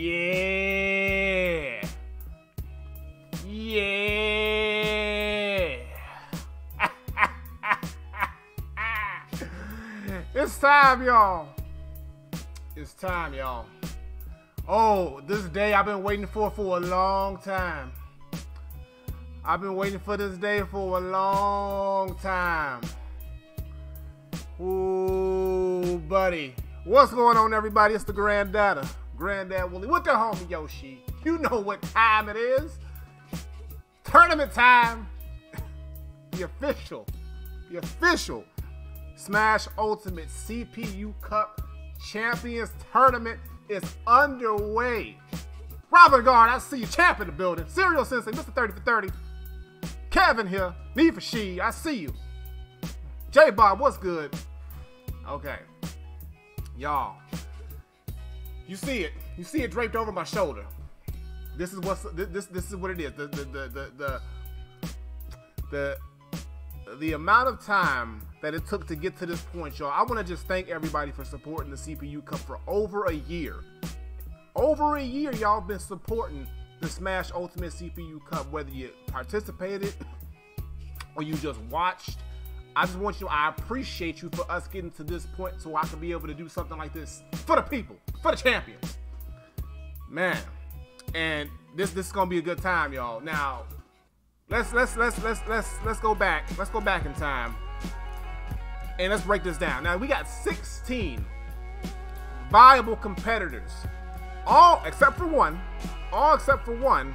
Yeah. Yeah. it's time, y'all. It's time, y'all. Oh, this day I've been waiting for for a long time. I've been waiting for this day for a long time. Ooh, buddy. What's going on, everybody? It's the Granddaddy, Granddad Woolly, with the homie Yoshi. You know what time it is. Tournament time. the official, the official Smash Ultimate CPU Cup Champions Tournament is underway. Robert Guard, I see you, champ in the building. Serial Sensei, Mr. 30 for 30. Kevin here, Need for She, I see you. J Bob, what's good? Okay. Y'all. You see it. You see it draped over my shoulder. This is what's this this is what it is. The the the the the the, the amount of time that it took to get to this point, y'all. I want to just thank everybody for supporting the CPU Cup for over a year. Over a year, y'all been supporting the Smash Ultimate CPU Cup, whether you participated or you just watched. I just want you, I appreciate you for us getting to this point so I can be able to do something like this for the people, for the champions. Man, and this this is gonna be a good time, y'all. Now, let's let's let's let's let's let's go back. Let's go back in time. And let's break this down. Now we got 16 viable competitors. All except for one, all except for one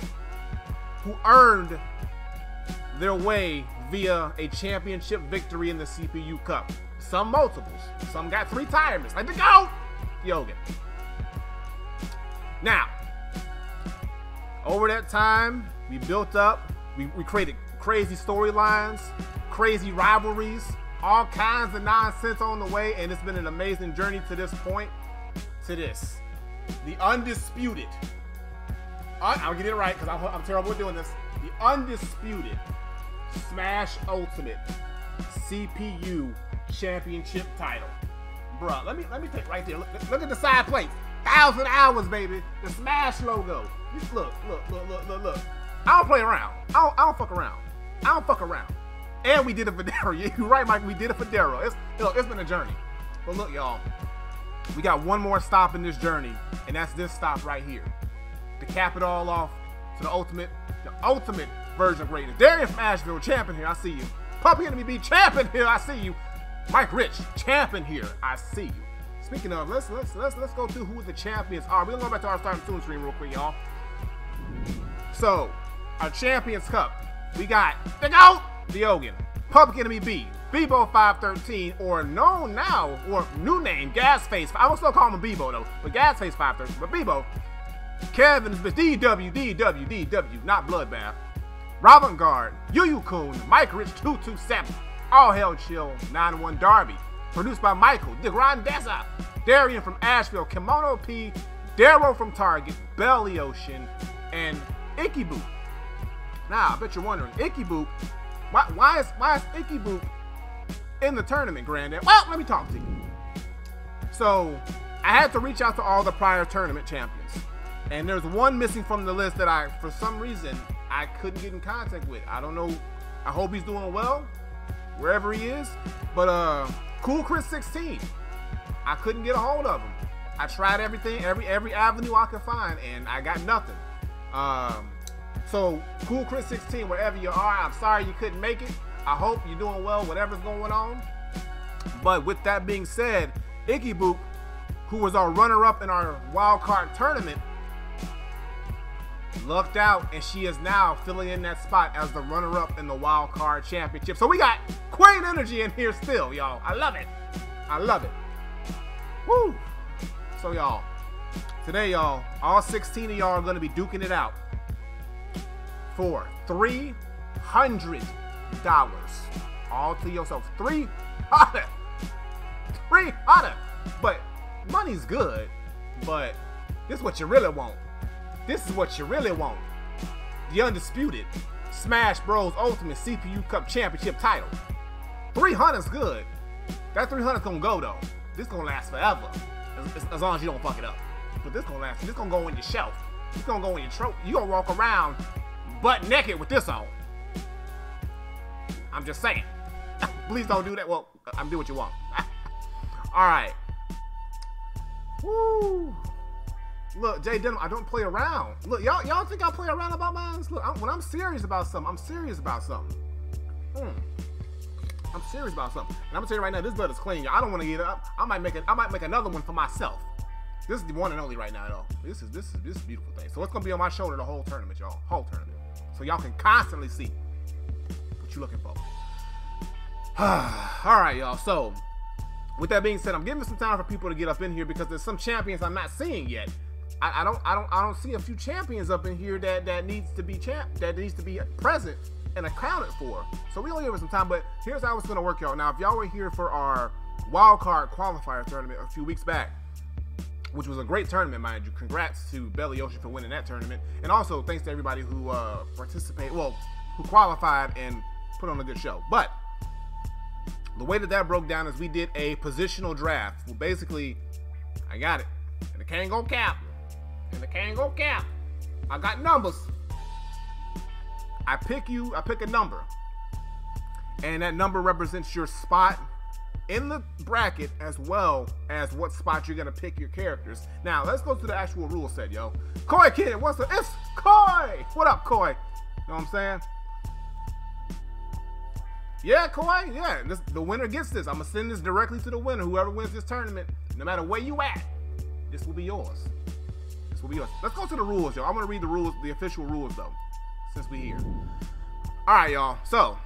who earned their way via a championship victory in the CPU Cup. Some multiples. Some got three retirements. Like the GOAT! Diogen. Now, over that time, we built up, we, we created crazy storylines, crazy rivalries, all kinds of nonsense on the way, and it's been an amazing journey to this point, to this. The undisputed, I'll get it right because I'm, I'm terrible at doing this. The undisputed Smash Ultimate CPU Championship title. Bruh, let me let me take right there. Look, look at the side plate. Thousand hours, baby. The Smash logo. Look, look, look, look, look, look. I don't play around. I don't, I don't fuck around. I don't fuck around. And we did it for Darrow. You're right, Mike. We did it for Darrow. It's, it's been a journey. But look, y'all. We got one more stop in this journey, and that's this stop right here. To cap it all off to the ultimate, the ultimate version of greatness. Darian from Asheville, champion here. I see you. Public Enemy B, champion here. I see you. Mike Rich, champion here. I see you. Speaking of, let's let's let's let's go through who the champions are. We're gonna go back to our starting tune stream real quick, y'all. So, our Champions Cup, we got the GOAT, Diogen, Public Enemy B, Bebo 513, or known now, or new name, Gasface. I will still call him Bebo though, but Gasface 513. But Bebo, Kevin's DW, DW, DW, not Bloodbath. Robin Guard, Yu Kun, Mike Rich 227, All Hell Chill 91 Darby, produced by Michael, the Grandeza, Darian from Asheville, Kimono P, Darrow from Target, Belly Ocean, and Icky Boop. Now, I bet you're wondering, Icky Boop, why, why is why is Icky Boop in the tournament, Granddad? Well, let me talk to you. So, I had to reach out to all the prior tournament champions. And there's one missing from the list that I, for some reason, I couldn't get in contact with. I don't know. I hope he's doing well, wherever he is. But uh, Cool Chris 16, I couldn't get a hold of him. I tried everything, every every avenue I could find, and I got nothing. Um, so Cool Chris 16, wherever you are, I'm sorry you couldn't make it. I hope you're doing well, whatever's going on. But with that being said, Icky Boop, who was our runner-up in our wild card tournament, lucked out, and she is now filling in that spot as the runner-up in the Wild Card Championship. So we got Queen Energy in here still, y'all. I love it. I love it. Woo! So y'all, today y'all, all 16 of y'all are gonna be duking it out for three hundred dollars. All to yourself. Three hundred. Three hundred. But money's good, but this is what you really want. This is what you really want. The undisputed Smash Bros. Ultimate CPU Cup Championship title. 300's good. That 300's gonna go though. This gonna last forever. As, as, long as you don't fuck it up. But this gonna last. This gonna go on your shelf. This gonna go on your trophy. You gonna walk around butt naked with this on. I'm just saying. Please don't do that. Well, I'm do what you want. All right. Woo. Look, Jay Denham, I don't play around. Look, y'all, y'all think I play around about mine? Look, I'm, when I'm serious about something, I'm serious about something. Hmm. I'm serious about something. And I'm gonna tell you right now, this blood is clean. I don't want to get up. I might make it. I might make another one for myself. This is the one and only right now, though. This is this is this is beautiful thing. So it's gonna be on my shoulder the whole tournament, y'all. Whole tournament. So y'all can constantly see what you're looking for. All right, y'all. So with that being said, I'm giving some time for people to get up in here because there's some champions I'm not seeing yet. I, I, don't I don't I don't see a few champions up in here that that needs to be champ that needs to be present and accounted for. So we only it some time, but here's how it's gonna work, y'all. Now, if y'all were here for our wild card qualifier tournament a few weeks back, which was a great tournament, mind you. Congrats to Belly Ocean for winning that tournament, and also thanks to everybody who uh, participated, well, who qualified and put on a good show. But the way that that broke down is we did a positional draft. Well, basically, I got it, and the Kangol cap, and the Kangol cap. I got numbers. I pick you, I pick a number. And that number represents your spot in the bracket as well as what spot you're gonna pick your characters. Now let's go to the actual rule set, yo. Koi Kid, what's up? It's Koi! What up, Koi? You know what I'm saying? Yeah, Koi, yeah. This, the winner gets this. I'm gonna send this directly to the winner. Whoever wins this tournament, no matter where you at, this will be yours. Will be yours. Let's go to the rules, yo. I'm gonna read the rules, the official rules though since we here. All right, y'all. So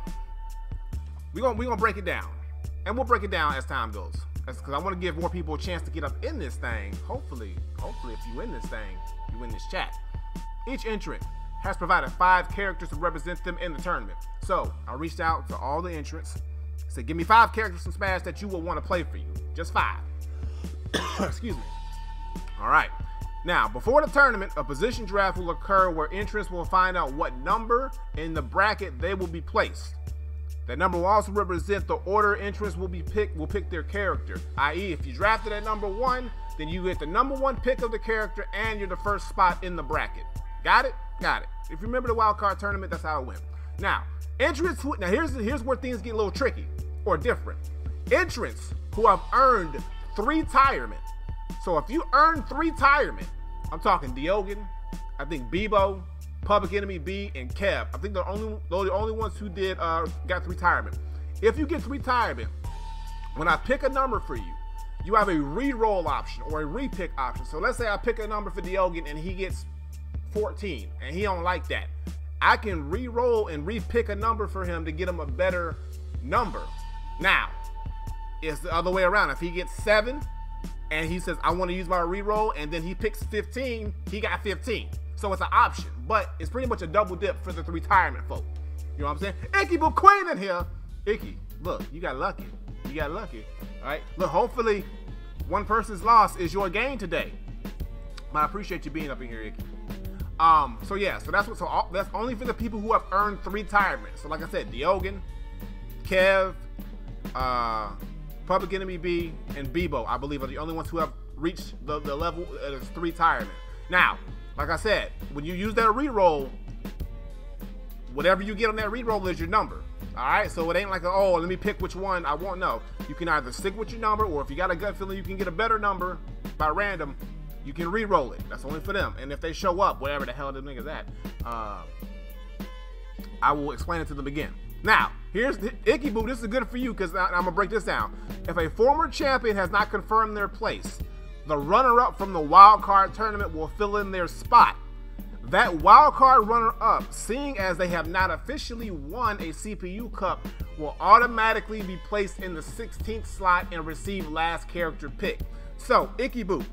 we gonna we gonna break it down, and we'll break it down as time goes. Because I want to give more people a chance to get up in this thing. Hopefully, hopefully, if you win this thing, you win this chat. Each entrant has provided five characters to represent them in the tournament. So I reached out to all the entrants, said, "Give me five characters from Smash that you will want to play for you. Just five. Excuse me. All right. Now, before the tournament, a position draft will occur where entrants will find out what number in the bracket they will be placed. That number will also represent the order entrants will be picked will pick their character. I.e., if you drafted at number one, then you get the number one pick of the character and you're the first spot in the bracket. Got it? Got it. If you remember the wild card tournament, that's how it went. Now, entrants who now here's here's where things get a little tricky or different. Entrants who have earned three retirement so if you earn three retirement, I'm talking Diogen, I think Bebo, Public Enemy B, and Kev. I think the only they're the only ones who did uh, got retirement. If you get retirement, when I pick a number for you, you have a re-roll option or a re-pick option. So let's say I pick a number for Diogen and he gets 14 and he don't like that. I can re-roll and re-pick a number for him to get him a better number. Now, it's the other way around. If he gets seven, and he says, I want to use my reroll, and then he picks 15, he got 15. So it's an option, but it's pretty much a double dip for the retirement folk. You know what I'm saying? Icky Boo Queen in here. Icky, look, you got lucky. You got lucky. All right. Look, hopefully, one person's loss is your gain today. But I appreciate you being up in here, Icky. Um, so yeah, so that's what so all, that's only for the people who have earned three retirements. So like I said, Diogen, Kev, uh, Public Enemy B, and Bebo, I believe, are the only ones who have reached the, the level of three retirement. Now, like I said, when you use that reroll, whatever you get on that reroll is your number. All right, so it ain't like, oh, let me pick which one I want. No, you can either stick with your number, or if you got a gut feeling you can get a better number by random, you can re-roll it. That's only for them. And if they show up, whatever the hell the nigga's at, uh, I will explain it to them again. Now, here's Icky Boo. This is good for you because I'm gonna break this down. If a former champion has not confirmed their place, the runner-up from the wild card tournament will fill in their spot. That wild card runner-up, seeing as they have not officially won a CPU Cup, will automatically be placed in the 16th slot and receive last character pick. So, Icky Boo.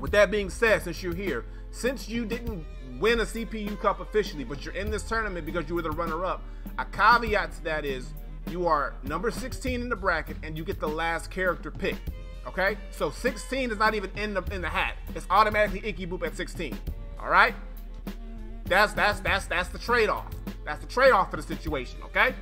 With that being said, since you're here, since you didn't win a CPU Cup officially, but you're in this tournament because you were the runner-up, a caveat to that is you are number 16 in the bracket and you get the last character pick. Okay? So 16 is not even in the in the hat. It's automatically Icky Boop at 16. All right? That's that's that's that's the trade-off. That's the trade-off for the situation, okay?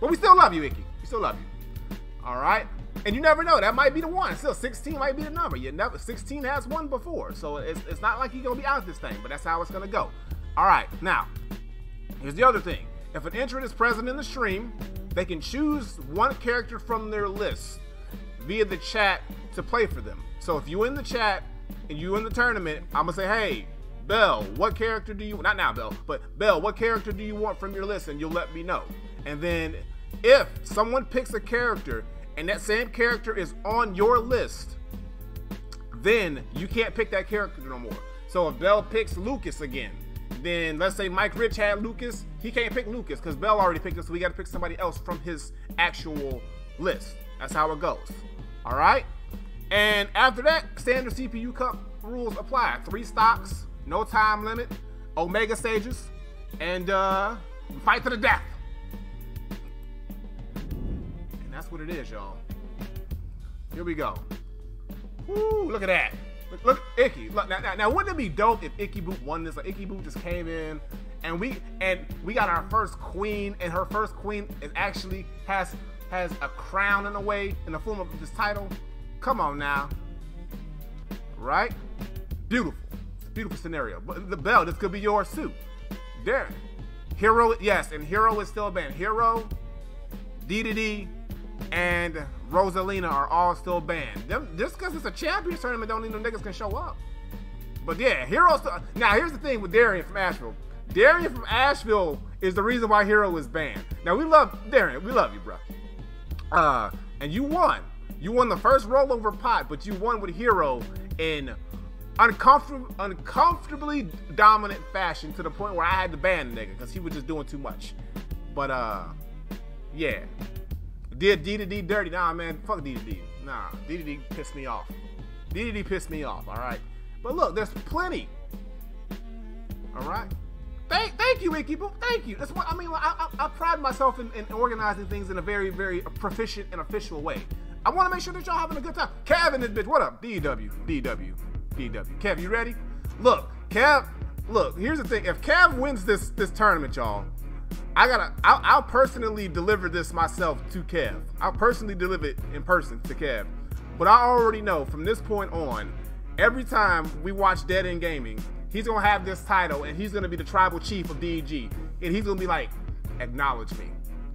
But we still love you, Icky. We still love you. All right? And you never know. That might be the one. Still, 16 might be the number. You never 16 has won before. So it's, it's not like you're gonna be out of this thing, but that's how it's gonna go. All right, now, here's the other thing. If an entrant is present in the stream, they can choose one character from their list via the chat to play for them. So if you in the chat and you in the tournament, I'm gonna say, hey, Bell, what character do you not now, Bell, but Bell, what character do you want from your list? And you'll let me know. And then if someone picks a character and that same character is on your list, then you can't pick that character no more. So if Bell picks Lucas again, then let's say Mike Rich had Lucas, he can't pick Lucas because Bell already picked us, so we got to pick somebody else from his actual list. That's how it goes. All right. And after that, standard CPU Cup rules apply. Three stocks, no time limit, Omega stages, and uh, fight to the death. That's what it is, y'all. Here we go. Woo, look at that. Look, look Icky. Look, now, now, now, wouldn't it be dope if Icky Boop won this? Like Icky Boop just came in, and we and we got our first queen, and her first queen is actually has has a crown in a way in the form of this title. Come on now, right? Beautiful, beautiful scenario. But the belt, this could be yours too. There, Hero, yes, and Hero is still a banned. Hero, DDD, and Rosalina are all still banned. Them, just because it's a champions tournament don't mean niggas can show up. But yeah, Hero. Now here's the thing with Darian from Asheville. Darian from Asheville is the reason why Hero is banned. Now we love Darian. We love you, bro. Uh, and you won. You won the first rollover pot, but you won with Hero in uncomfortably dominant fashion to the point where I had to ban the nigga because he was just doing too much. But uh, yeah, did D to D dirty? Nah, man, fuck D to D. Nah, D to D pissed me off. D to D pissed me off. All right, but look, there's plenty. All right. Thank, thank you, Icky Boo. Thank you. That's what I mean. I, I, I pride myself in, in, organizing things in a very, very proficient and official way. I want to make sure that y'all having a good time. Kev in this bitch. What up? DW, DW, DW. Kev, you ready? Look, Kev. Look, here's the thing. If Kev wins this this tournament, y'all, I gotta. I'll, I'll personally deliver this myself to Kev. I'll personally deliver it in person to Kev. But I already know from this point on, every time we watch Dead End Gaming He's gonna have this title, and he's gonna be the tribal chief of DEG, and he's gonna be like, acknowledge me,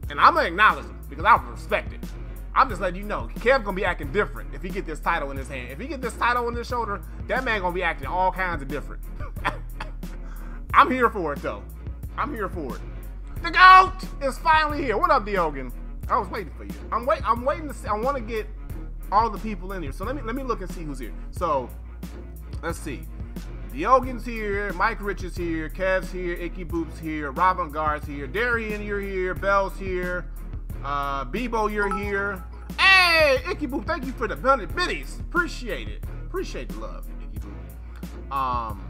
and I'm gonna acknowledge him because I respect it. I'm just letting you know, Kev gonna be acting different if he get this title in his hand. If he get this title on his shoulder, that man gonna be acting all kinds of different. I'm here for it though. I'm here for it. The goat is finally here. What up, Diogen? I was waiting for you. I'm wait. I'm waiting to see. I want to get all the people in here. So let me let me look and see who's here. So let's see. Diogen's here, Mike Rich is here, Kev's here, Icky Boop's here, Robin Guard's here, Darian, you're here, Bell's here, uh, Bebo, you're here. Hey, Icky Boop, thank you for the hundred biddies. Appreciate it. Appreciate the love, Icky Boop. Um,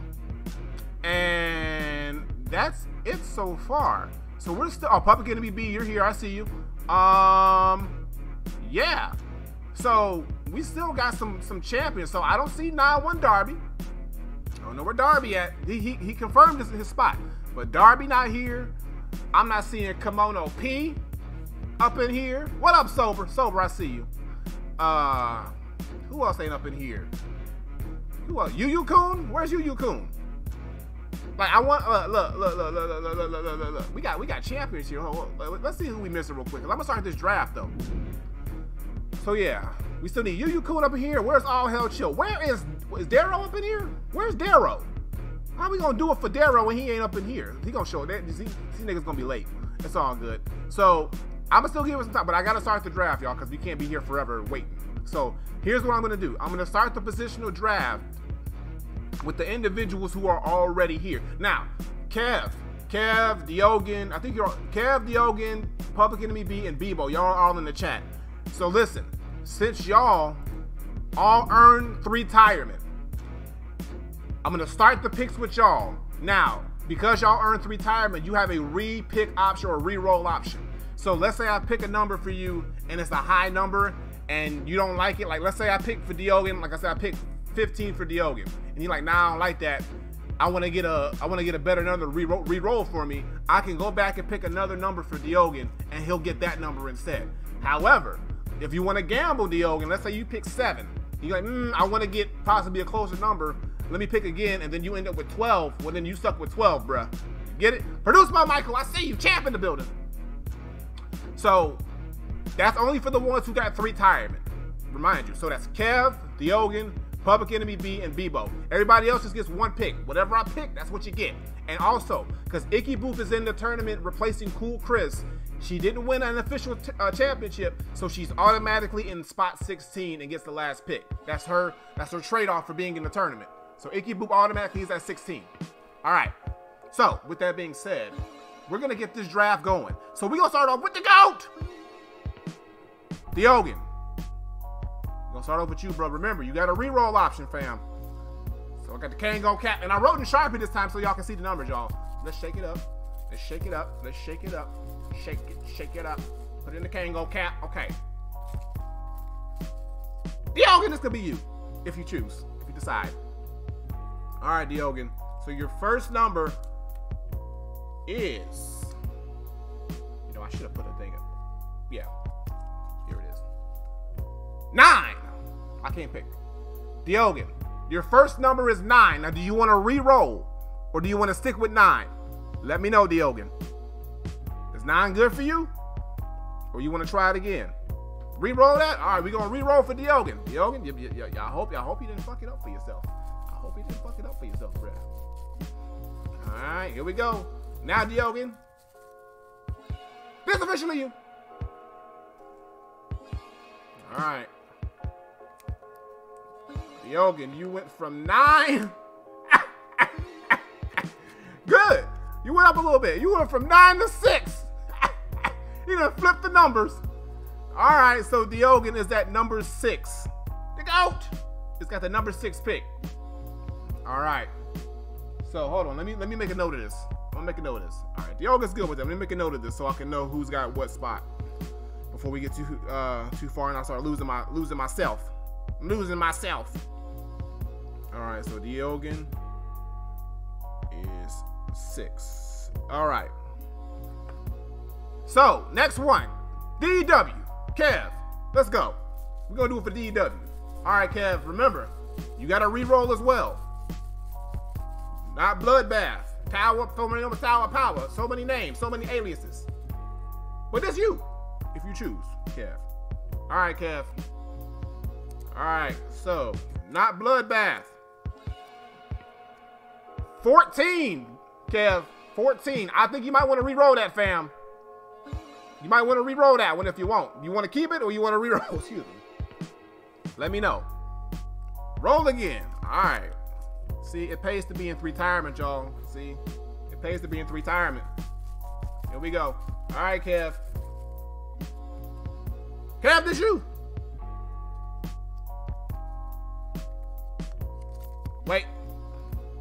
and that's it so far. So we're still. Oh, Public Enemy B, you're here. I see you. Um, yeah. So we still got some some champions. So I don't see 9-1 Darby. I don't know where Darby at. He, he, he confirmed his, his spot. But Darby not here. I'm not seeing Kimono P up in here. What up, Sober? Sober, I see you. Uh, who else ain't up in here? Who else? Yu Yu Kun? Where's Yu Yu Kun? Like I want uh, look, look, look, look, look, look, look, look, look, look. We got we got champions here. Hold on. Let's see who we missing real quick. I'm gonna start this draft though. So yeah, we still need Yu Yu Kun up in here. Where's All Hell Chill? Where is is Darrow up in here? Where's Darrow? How we gonna do it for Darrow when he ain't up in here? He gonna show that. These niggas gonna be late. It's all good. So I'ma still give it some time, but I gotta start the draft, y'all, because we can't be here forever waiting. So here's what I'm gonna do. I'm gonna start the positional draft with the individuals who are already here. Now, Kev, Kev, Diogen, I think you're Kev, Diogen, Public Enemy B, and Bebo. Y'all are all in the chat. So listen, since y'all all earn three retirement, I'm gonna start the picks with y'all. Now, because y'all earn three retirement, you have a re-pick option or re-roll option. So let's say I pick a number for you and it's a high number and you don't like it. Like let's say I pick for Diogen, like I said, I picked 15 for Diogen. And you're like, nah, I don't like that. I want to get a I want to get a better number re-roll, re-roll for me. I can go back and pick another number for Diogen and he'll get that number instead. However, if you want to gamble, Diogen, let's say you pick seven. You're like, mm, I want to get possibly a closer number. Let me pick again, and then you end up with 12. Well, then you stuck with 12, bruh. Get it? Produce my Michael. I see you. Champ in the building. So that's only for the ones who got three retirement. Remind you. So that's Kev, Diogen, Public Enemy B, and Bebo. Everybody else just gets one pick. Whatever I pick, that's what you get. And also, because Icky Boop is in the tournament replacing Cool Chris, she didn't win an official uh, championship, so she's automatically in spot 16 and gets the last pick. That's her. That's her trade-off for being in the tournament. So Icky Boop automatically is at 16. All right. So with that being said, we're gonna get this draft going. So we're gonna start off with the goat, Diogen. Gonna start off with you, bro. Remember, you got a reroll option, fam. So I got the Kangol cap, and I wrote in Sharpie this time so y'all can see the numbers, y'all. Let's shake it up. Let's shake it up. Let's shake it up. Shake it, shake it up. Put in the Kangol cap. Okay. Diogen, this could be you, if you choose, if you decide. All right, Diogen. So your first number is. You know, I should have put a thing up. Yeah. Here it is. Nine. I can't pick. Diogen. Your first number is nine. Now, do you want to re-roll or do you want to stick with nine? Let me know, Diogen. Is nine good for you? Or you want to try it again? Re-roll that? All right, we're gonna re-roll for Diogen. Diogen, y- y- y- y'all hope y'all hope you didn't fuck it up for yourself. I hope you didn't fuck it up for yourself, bro. All right, here we go. Now, Diogen, this is officially you. All right. Diogen, you went from nine. Good. You went up a little bit. You went from nine to six. you done flipped the numbers. All right, so Diogen is at number six. The goat. It's got the number six pick. All right. So hold on. Let me let me make a note of this. I'm gonna make a note of this. All right. Diogen's good with them. Let me make a note of this so I can know who's got what spot before we get too uh too far and I start losing my losing myself. I'm losing myself. All right. So Diogen is six. All right. So next one, DW. Kev, let's go. We're gonna do it for DW. All right, Kev. Remember, you got to re-roll as well. Not bloodbath. Power, so many numbers, tower power. So many names, so many aliases. But that's you, if you choose, Kev. All right, Kev. All right, so not bloodbath. 14, Kev. 14. I think you might want to re-roll that, fam. You might want to re-roll that one if you want. You want to keep it or you want to re-roll? Excuse me. Let me know. Roll again. All right. See, it pays to be in retirement, y'all. See, it pays to be in retirement. Here we go. All right, Kev. Kev, this you. Wait.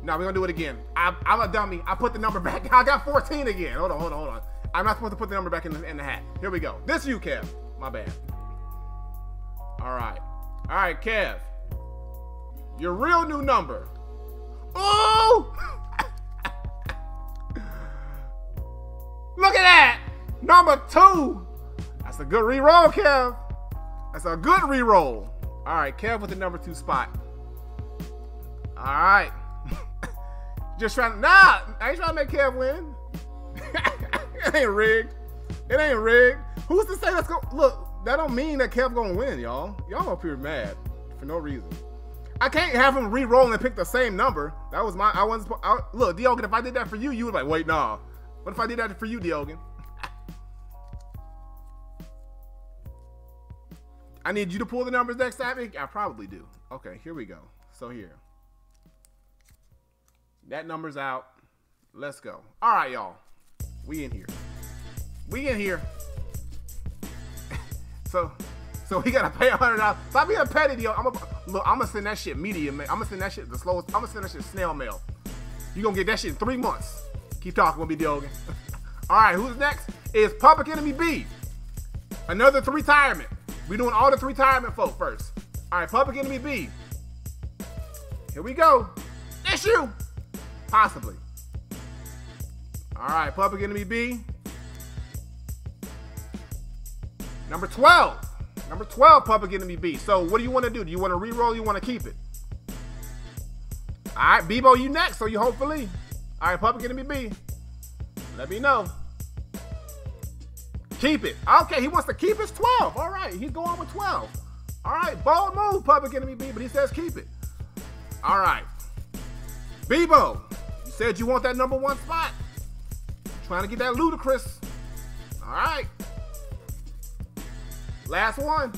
No, we're gonna do it again. I, I'm a dummy. I put the number back. I got 14 again. Hold on, hold on, hold on. I'm not supposed to put the number back in the, in the hat. Here we go. This you, Kev. My bad. All right. All right, Kev. Your real new number. Oh! Look at that! Number two. That's a good re-roll, Kev. That's a good re-roll. All right, Kev with the number two spot. All right. Just trying to, nah, I ain't trying to make Kev win. it ain't rigged. It ain't rigged. Who's to say let's go? Look, that don't mean that Kev gonna win, y'all. Y'all up here mad for no reason. I can't have him re-roll and pick the same number. That was my. I wasn't. I, look, Diogen. If I did that for you, you would like, wait, nah. What if I did that for you, Diogen? I need you to pull the numbers next time. I probably do. Okay, here we go. So here, that number's out. Let's go. All right, y'all. We in here. We in here. so, so we gotta pay a hundred dollars. Stop being a petty deal. I'm gonna look. I'm gonna send that shit medium. Man. I'm gonna send that shit the slowest. I'm gonna send that shit snail mail. You gonna get that shit in three months. Keep talking, gonna be Diogen. all right, who's next? Is Public Enemy B. Another three retirement. We doing all the three retirement folk first. All right, Public Enemy B. Here we go. That's you. Possibly. All right, Public Enemy B. Number 12. Number 12, Public Enemy B. So what do you want to do? Do you want to re-roll? you want to keep it? All right, Bebo, you next. So you hopefully. All right, Public Enemy B. Let me know. Keep it. Okay, he wants to keep his 12. All right, he's going with 12. All right, bold move, Public Enemy B, but he says keep it. All right. Bebo, said you want that number one spot. Trying to get that Ludacris. All right. Last one.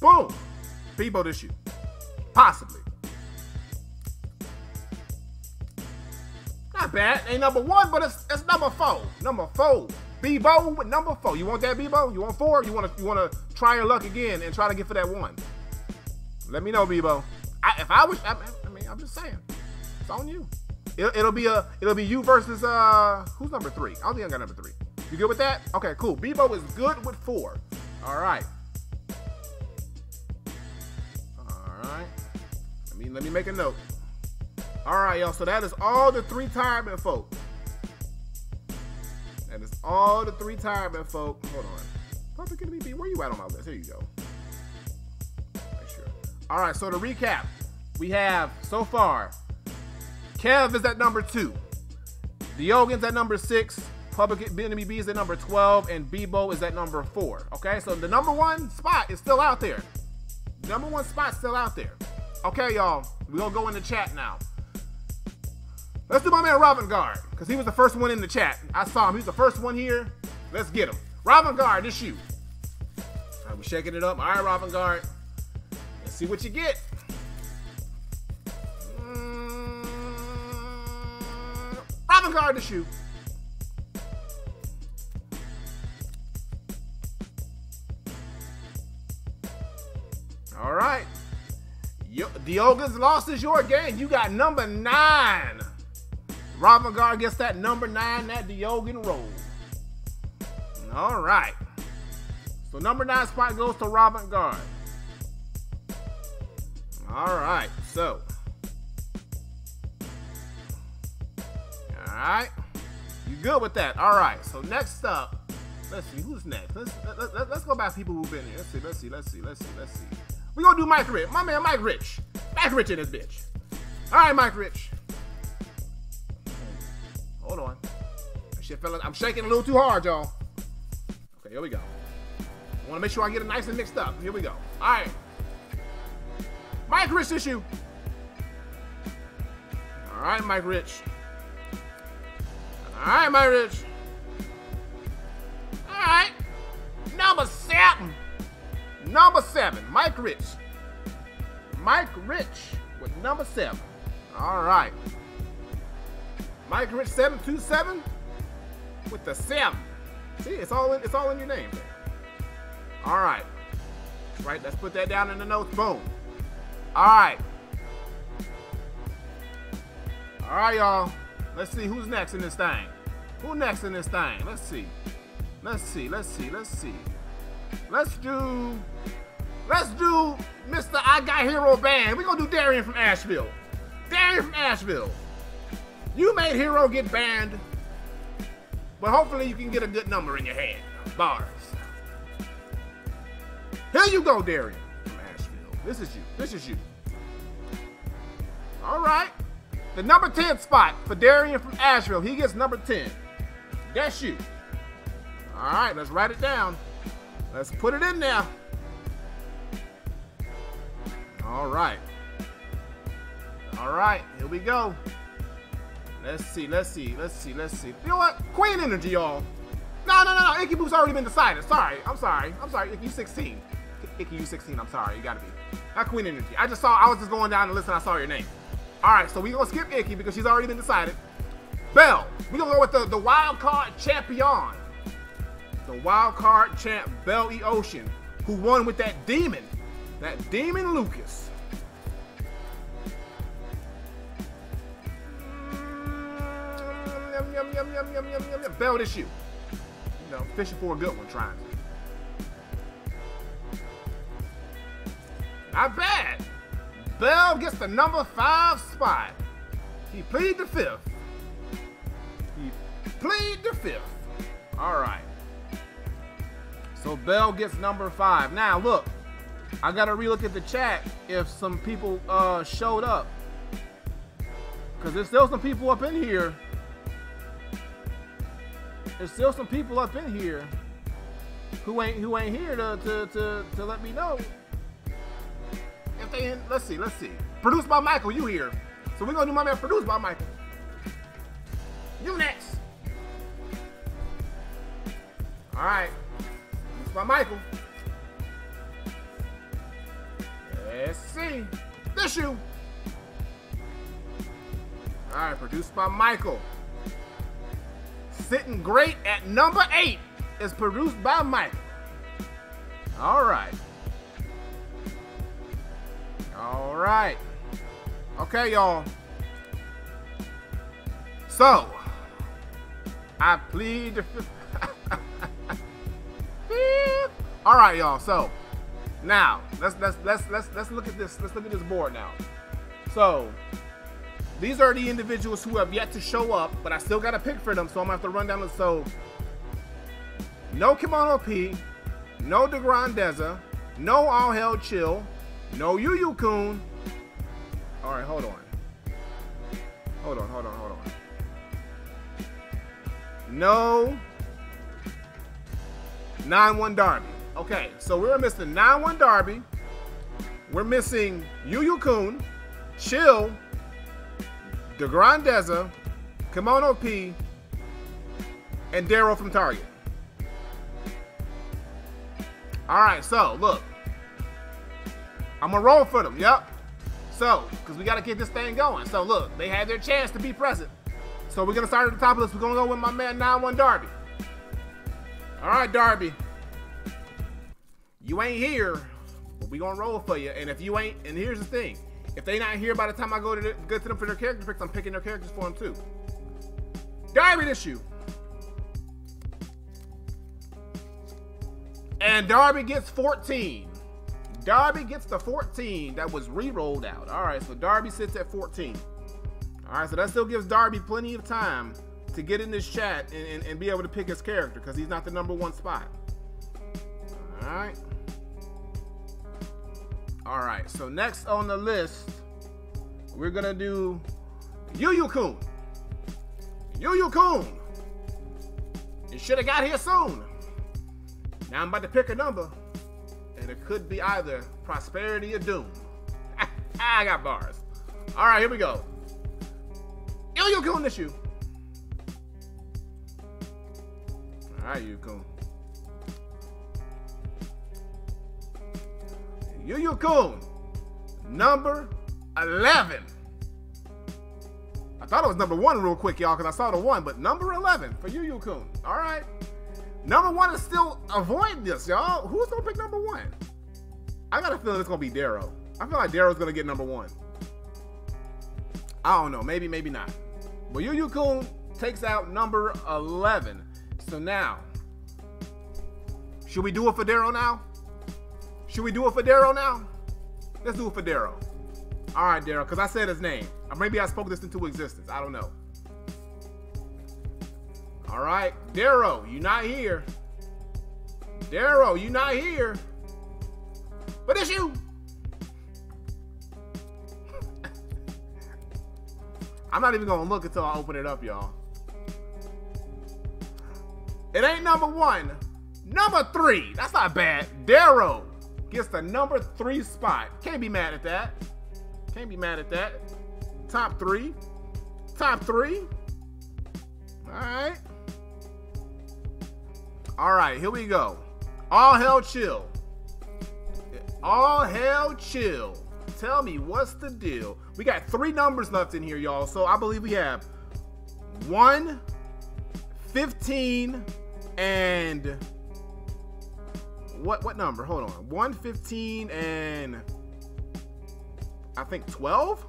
Boom. Bebo this you. Possibly. Not bad. Ain't number one, but it's, it's number four. Number four. Bebo with number four. You want that, Bebo? You want four? You want to you want to try your luck again and try to get for that one? Let me know, Bebo. I, if I was, I, I, mean, I'm just saying, it's on you. It, it'll be a, it'll be you versus uh, who's number three? I don't think I got number three. You good with that? Okay, cool. Bebo is good with four. All right. All right. Let me let me make a note. All right, y'all. So that is all the three retirement folk. That is all the three retirement folk. Hold on. Public Enemy B, where you at on my list? Here you go. All right. So to recap, we have so far. Kev is at number two. The Diogen's at number six. Public Enemy B is at number 12, and Bebo is at number four. Okay, so the number one spot is still out there. Number one spot still out there. Okay, y'all, we gonna go in the chat now. Let's do my man Robin Guard, because he was the first one in the chat. I saw him. He's the first one here. Let's get him. Robin Guard, this you. We shaking it up. All right, Robin Guard. Let's see what you get. Guard, this you. All right. Diogen's loss is your game. You got number nine. Robin Guard gets that number nine, that Diogen roll. All right. So number nine spot goes to Robin Guard. All right. So. All right. You good with that? All right. So next up, let's see who's next. Let's let, let, let's go back people who've been here. Let's see. Let's see. Let's see. Let's see. Let's see. We gonna do Mike Rich. My man Mike Rich. Mike Rich in this bitch. All right, Mike Rich. Hold on. Shit, I'm shaking a little too hard, y'all. Okay, here we go. I want to make sure I get it nice and mixed up. Here we go. All right. Mike Rich issue. All right, Mike Rich. All right, Mike Rich. All right. Number seven. Number seven, Mike Rich. Mike Rich with number seven. All right. Mike Rich 727 with the seven. See, it's all in, it's all in your name. All right. Right, let's put that down in the notes. Boom. All right. All right, y'all. Let's see who's next in this thing. Who next in this thing? Let's see. Let's see. Let's see. Let's see. Let's do, let's do Mr. I Got Hero Banned. We're gonna do Darian from Asheville. Darian from Asheville. You made Hero get banned, but hopefully you can get a good number in your head. Bars. Here you go, Darian from Asheville. This is you. This is you. All right. The number 10 spot for Darian from Asheville. He gets number 10. That's you. All right, let's write it down. Let's put it in there. All right. All right, here we go. Let's see, let's see, let's see, let's see. You know what? Queen energy, y'all. No, no, no, no. Icky Boop's already been decided. Sorry, I'm sorry. I'm sorry. Icky, you 16. Icky, you 16. I'm sorry. You gotta be. Not Queen energy. I just saw, I was just going down and I saw your name. All right, so we gonna skip Icky because she's already been decided. Bell. We're gonna go with the, the wild card champion the wild card champ Bell E. Ocean, who won with that demon, that demon Lucas. Yum, yum, yum, yum, yum, yum, yum, yum. Bell this you. You know, fishing for a good one, trying to. Not bad. Bell gets the number five spot. He plead the fifth. Plead the fifth. All right. So Bell gets number five. Now look, I gotta relook at the chat if some people uh, showed up. Cause there's still some people up in here. There's still some people up in here who ain't who ain't here to to, to, to let me know. If they let's see, let's see. Produced by Michael, you here. So we're gonna do my man produced by Michael. You next. Alright. Produced by Michael. Let's see. This you. Alright, produced by Michael. Sitting great at number eight is produced by Michael. Alright. Alright. Okay, y'all. So, I plead the fifth. All right, y'all. So, now let's let's let's let's let's look at this. Let's look at this board now. So, these are the individuals who have yet to show up, but I still got to pick for them. So I'm gonna have to run down the so. No Kimono P, no DeGrandeza, no All Hell Chill, no Yu Yu Kun. All right, hold on. Hold on, hold on, hold on. No 9-1 Darby. Okay, so we're missing 9-1 Darby. We're missing Yu Yu Kun, Chill, DeGrandeza, Kimono P, and Daryl from Target. All right, so look. I'm gonna roll for them. Yep. So, because we got to get this thing going. So, look, they had their chance to be present. So, we're going to start at the top of this. We're going to go with my man 9-1 Darby. All right, Darby. You ain't here, but we to roll for you. And if you ain't, and here's the thing. If they not here by the time I go to the, get to them for their character picks, I'm picking their characters for them too. Darby issue. And Darby gets 14. Darby gets the 14 that was re-rolled out. All right, so Darby sits at 14. All right, so that still gives Darby plenty of time to get in this chat and, and, and be able to pick his character because he's not the number one spot. All right. All right, so next on the list, we're gonna do Yu Yu Kun. Yu Yu Kun. You should have got here soon. Now I'm about to pick a number and it could be either prosperity or doom. I got bars. All right, here we go. Yu Yu Kun issue. All right, Yukun. Yu Yu Kun, number 11. I thought it was number one real quick, y'all, because I saw the one, but number 11 for Yu Yu Kun. All right. Number one is still avoiding this, y'all. Who's gonna pick number one? I got a feeling it's gonna be Darrow. I feel like Darrow's gonna get number one. I don't know, maybe, maybe not. But Yu Yu Kun takes out number 11. So now, should we do it for Darrow now? Should we do it for Darrow now? Let's do it for Darrow. All right, Darrow, because I said his name. Or maybe I spoke this into existence. I don't know. All right, Darrow, you not here. Darrow, you not here. But it's you. I'm not even gonna look until I open it up, y'all. It ain't number one. Number three. That's not bad. Darrow gets the number three spot. Can't be mad at that. Can't be mad at that. Top three. Top three. All right. All right, here we go. All hell chill. All hell chill. Tell me what's the deal. We got three numbers left in here, y'all. So I believe we have 1, 15, and what what number? Hold on. 115 and I think 12?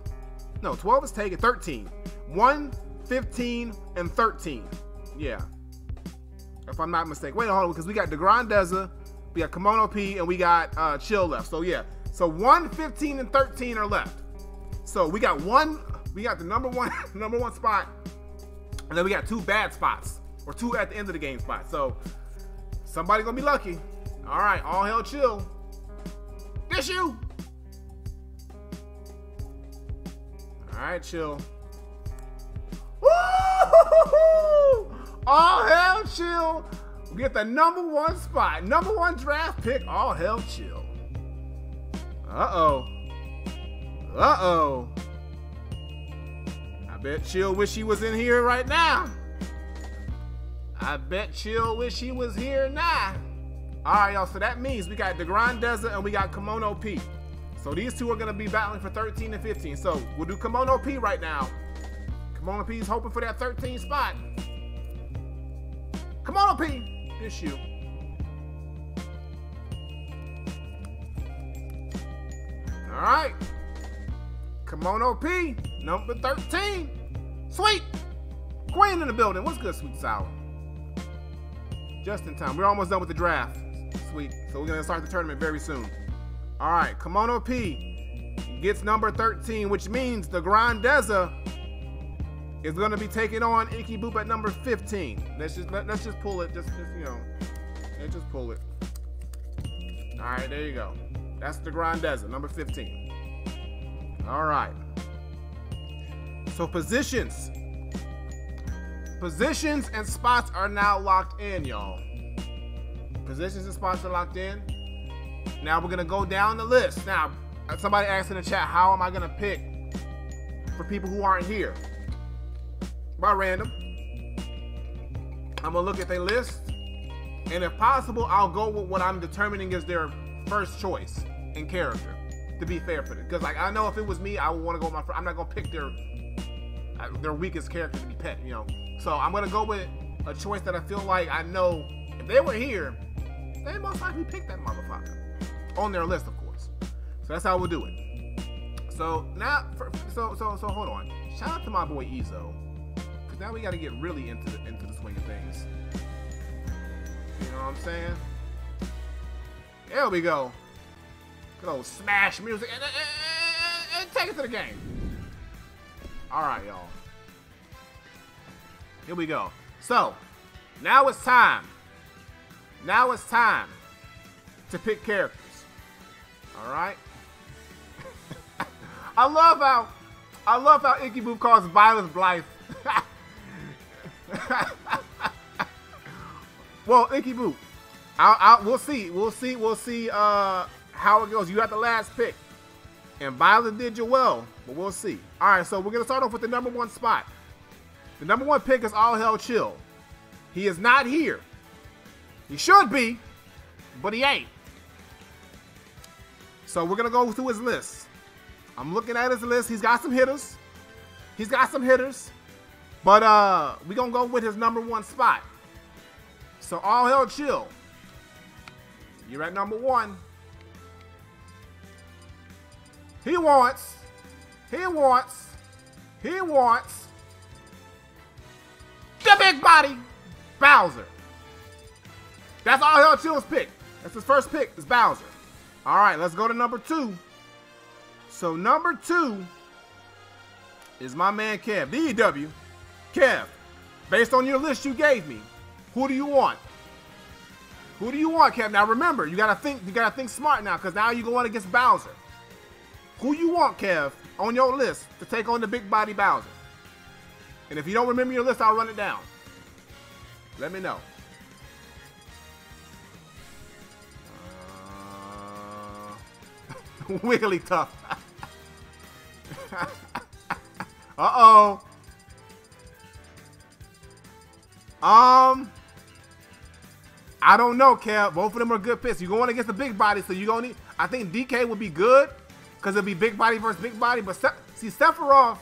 No, 12 is taken. 13. 1, 15, and 13. Yeah if I'm not mistaken. Wait, a hold on, because we got DeGrandeza, we got Kimono P, and we got uh, Chill left. So yeah, so 115 and 13 are left. So we got one, we got the number one, number one spot, and then we got two bad spots, or two at the end of the game spot. So somebody gonna be lucky. All right, all hell chill. This you. All right, chill. Woo! All hell chill. We get the number one spot, number one draft pick. All hell chill. Uh oh. Uh oh. I bet Chill wish he was in here right now. I bet Chill wish he was here now. All right, y'all. So that means we got the Grand Desert and we got Kimono P. So these two are gonna be battling for 13 and 15. So we'll do Kimono P right now. Kimono P is hoping for that 13 spot. Kimono P, this you. All right. Kimono P, number 13. Sweet. Queen in the building. What's good, Sweet Sour? Just in time. We're almost done with the draft. Sweet. So we're going to start the tournament very soon. All right. Kimono P gets number 13, which means the Grandeza is going to be taking on Icky Boop at number 15. Let's just let, us just pull it. Just, just you know, let's just pull it. All right, there you go. That's the Grandeza, number 15. All right. So positions. Positions and spots are now locked in, y'all. Positions and spots are locked in. Now we're gonna go down the list. Now, uh, somebody asked in the chat, how am I gonna pick for people who aren't here? By random. I'm gonna look at their list, and if possible, I'll go with what I'm determining is their first choice in character. To be fair for it, because like I know if it was me, I would want to go with my. I'm not gonna pick their uh, their weakest character to be pet, you know. So I'm gonna go with a choice that I feel like I know if they were here, they most likely picked that motherfucker on their list, of course. So that's how we'll do it. So now, for, so so so hold on. Shout out to my boy Ezo, because now we got to get really into the into the swing of things. You know what I'm saying? There we go. Good old smash music and, and, and, and take it to the game. All right, y'all. Here we go. So, now it's time. Now it's time to pick characters. All right. I love how I love how Icky Boop calls Violet Blythe. well, Icky Boop, I'll, I'll, we'll see. We'll see. We'll see uh, how it goes. You got the last pick, and Violet did you well, but we'll see. All right, so we're gonna start off with the number one spot. The number one pick is All Hell Chill. He is not here. He should be, but he ain't. So we're gonna go through his list. I'm looking at his list. He's got some hitters. He's got some hitters. But uh we're gonna go with his number one spot. So all hell chill. You're at number one. He wants, he wants, he wants the big body Bowser. That's all hell chill's pick. That's his first pick, is Bowser. All right, let's go to number two. So number two is my man Kev, DEW. Kev, based on your list you gave me, who do you want? Who do you want, Kev? Now remember, you gotta think, you gotta think smart now, because now you're going against Bowser. Who you want, Kev, on your list to take on the big body Bowser? And if you don't remember your list, I'll run it down. Let me know. Uh, tough. Uh-oh. Um, I don't know, Kev. Both of them are good picks. You're going against the big body, so you're going to need. I think DK would be good because it'd be big body versus big body. But Se see, Sephiroth,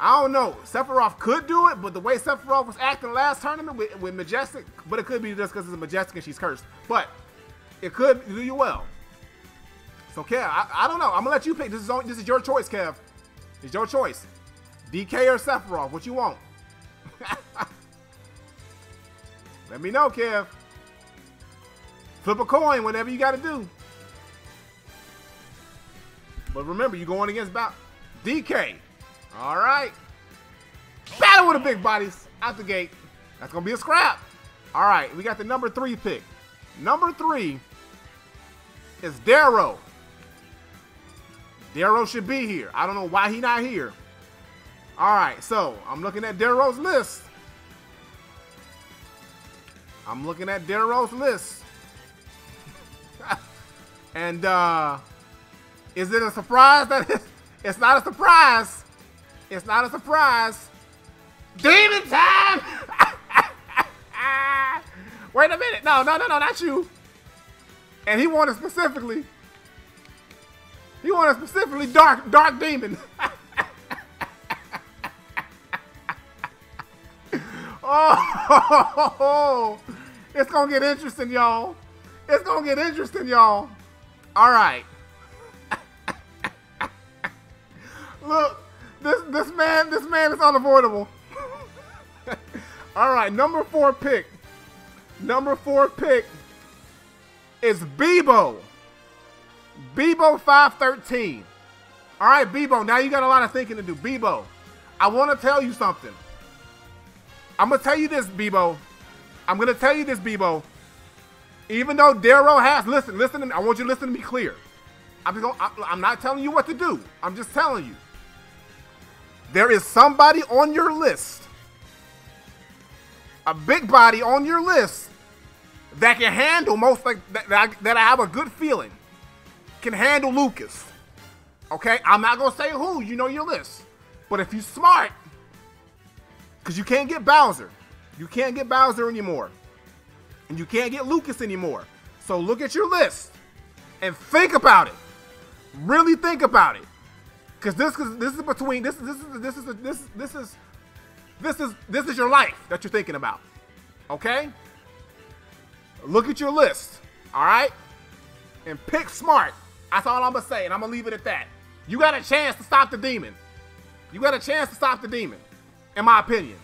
I don't know. Sephiroth could do it, but the way Sephiroth was acting last tournament with, with Majestic, but it could be just because it's Majestic and she's cursed. But it could do you well. So, Kev, I, I don't know. I'm gonna let you pick. This is this is your choice, Kev. It's your choice. DK or Sephiroth, what you want? Let me know, Kev. Flip a coin, whatever you got to do. But remember, you're going against about DK. All right. Battle with the big bodies out the gate. That's going to be a scrap. All right, we got the number three pick. Number three is Darrow. Darrow should be here. I don't know why he not here. All right, so I'm looking at Darrow's list. I'm looking at Darrow's list. and uh is it a surprise that it's, it's not a surprise? It's not a surprise. Demon time! Wait a minute. No, no, no, no, not you. And he wanted specifically. He wanted specifically dark, dark demon. oh, it's gonna get interesting, y'all. It's gonna get interesting, y'all. All right. Look, this this man, this man is unavoidable. All right, number four pick. Number four pick is Bebo. Bebo 513. All right, Bebo, now you got a lot of thinking to do. Bebo, I want to tell you something. I'm to tell you this, Bebo. I'm going to tell you this, Bebo. Even though Darrow has, listen, listen to me. I want you to listen to me clear. I'm, just gonna, I'm not telling you what to do. I'm just telling you. There is somebody on your list, a big body on your list that can handle most like that, that, I, that I have a good feeling can handle Lucas. Okay, I'm not gonna say who. You know your list, but if you smart, because you can't get Bowser, you can't get Bowser anymore, and you can't get Lucas anymore. So look at your list and think about it. Really think about it, because this is this is between this is this is this is this this is this is this is your life that you're thinking about. Okay. Look at your list, all right? And pick smart. That's all I'm to say, and I'm to leave it at that. You got a chance to stop the demon. You got a chance to stop the demon, in my opinion.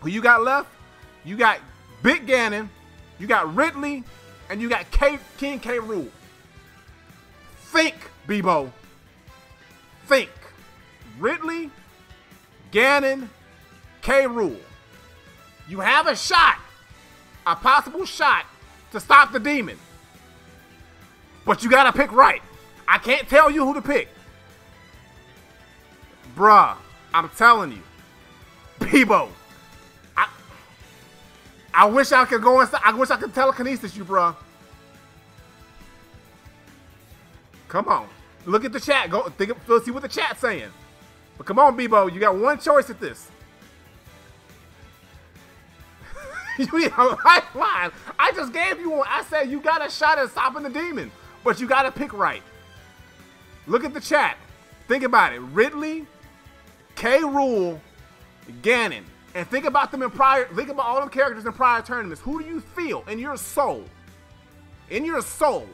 Who you got left? You got Big Ganon, you got Ridley, and you got K- King K. Rool. Think, Bebo. Think. Ridley, Ganon, K. Rool. You have a shot a possible shot to stop the demon. But you gotta pick right. I can't tell you who to pick. Bruh, I'm telling you. Bebo. I, I wish I could go inside. I wish I could telekinesis you, bruh. Come on. Look at the chat. Go think let's see what the chat's saying. But come on, Bebo. You got one choice at this. you need a lifeline. I just gave you one. I said you got a shot at stopping the demon, but you got to pick right. Look at the chat. Think about it. Ridley, K. Rool, Ganon, and think about them in prior. Think about all them characters in prior tournaments. Who do you feel in your soul, in your soul,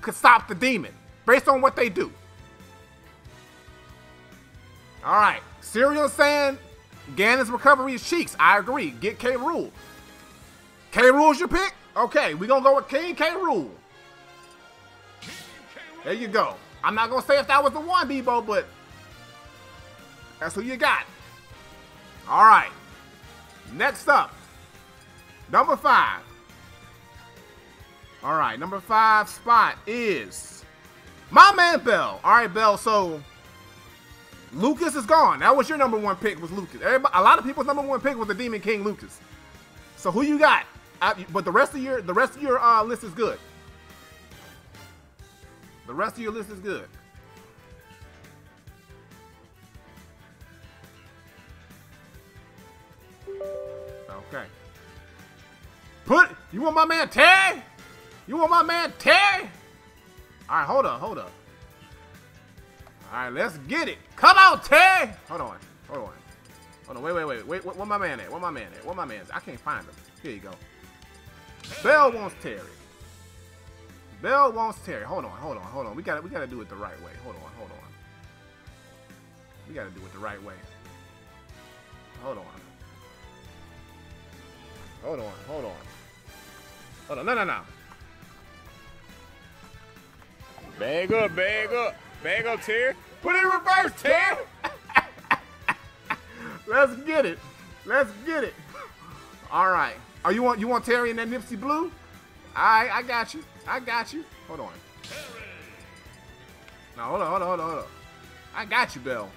could stop the demon based on what they do? All right. Serial saying Ganon's recovery is cheeks. I agree. Get K. Rool. K. Rool's your pick? Okay, we gonna go with King K. Rool. There you go. I'm not gonna say if that was the one, Bebo, but that's who you got. All right. Next up, number five. All right, number five spot is my man Bell. All right, Bell. So Lucas is gone. That was your number one pick was Lucas. Everybody, a lot of people's number one pick was the Demon King Lucas. So who you got? I, but the rest of your the rest of your uh, list is good. The rest of your list is good. Okay. Put you want my man Terry? You want my man Terry? All right, hold up, hold up. All right, let's get it. Come on, Terry. Hold on, hold on, hold on. Wait, wait, wait, wait. Where my man at? Where my man at? Where my man? At? I can't find him. Here you go. Bell wants Terry. Bell wants Terry. Hold on, hold on, hold on. We gotta we got to do it the right way. Hold on, hold on. We got to do it the right way. Hold on. Hold on, hold on. Hold on. No, no, no. Bag up, bag up. Bag up, Terry. Put it in reverse, Terry. Let's get it. Let's get it. All right. Are you want you want Terry in that Nipsey blue? Alright, I got you. I got you. Hold on. No, hold on, hold on, hold on, hold on. I got you, Bill.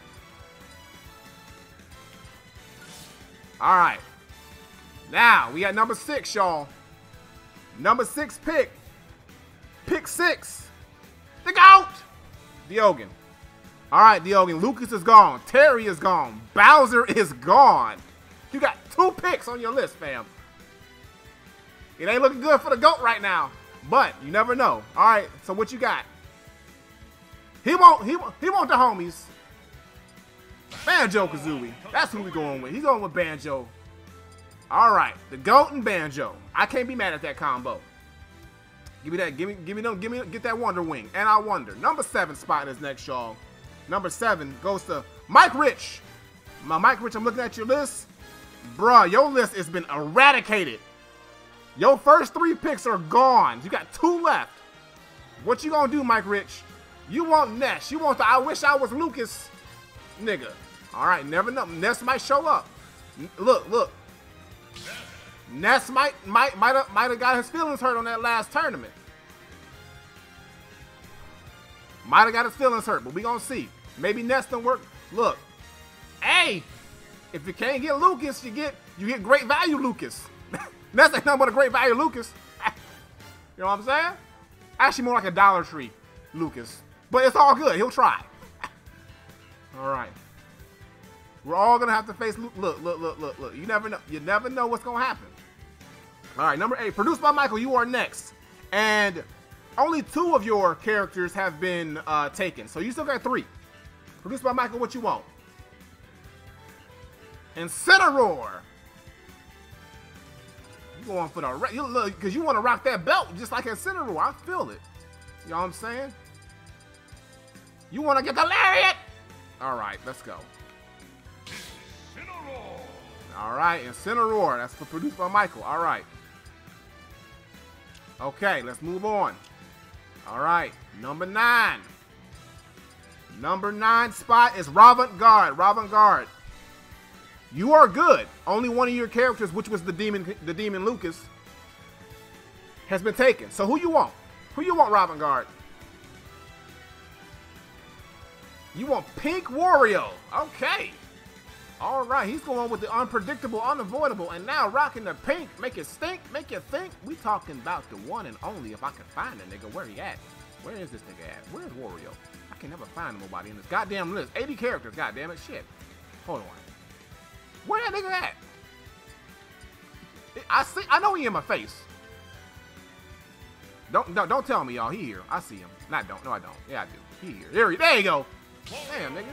Alright. Now, we got number six, y'all. Number six pick. Pick six. The GOAT! Diogen. All right, Diogen. Lucas is gone. Terry is gone. Bowser is gone. You got two picks on your list, fam. It ain't looking good for the GOAT right now, but you never know. All right, so what you got? He won't. He he want the homies. Banjo Kazooie. That's who we going with. He's going with Banjo. All right, the goat and banjo. I can't be mad at that combo. Give me that. Give me. Give me them. Give me. Get that Wonder Wing. And I wonder. Number seven spot this next y'all. Number seven goes to Mike Rich. My Mike Rich. I'm looking at your list, bruh. Your list has been eradicated. Your first three picks are gone. You got two left. What you gonna do, Mike Rich? You want Ness. You want the I wish I was Lucas, nigga. All right, never know. Ness might show up. Look, look. Ness might might might have might have got his feelings hurt on that last tournament. Might have got his feelings hurt, but we gonna see. Maybe Ness don't work. Look, hey, if you can't get Lucas, you get you get great value Lucas. Ness ain't nothing but a great value Lucas. you know what I'm saying? Actually, more like a Dollar Tree Lucas, but it's all good. He'll try. all right. We're all gonna have to face. Look, look, look, look, look. You never know. You never know what's gonna happen. All right, number eight, produced by Michael. You are next, and only two of your characters have been uh, taken, so you still got three. Produced by Michael. What you want? Incineroar. You going for the you look because you want to rock that belt just like Incineroar. I feel it. You know what I'm saying? You want to get the lariat? All right, let's go. All right, Incineroar. That's produced by Michael. All right. Okay, let's move on. All right, number nine. Number nine spot is Ravant Guard. Ravant Guard. You are good. Only one of your characters, which was the demon, the demon Lucas, has been taken. So who you want? Who you want, Ravant Guard? You want Pink Wario. Okay. All right, he's going with the unpredictable, unavoidable, and now rocking the pink. Make it stink, make you think. We talking about the one and only. If I can find a nigga, where he at? Where is this nigga at? Where's Wario? I can never find nobody in this goddamn list. 80 characters, goddamn it, shit. Hold on. Where that nigga at? I see. I know he in my face. Don't don't, don't tell me y'all. He here. I see him. Not don't. No, I don't. Yeah, I do. He here. There, there you go. Damn, nigga.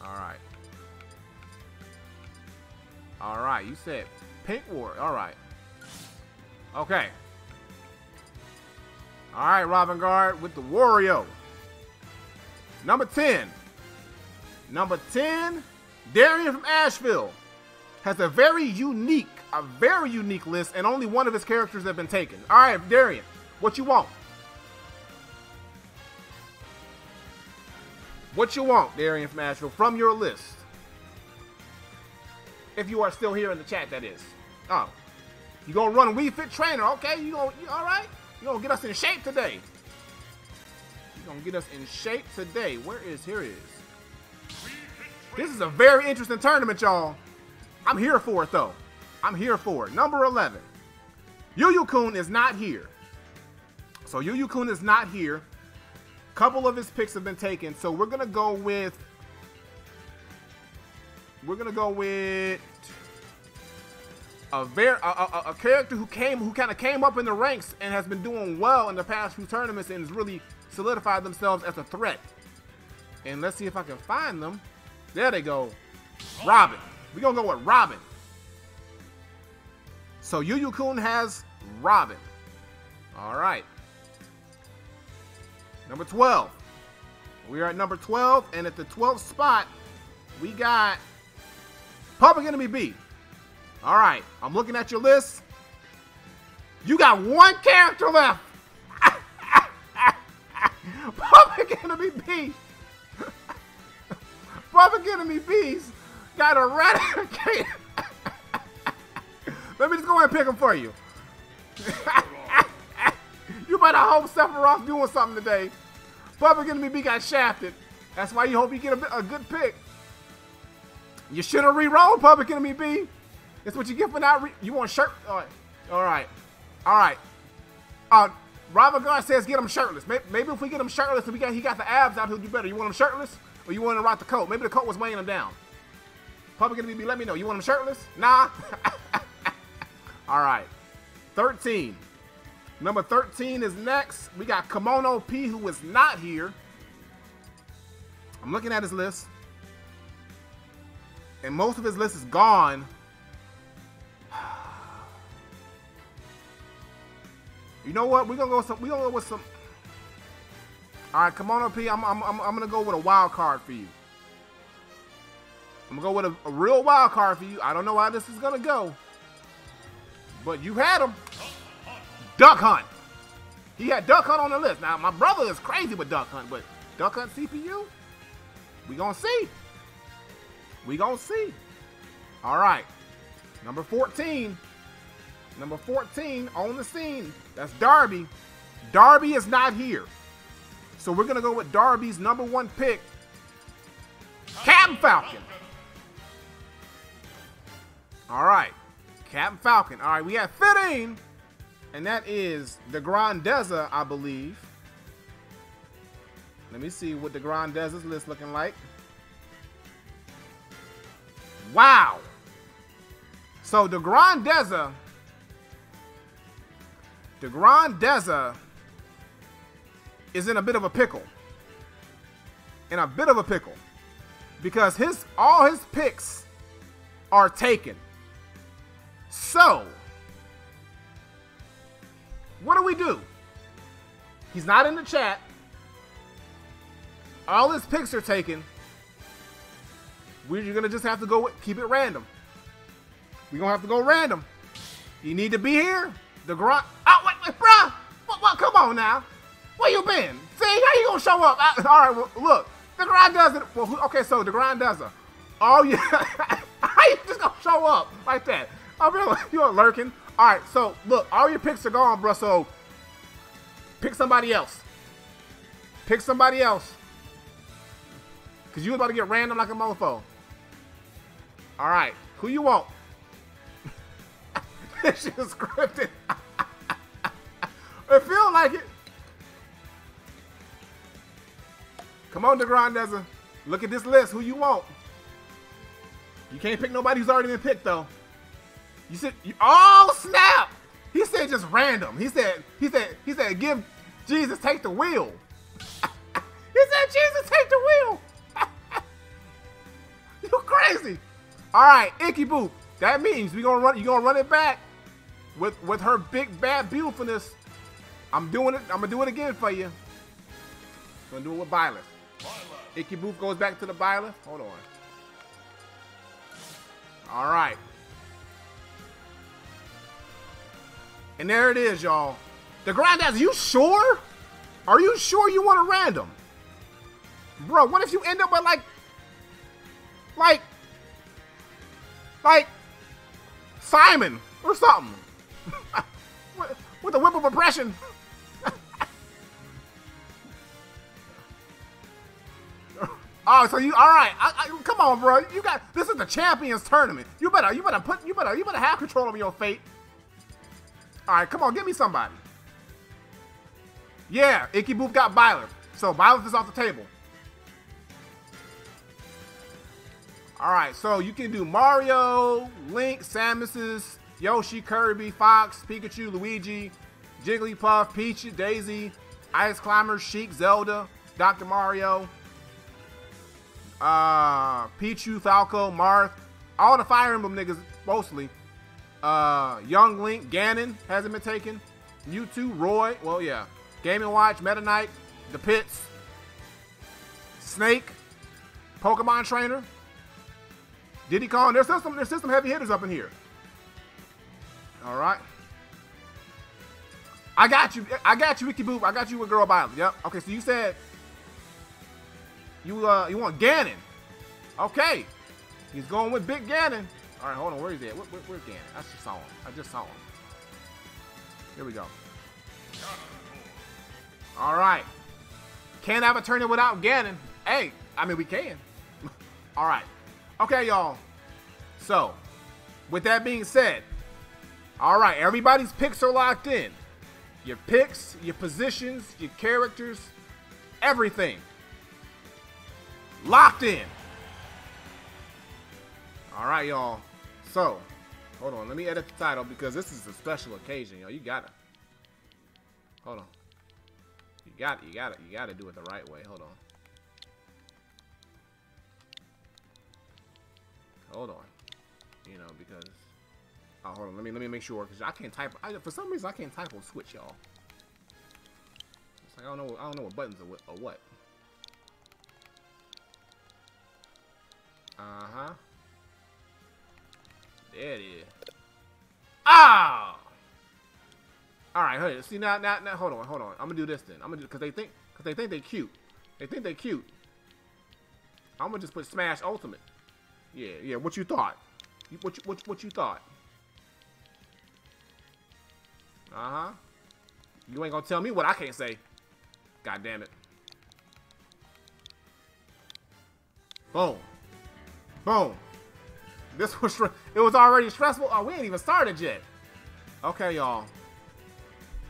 All right. All right, you said Pink War. All right. Okay. All right, Ravant Guard with the Wario. Number 10. Number 10, Darian from Asheville has a very unique, a very unique list, and only one of his characters have been taken. All right, Darian, what you want? What you want, Darian from Asheville, from your list? If you are still here in the chat, that is. Oh. You gonna run Wii Fit Trainer, okay? You gonna, you, all right? You gonna get us in shape today. You gonna get us in shape today. Where is here is? This is a very interesting tournament, y'all. I'm here for it, though. I'm here for it. Number 11. Yu Yu Kun is not here. So Yu Yu Kun is not here. Couple of his picks have been taken, so we're gonna go with we're gonna go with a very a, a, a character who came who kind of came up in the ranks and has been doing well in the past few tournaments and has really solidified themselves as a threat. And let's see if I can find them. There they go. Robin. We're gonna go with Robin. So Yu Yu Kun has Robin. All right. Number 12. We are at number 12, and at the 12th spot, we got Public Enemy B. All right, I'm looking at your list. You got one character left. Public Enemy B. Public Enemy B's got a rat. Let me just go ahead and pick him for you. you better hope Sephiroth doing something today. Public Enemy B got shafted. That's why you hope you get a, a good pick. You should have re-rolled Public Enemy B. That's what you get for not re You want shirt? All right. All right. All right. Uh, Ravagar says get him shirtless. Maybe, if we get him shirtless and we got he got the abs out, he'll do better. You want him shirtless or you want him to rock the coat? Maybe the coat was weighing him down. Public Enemy B, let me know. You want him shirtless? Nah. All right. 13. Number 13 is next. We got Kimono P, who is not here. I'm looking at his list. And most of his list is gone. You know what? We're gonna go some we gonna go with some Alright, Kimono P, I'm, I'm, I'm, I'm gonna go with a wild card for you. I'm gonna go with a, a real wild card for you. I don't know how this is gonna go. But you had him. Duck Hunt. He had Duck Hunt on the list. Now, my brother is crazy with Duck Hunt, but Duck Hunt CPU? We gonna see. We gonna see. All right. Number 14. Number 14 on the scene. That's Darby. Darby is not here. So we're gonna go with Darby's number one pick. Captain Falcon. All right. Captain Falcon. All right, we have 15. And that is the Grandeza, I believe. Let me see what the Grandeza's list looking like. Wow. So the Grandeza, the Grandeza is in a bit of a pickle. In a bit of a pickle. Because his all his picks are taken. So, what do we do? He's not in the chat. All his picks are taken. We're gonna just have to go keep it random. We're gonna have to go random. You need to be here. The grunt. Oh wait, wait, bruh. What, what? Come on now. Where you been? See how you gonna show up? I, all right, well, look. The grind doesn't. Well, okay, so the grind does it. Oh yeah. how you just gonna show up like that? I mean, you're lurking. All right, so look, all your picks are gone, bro. So pick somebody else. Pick somebody else. Cause you about to get random like a mofo. All right, who you want? this is scripted. it feel like it. Come on, DeGrandeza. Look at this list. Who you want? You can't pick nobody who's already been picked, though. You said, you, oh snap! He said just random. He said, he said, he said, give Jesus take the wheel. he said, Jesus take the wheel. you crazy. All right, Icky Boop. That means we gonna run. You gonna run it back with with her big bad beautifulness. I'm doing it. I'm gonna do it again for you. gonna do it with Byleth. Icky Boop goes back to the Byleth. Hold on. All right. And there it is, y'all. The Grandaz, you sure? Are you sure you want a random? Bro, what if you end up with like, like, like Simon or something? with, a whip of oppression. Oh, so you all right? I, I, come on, bro. You got this is the champions tournament. You better, you better put, you better, you better have control over your fate. All right, come on, give me somebody. Yeah, Icky Boop got Byleth. So Byleth is off the table. All right, so you can do Mario, Link, Samus's, Yoshi, Kirby, Fox, Pikachu, Luigi, Jigglypuff, Peach, Daisy, Ice Climber, Sheik, Zelda, Dr. Mario, uh, Pichu, Falco, Marth, all the Fire Emblem niggas mostly. Uh, Young Link, Ganon hasn't been taken. Mewtwo, Roy, well yeah. Game Watch, Meta Knight, The Pits, Snake, Pokemon Trainer, Diddy Kong. There's some there's some heavy hitters up in here. All right. I got you. I got you, Icky Boop. I got you with Girl Byleth. Yep. Okay, so you said you uh you want Ganon. Okay. He's going with Big Ganon. All right, hold on. Where is he at? Where, where, where's Ganon? I just saw him. I just saw him. Here we go. All right. Can't have a tournament without Ganon. Hey, I mean, we can. All right. Okay, y'all. So, with that being said, all right, everybody's picks are locked in. Your picks, your positions, your characters, everything. Locked in. All right, y'all. So, hold on. Let me edit the title because this is a special occasion, y'all. You gotta. Hold on. You got you got to you got to do it the right way. Hold on. Hold on. You know because oh hold on. Let me let me make sure because I can't type. I, for some reason I can't type on Switch, y'all. It's like I don't know I don't know what buttons are, or what. Uh huh. There it is. Ah. All right, hey, see now, now, now, hold on, hold on. I'm gonna do this then. I'm gonna do because they think, because they think they cute. They think they cute. I'm gonna just put Smash Ultimate. Yeah, yeah. What you thought? What you, what, what you thought? Uh huh. You ain't gonna tell me what I can't say. God damn it. Boom. Boom. This was it was already stressful. Oh, we ain't even started yet. Okay, y'all.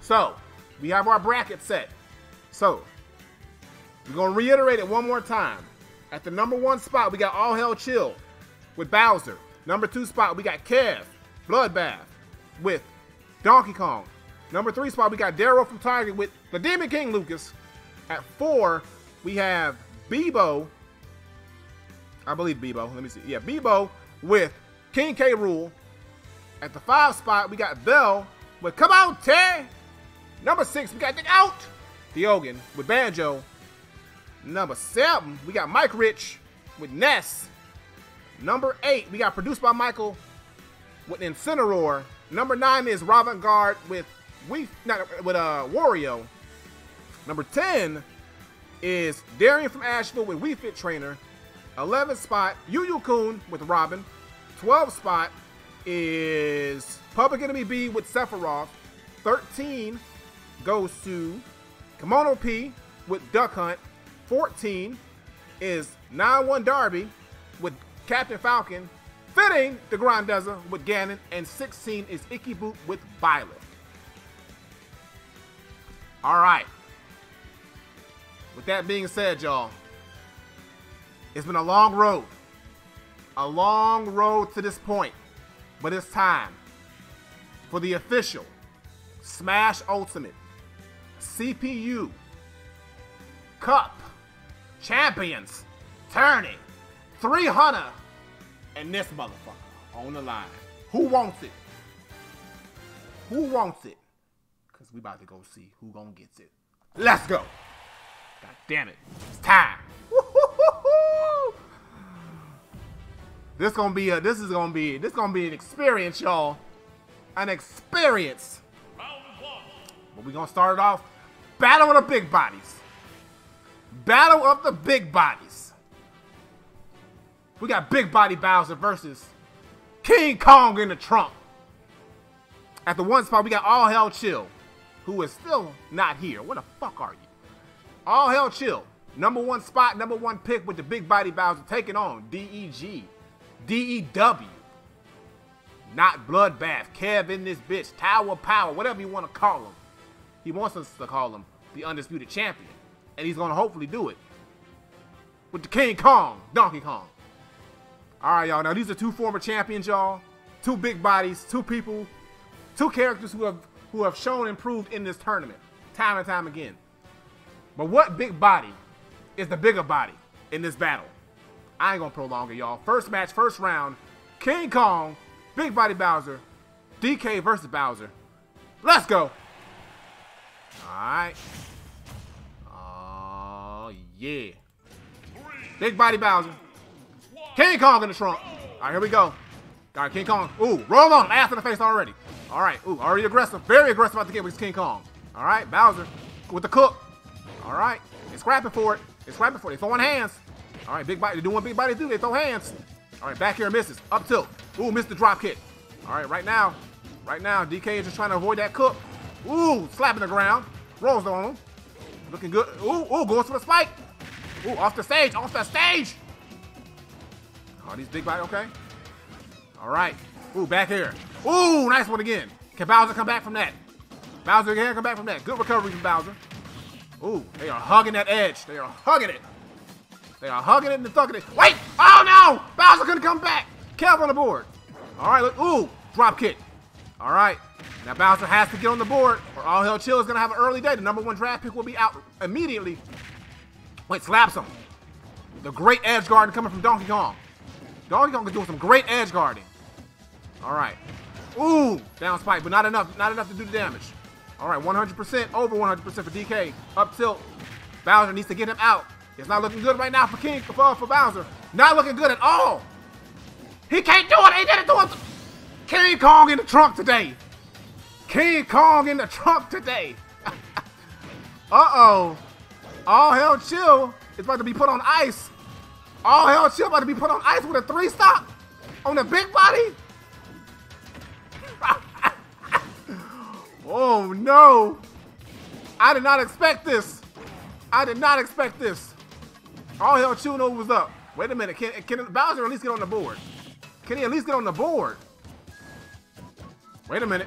So, we have our bracket set. So, we're to reiterate it one more time. At the number one spot, we got All Hell Chill with Bowser. Number two spot, we got Kev, Bloodbath with Donkey Kong. Number three spot, we got Daryl from Tiger with the Demon King Lucas. At four, we have Bebo. I believe Bebo. Let me see. Yeah, Bebo with King K. Rool. At the five spot, we got Bell with Come On, Tay. Number six, we got the out Diogen with Banjo. Number seven, we got Mike Rich with Ness. Number eight, we got produced by Michael with Incineroar. Number nine is Robin Guard with we not with uh Wario. Number ten is Darian from Asheville with Wii Fit Trainer. 11th spot, Yu Yu Kun with Robin. 12th spot is Public Enemy B with Sephiroth. 13 goes to Kimono P with Duck Hunt. 14 is 9-1 Darby with Captain Falcon. Fitting the Grandeza with Ganon. And 16 is Icky Boop with Violet. All right. With that being said, y'all, it's been a long road. A long road to this point. But it's time for the official Smash Ultimate CPU Cup Champions Tourney 300 and this motherfucker on the line. Who wants it? Who wants it? Because we about to go see who gonna get it. Let's go. God damn it. It's time. This gonna be a this is gonna be this gonna be an experience, y'all. An experience. But we gonna start it off. Battle of the big bodies. Battle of the big bodies. We got Big Body Bowser versus King Kong in the trunk. At the one spot, we got All Hell Chill, who is still not here. Where the fuck are you? All Hell Chill. Number one spot, number one pick with the Big Body Bowser taking on DEG. DEW. Not Bloodbath. Kev in this bitch. Tower Power. Whatever you want to call him. He wants us to call him the Undisputed Champion. And he's going to hopefully do it. With the King Kong. Donkey Kong. Alright, y'all. Now, these are two former champions, y'all. Two big bodies. Two people. Two characters who have who have shown improved in this tournament. Time and time again. But what big body is the bigger body in this battle? I ain't gonna prolong it, y'all. First match, first round. King Kong, Big Body Bowser, DK versus Bowser. Let's go. Alright. Oh, yeah. Big Body Bowser. King Kong in the trunk. Alright, here we go. All right, King Kong. Ooh, roll on. Ass in the face already. All right. Ooh, already aggressive. Very aggressive about to get with King Kong. All right, Bowser with the cook. All right. They're scrapping for it. They're scrapping for it. They're throwing hands. All right, big body. They're doing big body do. They throw hands. All right, back here misses. Up tilt. Ooh, missed the drop kick. All right, right now. Right now, DK is just trying to avoid that cook. Ooh, slapping the ground. Rolls on him. Looking good. Ooh, ooh, going for the spike. Ooh, off the stage, off the stage. Oh, these big body, okay. All right. Ooh, back here. Ooh, nice one again. Can Bowser come back from that? Bowser can come back from that. Good recovery from Bowser. Ooh, they are hugging that edge. They are hugging it. They are hugging it and thugging it. Wait! Oh no! Bowser couldn't come back. Kev on the board. All right, look. Ooh, drop kick. All right. Now Bowser has to get on the board, or All Hell Chill is gonna have an early day. The number one draft pick will be out immediately. Wait, slaps him. The great edge guarding coming from Donkey Kong. Kong is doing some great edge guarding. All right. Ooh, down spike, but not enough. Not enough to do the damage. All right, 100%, over 100% for DK. Up tilt. Bowser needs to get him out. It's not looking good right now for King for, for Bowser. Not looking good at all. He can't do it. He did it to him. King Kong in the trunk today. King Kong in the trunk today. Uh-oh. All Hell Chill It's about to be put on ice. All Hell Chill about to be put on ice with a three stop on the big body. oh no. I did not expect this. I did not expect this. All Hell knows what's up. Wait a minute. Can, can Bowser at least get on the board? Can he at least get on the board? Wait a minute.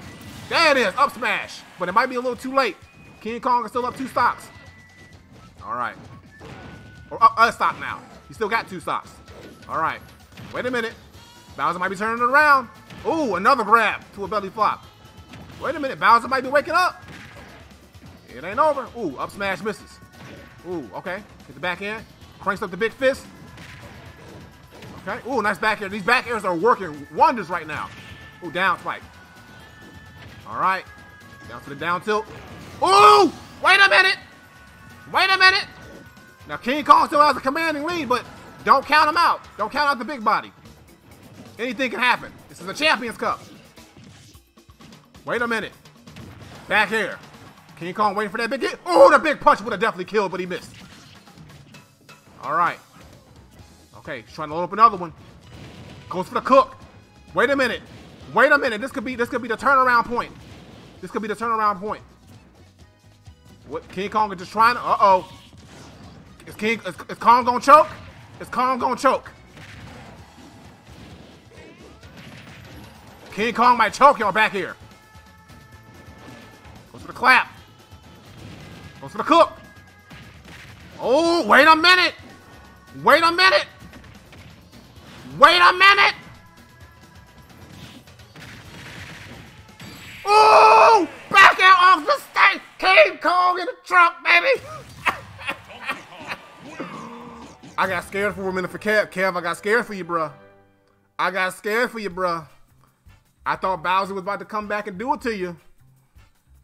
There it is. Up smash. But it might be a little too late. King Kong is still up two stocks. All right. Or up a stock now. He still got two stocks. All right. Wait a minute. Bowser might be turning around. Ooh, another grab to a belly flop. Wait a minute. Bowser might be waking up. It ain't over. Ooh, up smash misses. Ooh, okay. Hit the back end. Cranks up the big fist. Okay. Ooh, nice back air. These back airs are working wonders right now. Ooh, down spike. All right. Down to the down tilt. Ooh! Wait a minute! Wait a minute! Now, King Kong still has a commanding lead, but don't count him out. Don't count out the big body. Anything can happen. This is a Champions Cup. Wait a minute. Back here. King Kong waiting for that big hit. Oh, the big punch would have definitely killed, but he missed. All right. Okay, he's trying to load up another one. Goes for the cook. Wait a minute. Wait a minute. This could be this could be the turnaround point. This could be the turnaround point. What King Kong is just trying to uh oh. Is King is, is Kong gonna choke? Is Kong gonna choke? King Kong might choke y'all back here. Goes for the clap. Goes for the cook. Oh, wait a minute. Wait a minute. Wait a minute. Ooh! Back out off the stage! King Kong in the trunk, baby! I got scared for a minute for Kev. Kev, I got scared for you, bruh. I got scared for you, bruh. I thought Bowser was about to come back and do it to you.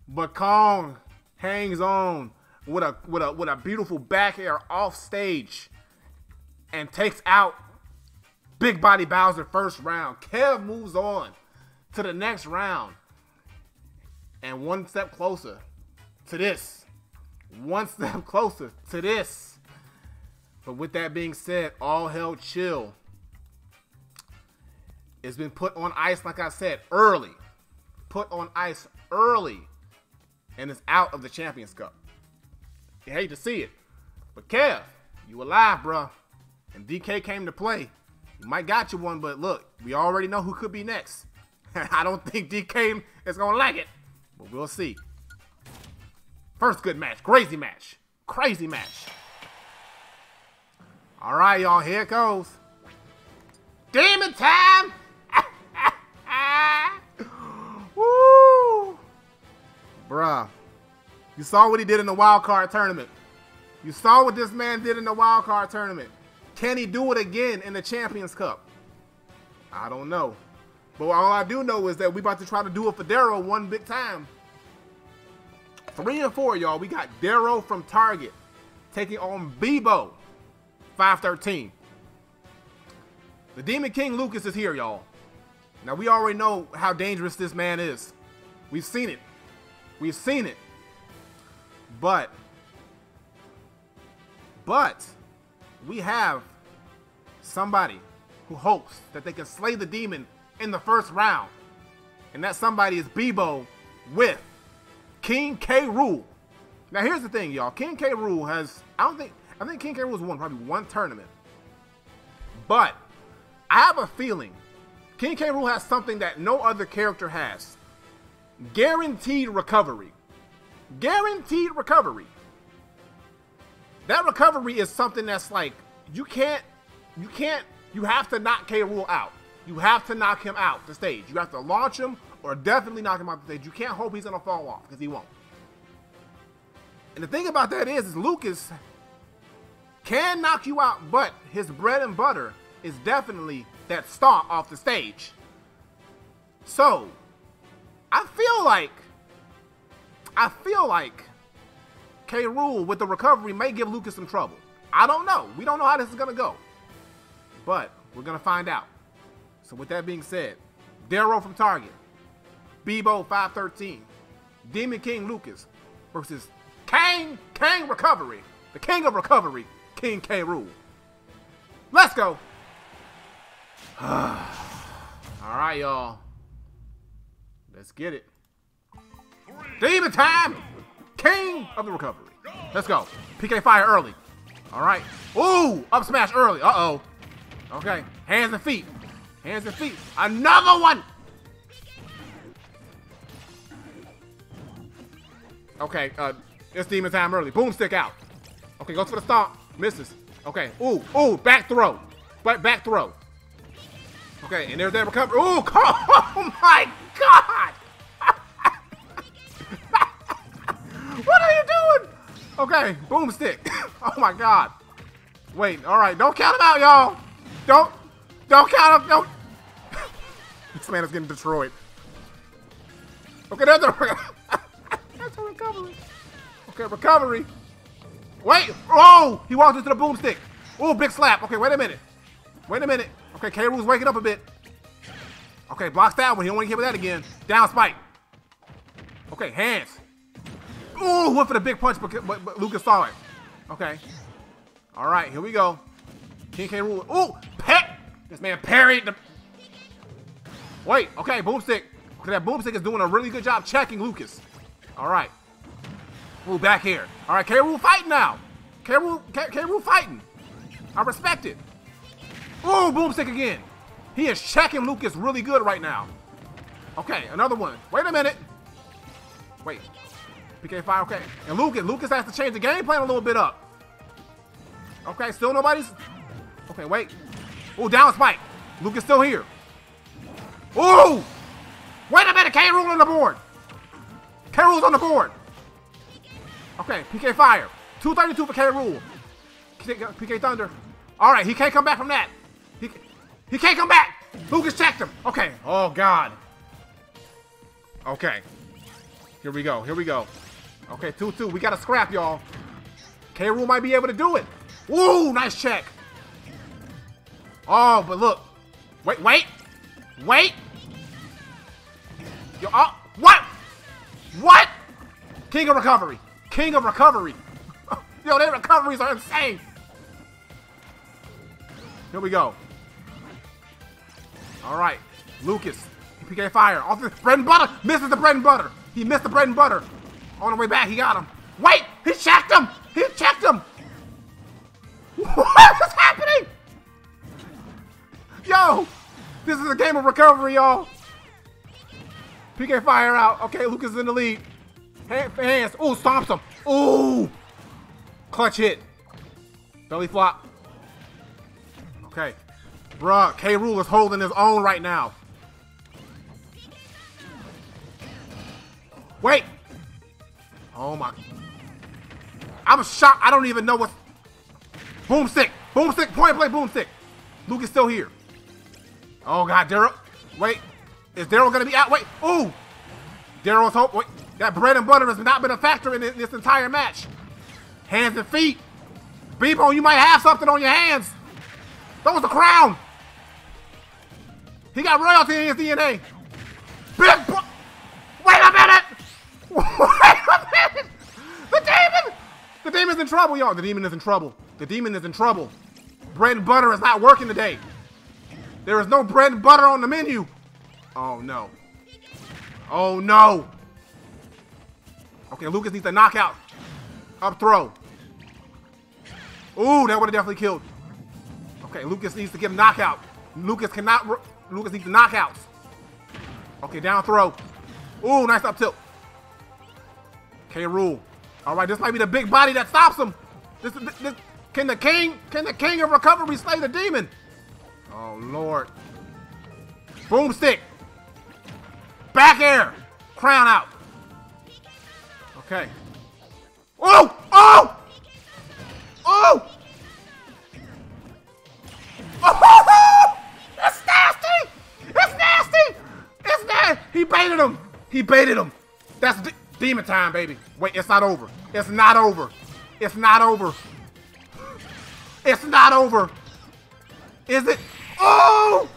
But Kong hangs on with a with a with a beautiful back air off stage and takes out Big Body Bowser first round. Kev moves on to the next round and one step closer to this. One step closer to this. But with that being said, all hell chill. It's been put on ice, like I said, early. Put on ice early. And it's out of the Champions Cup. You hate to see it. But Kev, you alive, bruh. And DK came to play. You might got you one, but look, we already know who could be next. I don't think DK is gonna like it. But we'll see. First good match. Crazy match. Crazy match. All right, y'all. Here it goes. Demon time! Woo! Bruh. You saw what he did in the wild card tournament. You saw what this man did in the wild card tournament. Can he do it again in the Champions Cup? I don't know. But all I do know is that we about to try to do it for Darrow one big time. Three and four, y'all. We got Darrow from Target taking on Bebo 513. The Demon King Lucas is here, y'all. Now we already know how dangerous this man is. We've seen it. We've seen it. But but we have somebody who hopes that they can slay the demon in the first round. And that somebody is Bebo with King K. Rool. Now here's the thing, y'all. King K. Rool has I don't think I think King K. Rool has won probably one tournament. But I have a feeling King K. Has something that no other character has. Guaranteed recovery. Guaranteed recovery. That recovery is something that's like you can't you can't you have to knock K. Out. You have to knock him out the stage. You have to launch him or definitely knock him out the stage. You can't hope he's gonna fall off because he won't. And the thing about that is, is Lucas can knock you out, but his bread and butter is definitely that stomp off the stage. So, I feel like, I feel like K. Rool with the recovery may give Lucas some trouble. I don't know. We don't know how this is gonna go, but we're gonna find out. So with that being said, Daryl from Target, Bebo 513, Demon King Lucas versus Kang Kang Recovery, the King of Recovery, King K. Rool. Let's go. All right, y'all. Let's get it. Demon time! King of the recovery. Let's go. PK fire early. All right. Ooh, up smash early. Uh-oh. Okay, hands and feet. Hands and feet. Another one! Okay, uh, it's demon time early. Boomstick out. Okay, goes for the stomp. Misses. Okay, ooh, ooh, back throw. Back, back throw. Okay, and there's that recovery. Ooh, oh my god! what are you doing? Okay, boomstick. oh my god. Wait, alright, don't count him out, y'all. Don't, don't count him, don't. this man is getting destroyed. Okay, there's a, that's a recovery. Okay, recovery. Wait, oh, he walked into the boomstick. Oh, big slap. Okay, wait a minute. Wait a minute. Okay, K. Rool's waking up a bit. Okay, blocks that one. He don't want to hit with that again. Down spike. Okay, hands. Ooh, went for the big punch, but, but, but Lucas saw it. Okay. All right, here we go. King K. Rool. Ooh, pet. This man parried the. Wait, okay, boomstick. Okay, that boomstick is doing a really good job checking Lucas. All right. Ooh, back here. All right, K. Rool fighting now. K. Rool, K. Rool fighting. I respect it. Ooh, boomstick again. He is checking Lucas really good right now. Okay, another one. Wait a minute. Wait. PK fire, okay. And Lucas, Lucas has to change the game plan a little bit up. Okay, still nobody's. Okay, wait. Ooh, down spike. Lucas still here. Ooh! Wait a minute, K. Rool on the board. K. Rool's on the board. Okay, PK fire. 232 for K. Rool. PK Thunder. All right, he can't come back from that. He, he can't come back. Lucas checked him. Okay. Oh, God. Okay. Here we go. Here we go. Okay, 2-2. We got to scrap, y'all. K. Rool might be able to do it. Ooh, nice check. Oh, but look. Wait, wait. Wait. Yo, oh, what? What? King of recovery. King of recovery. Yo, their recoveries are insane. Here we go. All right. Lucas. PK fire. Off the bread and butter. Misses the bread and butter. He missed the bread and butter. On the way back, he got him. Wait! He checked him! He checked him! What is happening? Yo! This is a game of recovery, y'all. PK fire out. Okay, Lucas is in the lead. Hands. Ooh, stomps him. Ooh! Clutch hit. Belly flop. Okay. Bruh, K. Rool is holding his own right now. Wait! Oh my. I'm shocked. I don't even know what. Boomstick. Boomstick. Point blank boomstick. Luke is still here. Oh god, Daryl. Wait. Is Daryl gonna be out? Wait. Ooh. Daryl's hope. Wait. That bread and butter has not been a factor in this entire match. Hands and feet. Bebo, you might have something on your hands. That was the crown. He got royalty in his DNA. Big Wait a minute. Wait a minute. The demon. The demon's in trouble, y'all. The demon is in trouble. The demon is in trouble. Bread and butter is not working today. There is no bread and butter on the menu. Oh, no. Oh, no. Okay, Lucas needs a knockout. Up throw. Ooh, that would have definitely killed. Okay, Lucas needs to get a knockout. Lucas cannot. Lucas needs the knockouts. Okay, down throw. Ooh, nice up tilt. K. Rool. All right, this might be the big body that stops him. This, this, this can the king, can the king of recovery slay the demon? Oh Lord. Boomstick. Back air. Crown out. Okay. Oh! Oh! Oh! Oh! It's nasty! It's nasty! It's nasty! He baited him! He baited him! That's de demon time, baby. Wait, it's not over. It's not over. It's not over. It's not over. Is it? Oh!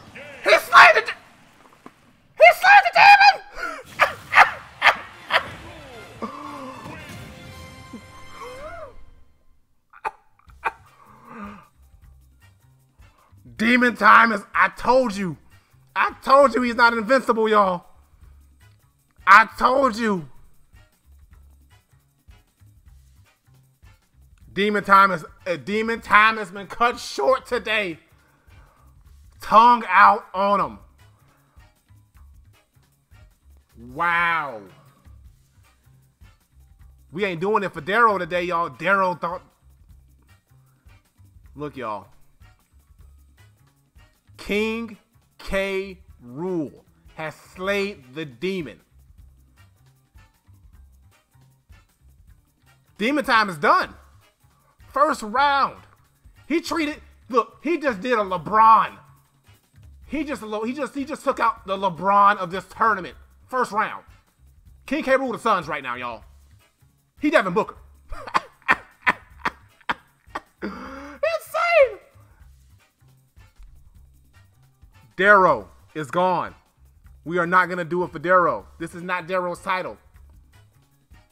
He slayed the... He slayed the demon! Demon time is. I told you. I told you he's not invincible, y'all. I told you. Demon time is. Uh, demon time has been cut short today. Tongue out on him. Wow. We ain't doing it for Daryl today, y'all. Daryl thought. Look, y'all. King K. Rool has slayed the demon. Demon time is done. First round. He treated look, he just did a LeBron. He just he just he just took out the LeBron of this tournament. First round. King K. Rool the Suns right now, y'all. He Devin Booker. Darrow is gone. We are not gonna do it for Darrow. This is not Darrow's title.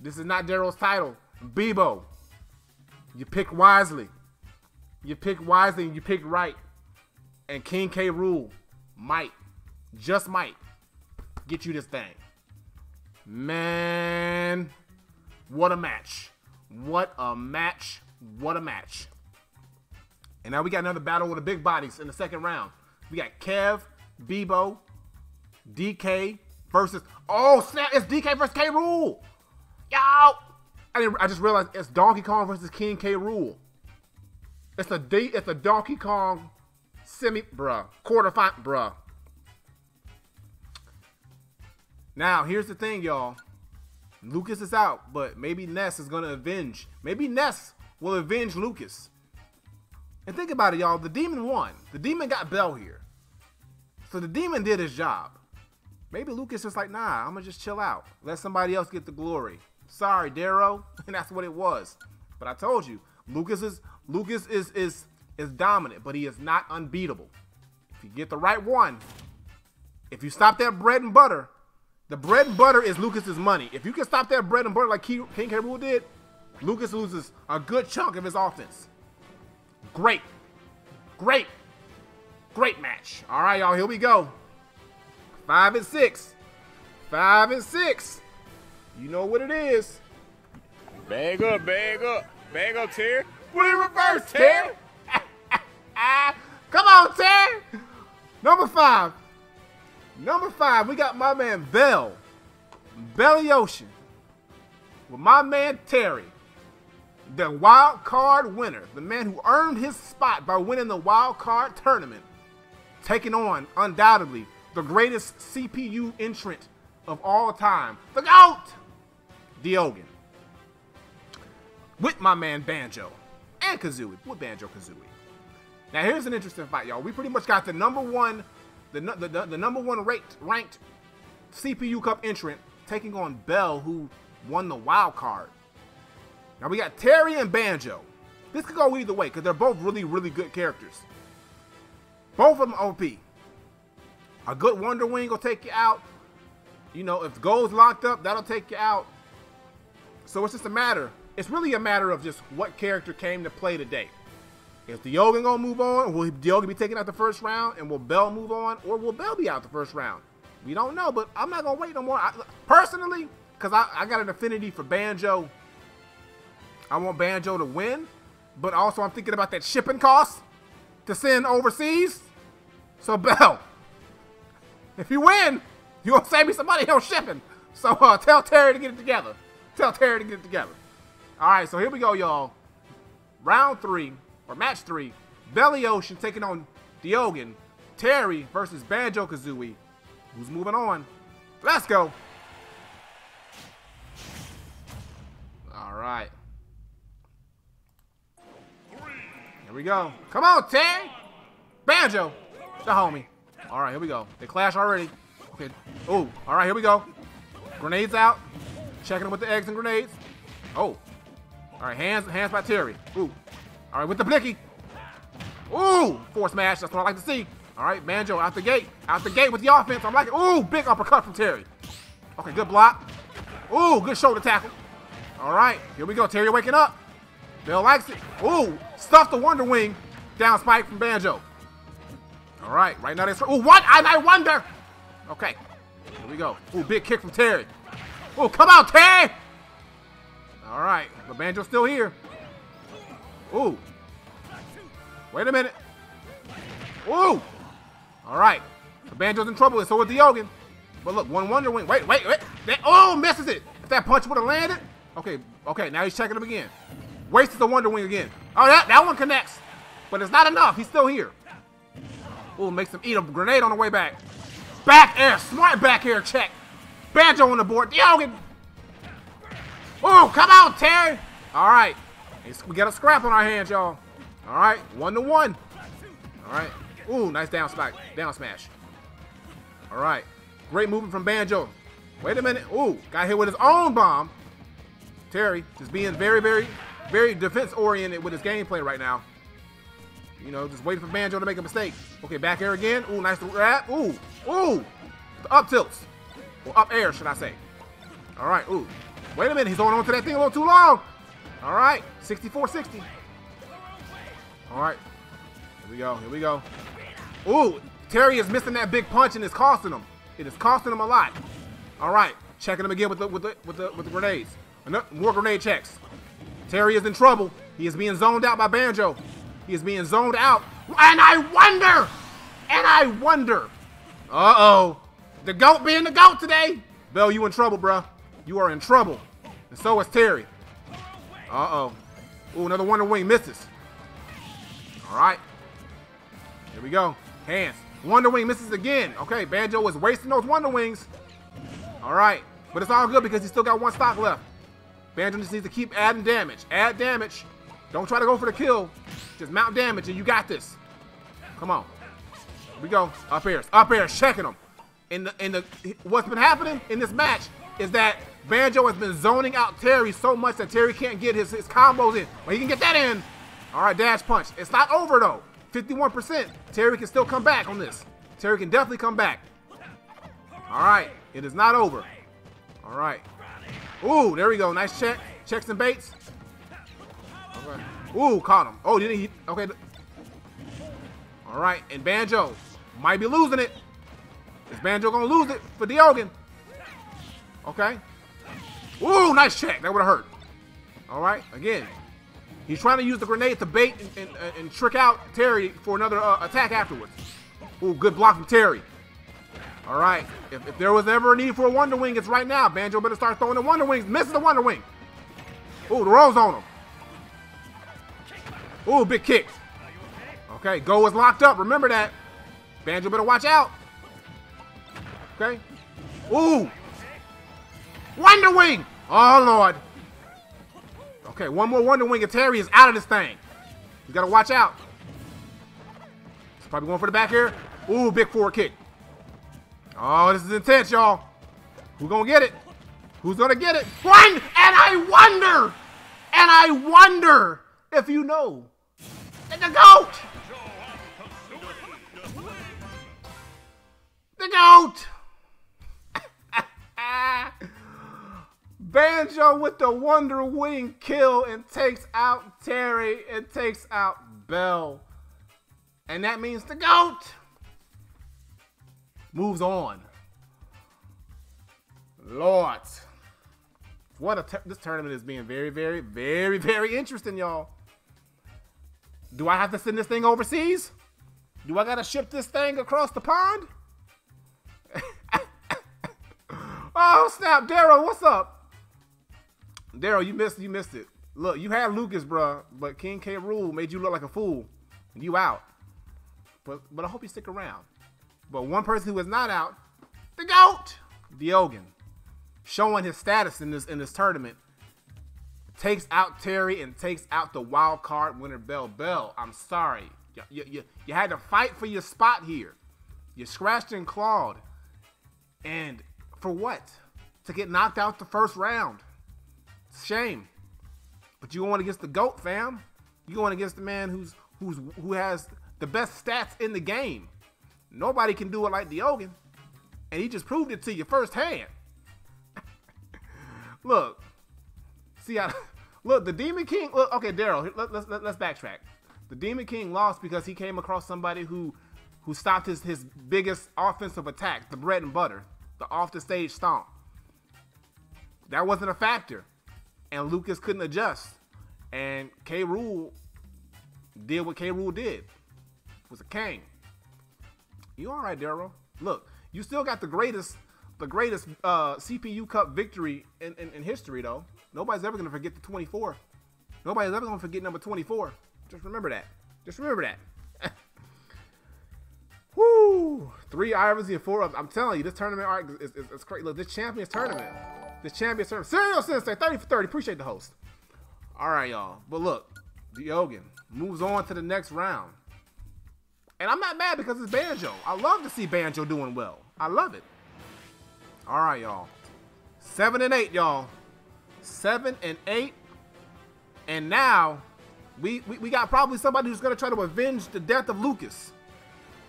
This is not Darrow's title. Bebo, you pick wisely. You pick wisely and you pick right. And King K. Rool might, just might, get you this thing. Man, what a match. What a match. What a match. And now we got another battle with the big bodies in the second round. We got Kev, Bebo, DK versus. Oh snap! It's DK versus K. Rool. Yo, I didn't. I just realized it's Donkey Kong versus King K. Rool. It's a D. It's a Donkey Kong semi, bruh, quarter final, bruh. Now here's the thing, y'all. Lucas is out, but maybe Ness is gonna avenge. Maybe Ness will avenge Lucas. And think about it, y'all. The demon won. The demon got Bell here. So the demon did his job. Maybe Lucas is like, nah, I'm gonna just chill out. Let somebody else get the glory. Sorry, Darrow. And that's what it was. But I told you, Lucas is Lucas is is is dominant, but he is not unbeatable. If you get the right one, if you stop that bread and butter, the bread and butter is Lucas's money. If you can stop that bread and butter like King K. Did, Lucas loses a good chunk of his offense. Great. Great. Great match. All right, y'all, here we go. Five and six. Five and six. You know what it is. Bag up, bag up. Bag up, Terry. Put it in reverse, Terry. Come on, Terry. Number five. Number five, we got my man Bell. Belly Ocean. With my man Terry. The wild card winner. The man who earned his spot by winning the wild card tournament. Taking on, undoubtedly, the greatest CPU entrant of all time. The GOAT! Diogen. With my man Banjo. And Kazooie. With Banjo Kazooie. Now here's an interesting fight, y'all. We pretty much got the number one, the, the, the, the number one ranked, ranked CPU Cup entrant taking on Bell, who won the wild card. Now we got Terry and Banjo. This could go either way because they're both really, really good characters. Both of them OP. A good Wonder Wing will take you out. You know, if gold's locked up, that'll take you out. So it's just a matter. It's really a matter of just what character came to play today. Is Diogen gonna move on? Will Diogen be taken out the first round? And will Bell move on? Or will Bell be out the first round? We don't know, but I'm not gonna wait no more. I, personally, because I, I got an affinity for Banjo. I want Banjo to win, but also I'm thinking about that shipping cost to send overseas. So Bell, if you win, you gonna save me some money on shipping. So uh, tell Terry to get it together. Tell Terry to get it together. All right, so here we go, y'all. Round three or match three. Belly Ocean taking on Diogen. Terry versus Banjo Kazooie. Who's moving on? Let's go. All right. Here we go. Come on, Terry. Banjo. The homie. All right, here we go. They clash already. Okay. Oh, all right, here we go. Grenades out. Checking them with the eggs and grenades. Oh. All right, hands hands by Terry. Ooh. All right, with the blicky. Ooh, force smash. That's what I like to see. All right, Banjo out the gate. Out the gate with the offense. I'm like, ooh, big uppercut from Terry. Okay, good block. Ooh, good shoulder tackle. All right, here we go. Terry waking up. Bill likes it. Ooh, stuff the Wonder Wing. Down spike from Banjo. All right, right now that's. Ooh, what? I, I wonder. Okay, here we go. Ooh, big kick from Terry. Ooh, come on, Terry. All right, but Banjo's still here. Ooh. Wait a minute. Ooh. All right. The Banjo's in trouble, and so is Diogen. But look, one Wonder Wing. Wait, wait, wait. That, oh, misses it. If that punch would have landed. Okay, okay, now he's checking him again. Wastes the Wonder Wing again. Oh, that, that one connects. But it's not enough. He's still here. Ooh, makes him eat a grenade on the way back. Back air. Smart back air check. Banjo on the board. Diogen. Ooh, come on, Terry. All right. We got a scrap on our hands, y'all. All right, one to one. All right. Ooh, nice down smash. Down smash. All right. Great movement from Banjo. Wait a minute. Ooh, got hit with his own bomb. Terry just being very, very, very defense-oriented with his gameplay right now. You know, just waiting for Banjo to make a mistake. Okay, back air again. Ooh, nice grab. Ooh, ooh. The up tilts. Or up air, should I say. All right, ooh. Wait a minute. He's holding on to that thing a little too long. All right, 64-60. All right, here we go, here we go. Ooh, Terry is missing that big punch and it's costing him. It is costing him a lot. All right, checking him again with the with the with the with the grenades. Another, more grenade checks. Terry is in trouble. He is being zoned out by Banjo. He is being zoned out. And I wonder, and I wonder. Uh-oh. The GOAT being the GOAT today. Bell, you in trouble, bruh. You are in trouble. And so is Terry. Uh-oh. Ooh, another Wonder Wing misses. All right. Here we go. Hands. Wonder Wing misses again. Okay, Banjo is wasting those Wonder Wings. All right. But it's all good because he's still got one stock left. Banjo just needs to keep adding damage. Add damage. Don't try to go for the kill. Just mount damage and you got this. Come on. Here we go. Up airs. Up airs. Checking them. In the, in the, what's been happening in this match is that Banjo has been zoning out Terry so much that Terry can't get his, his combos in. But he can get that in. All right, dash punch. It's not over, though. 51%. Terry can still come back on this. Terry can definitely come back. All right, it is not over. All right. Ooh, there we go. Nice check. Checks and baits. Okay. Ooh, caught him. Oh, didn't he? Okay. All right, and Banjo might be losing it. Is Banjo gonna lose it for Diogen? Okay. Ooh, nice check. That would have hurt. All right, again. He's trying to use the grenade to bait and, and, and trick out Terry for another uh, attack afterwards. Ooh, good block from Terry. All right. If, if, there was ever a need for a Wonder Wing, it's right now. Banjo better start throwing the Wonder Wings. Misses the Wonder Wing. Ooh, the rolls on him. Ooh, big kick. Okay, Go is locked up. Remember that. Banjo better watch out. Okay. Ooh. Wonder Wing. Oh, Lord. Okay, one more Wonder Wing and Terry is out of this thing. You gotta watch out. He's probably going for the back here. Ooh, big forward kick. Oh, this is intense, y'all. Who's gonna get it? Who's gonna get it? One! And I wonder! And I wonder if you know. The GOAT! The GOAT! Banjo with the Wonder Wing kill and takes out Terry and takes out Bell. And that means the GOAT moves on. Lord. What a this tournament is being very, very, very, very interesting, y'all. Do I have to send this thing overseas? Do I gotta ship this thing across the pond? oh snap, Daryl, what's up? Daryl, you missed you missed it. Look, you had Lucas, bruh, but King K. Rool made you look like a fool. You out. But but I hope you stick around. But one person who is not out, the GOAT, Diogen, showing his status in this in this tournament. Takes out Terry and takes out the wild card winner Bell Bell. I'm sorry. You, you, you, you had to fight for your spot here. You scratched and clawed. And for what? To get knocked out the first round. Shame. But you going against the GOAT, fam. You going against the man who's who's who has the best stats in the game. Nobody can do it like Diogen. And he just proved it to you firsthand. look. See how look the Demon King look okay, Daryl, let, let's let, let's backtrack. The Demon King lost because he came across somebody who who stopped his, his biggest offensive attack, the bread and butter, the off the stage stomp. That wasn't a factor and Lucas couldn't adjust. And K Rool did what K Rool did. Was a king. You all right, Daryl? Look, you still got the greatest, the greatest uh, CPU Cup victory in, in, in history, though. Nobody's ever gonna forget the 24. Nobody's ever gonna forget number 24. Just remember that. Just remember that. Woo! Three Ivorsy and four of I'm telling you, this tournament arc is, is, is crazy. Look, this Champions Tournament the Champions server. Serial Sensei, 30 for 30. Appreciate the host. All right, y'all. But look, Diogen moves on to the next round. And I'm not mad because it's Banjo. I love to see Banjo doing well. I love it. All right, y'all. Seven and eight, y'all. Seven and eight. And now we, we, we got probably somebody who's going to try to avenge the death of Lucas.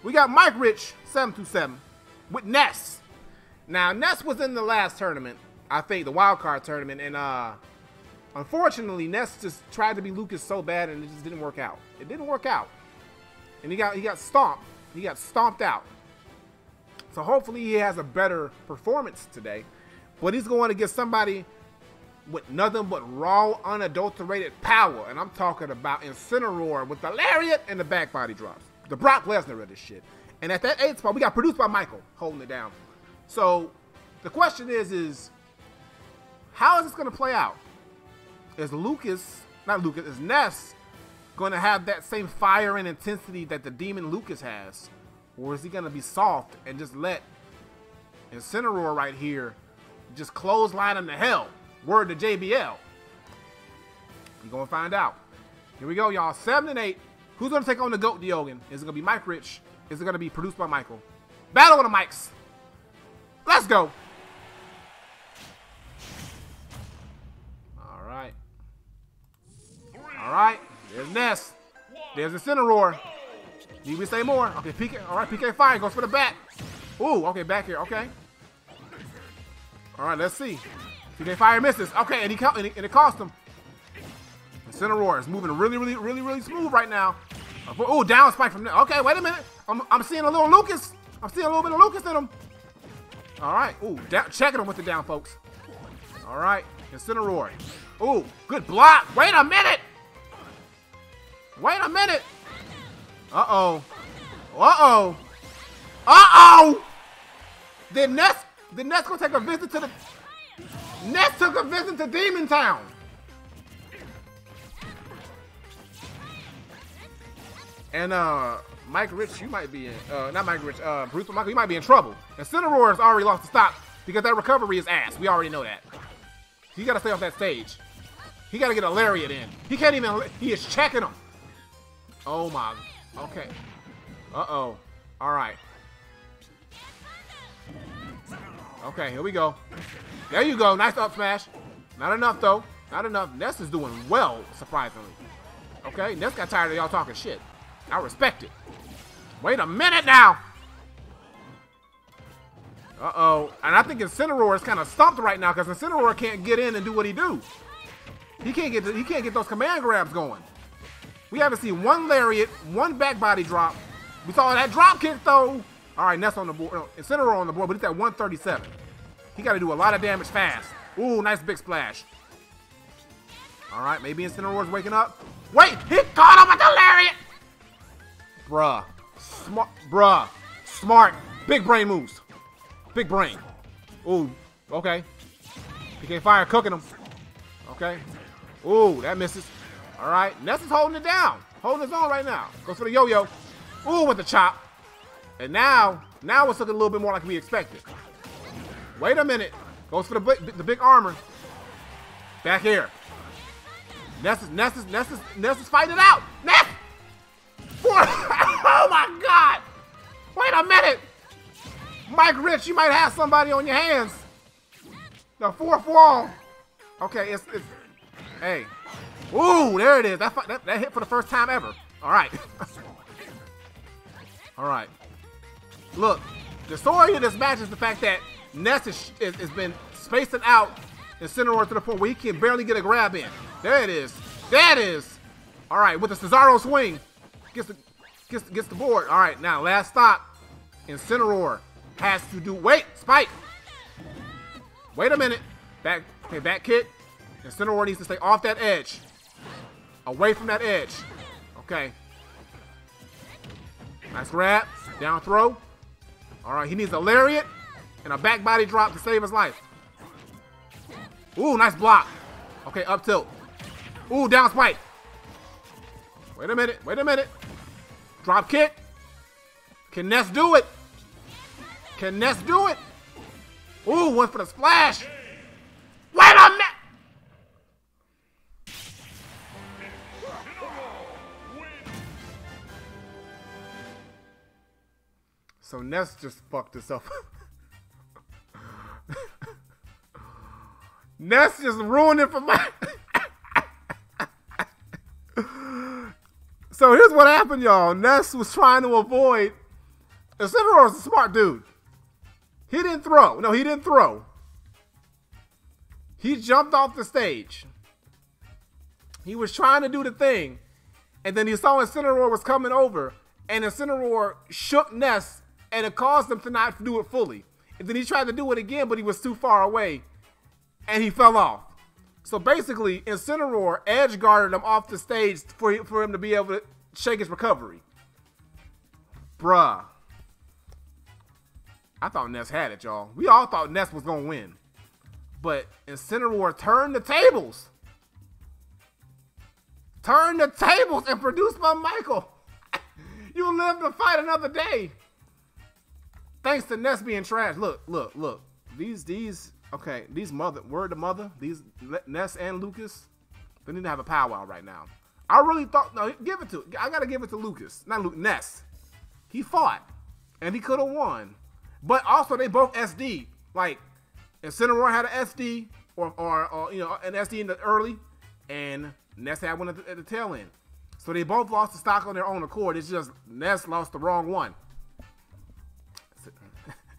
We got Mike Rich, 727, with Ness. Now, Ness was in the last tournament, I think the wild card tournament, and uh, unfortunately, Ness just tried to be Lucas so bad, and it just didn't work out. It didn't work out, and he got he got stomped. He got stomped out. So hopefully, he has a better performance today. But he's going to get somebody with nothing but raw, unadulterated power, and I'm talking about Incineroar with the lariat and the back body drops. The Brock Lesnar of this shit. And at that eight spot, we got produced by Michael holding it down. So the question is, is how is this going to play out? Is Lucas, not Lucas, is Ness going to have that same fire and intensity that the Demon Lucas has? Or is he going to be soft and just let Incineroar right here just clothesline him to hell? Word to JBL. You're going to find out. Here we go, y'all. 7 and 8. Who's going to take on the GOAT Diogen? Is it going to be Mike Rich? Is it going to be produced by Michael? Battle of the mics. Let's go. Alright. All right. There's Ness. There's Incineroar. Need we say more? Okay, PK. All right, PK fire goes for the back. Ooh, okay, back here. Okay. All right, let's see. PK fire misses. Okay, and he and it, cost him. Incineroar is moving really, really, really, really smooth right now. Oh, down spike from there. Okay, wait a minute. I'm, I'm seeing a little Lucas. I'm seeing a little bit of Lucas in him. All right. Ooh, down, checking him with the down, folks. All right. Incineroar. Ooh, good block. Wait a minute. Wait a minute. Uh-oh. Uh-oh. Uh-oh! Did Ness, did Ness go take a visit to the... Ness took a visit to Demon Town. And, uh, Mike Rich, you might be in, uh, not Mike Rich, uh, Bruce Michael, you might be in trouble. And Incineroar has already lost the stop because that recovery is ass. We already know that. He got to stay off that stage. He got to get a lariat in. He can't even, he is checking him. Oh my. Okay. Uh-oh. All right. Okay, here we go. There you go. Nice up smash. Not enough, though. Not enough. Ness is doing well, surprisingly. Okay, Ness got tired of y'all talking shit. I respect it. Wait a minute now. Uh-oh. And I think Incineroar is kind of stumped right now because Incineroar can't get in and do what he do. He can't get he can't get those command grabs going. We haven't seen one lariat, one back body drop. We saw that drop kick though. All right, Ness on the board. No, Incineroar on the board, but it's at 137. He got to do a lot of damage fast. Ooh, nice big splash. All right, maybe Incineroar's waking up. Wait, he caught him with the lariat! Bruh. Smart, bruh. Smart. Big brain moves. Big brain. Ooh, okay. PK Fire cooking him. Okay. Ooh, that misses. All right, Ness is holding it down. Holding his own right now. Goes for the yo-yo. Ooh, with the chop. And now, now it's looking a little bit more like we expected. Wait a minute. Goes for the big, the big armor. Back here. Ness is, Ness is, Ness is, Ness is fighting it out. Ness! oh my God! Wait a minute! Mike Rich, you might have somebody on your hands. The fourth wall. Okay, it's, it's, hey. Ooh, there it is. That, that, that hit for the first time ever. All right. All right. Look, the story of this match is the fact that Ness has is, is been spacing out Incineroar to the point where he can barely get a grab in. There it is. There it is. All right, with the Cesaro swing, gets the gets gets the board. All right, now last stop. Incineroar has to do. Wait, Spike. Wait a minute. Back. Okay, back kick. Incineroar needs to stay off that edge, away from that edge. Okay. Nice grab. Down throw. All right, he needs a lariat and a back body drop to save his life. Ooh, nice block. Okay, up tilt. Ooh, down spike. Wait a minute. Wait a minute. Drop kick. Can Ness do it? Can Ness do it? Ooh, went for the splash. So Ness just fucked us up. Ness just ruined it for my. so here's what happened, y'all. Ness was trying to avoid. Incineroar was a smart dude. He didn't throw. No, he didn't throw. He jumped off the stage. He was trying to do the thing, and then he saw Incineroar was coming over, and Incineroar shook Ness and it caused him to not do it fully. And then he tried to do it again, but he was too far away, and he fell off. So basically, Incineroar edge guarded him off the stage for, for him to be able to shake his recovery. Bruh. I thought Ness had it, y'all. We all thought Ness was going to win. But Incineroar turned the tables. Turned the tables and produced by Michael. you live to fight another day. Thanks to Ness being trash. Look, look, look. These, these, okay, these mother, word to mother, these Ness and Lucas, they need to have a powwow right now. I really thought, no, give it to, I gotta give it to Lucas, not Luke, Ness. He fought, and he could have won. But also, they both SD. Like, Incineroar had an SD, or, or, or, you know, an SD in the early, and Ness had one at the, at the tail end. So they both lost the stock on their own accord. It's just Ness lost the wrong one.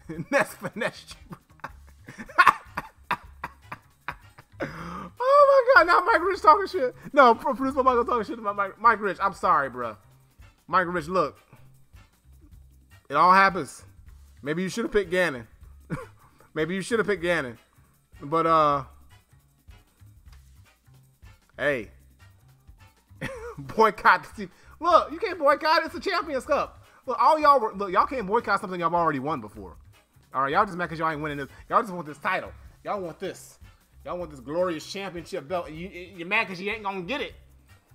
Ness finesse oh my god, now Mike Rich talking shit. No, producer Michael talking shit about Mike, Mike Rich. I'm sorry, bro. Mike Rich, look. It all happens. Maybe you should have picked Ganon. Maybe you should have picked Ganon. But uh Hey. boycott the team. Look, you can't boycott it. It's the Champions Cup. Look, all y'all look, y'all can't boycott something y'all already won before. All right, y'all just mad because y'all ain't winning this. Y'all just want this title. Y'all want this. Y'all want this glorious championship belt. You, you're mad because you ain't gonna get it.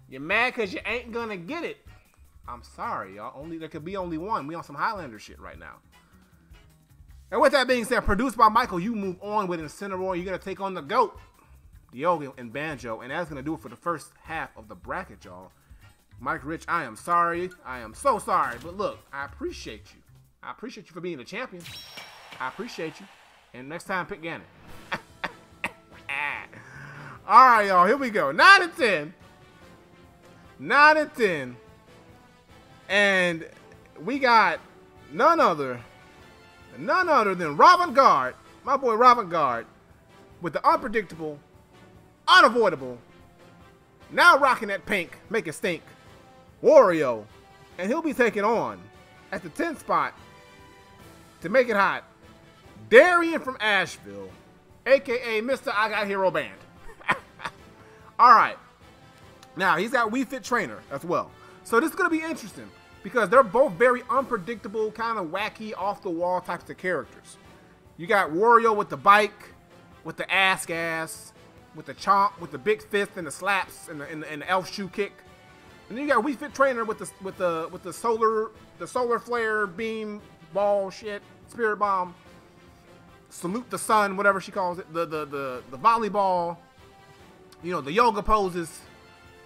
You're mad because you ain't gonna get it. I'm sorry, y'all. Only there could be only one. We on some Highlander shit right now. And with that being said, produced by Michael, you move on with Incineroar. You're gonna take on the GOAT, Diogen and Banjo, and that's gonna do it for the first half of the bracket, y'all. Mike Rich, I am sorry. I am so sorry. But look, I appreciate you. I appreciate you for being a champion. I appreciate you. And next time, pick Ganon. All right, y'all. Here we go. 9 and 10. 9 and 10. And we got none other, none other than Robin Guard, my boy Robin Guard, with the unpredictable, unavoidable, now rocking that pink, make it stink, Wario. And he'll be taking on, at the 10 spot, to make it hot, Darian from Asheville, aka Mr. I Got Hero Banned. All right. Now he's got Wii Fit Trainer as well. So this is gonna be interesting because they're both very unpredictable, kind of wacky, off the wall types of characters. You got Wario with the bike, with the ass gas, with the chomp, with the big fist and the slaps and the, and the, and the elf shoe kick. And then you got Wii Fit Trainer with the with the with the solar the solar flare beam ball shit, spirit bomb. Salute the sun, whatever she calls it. The the the the volleyball. You know the yoga poses.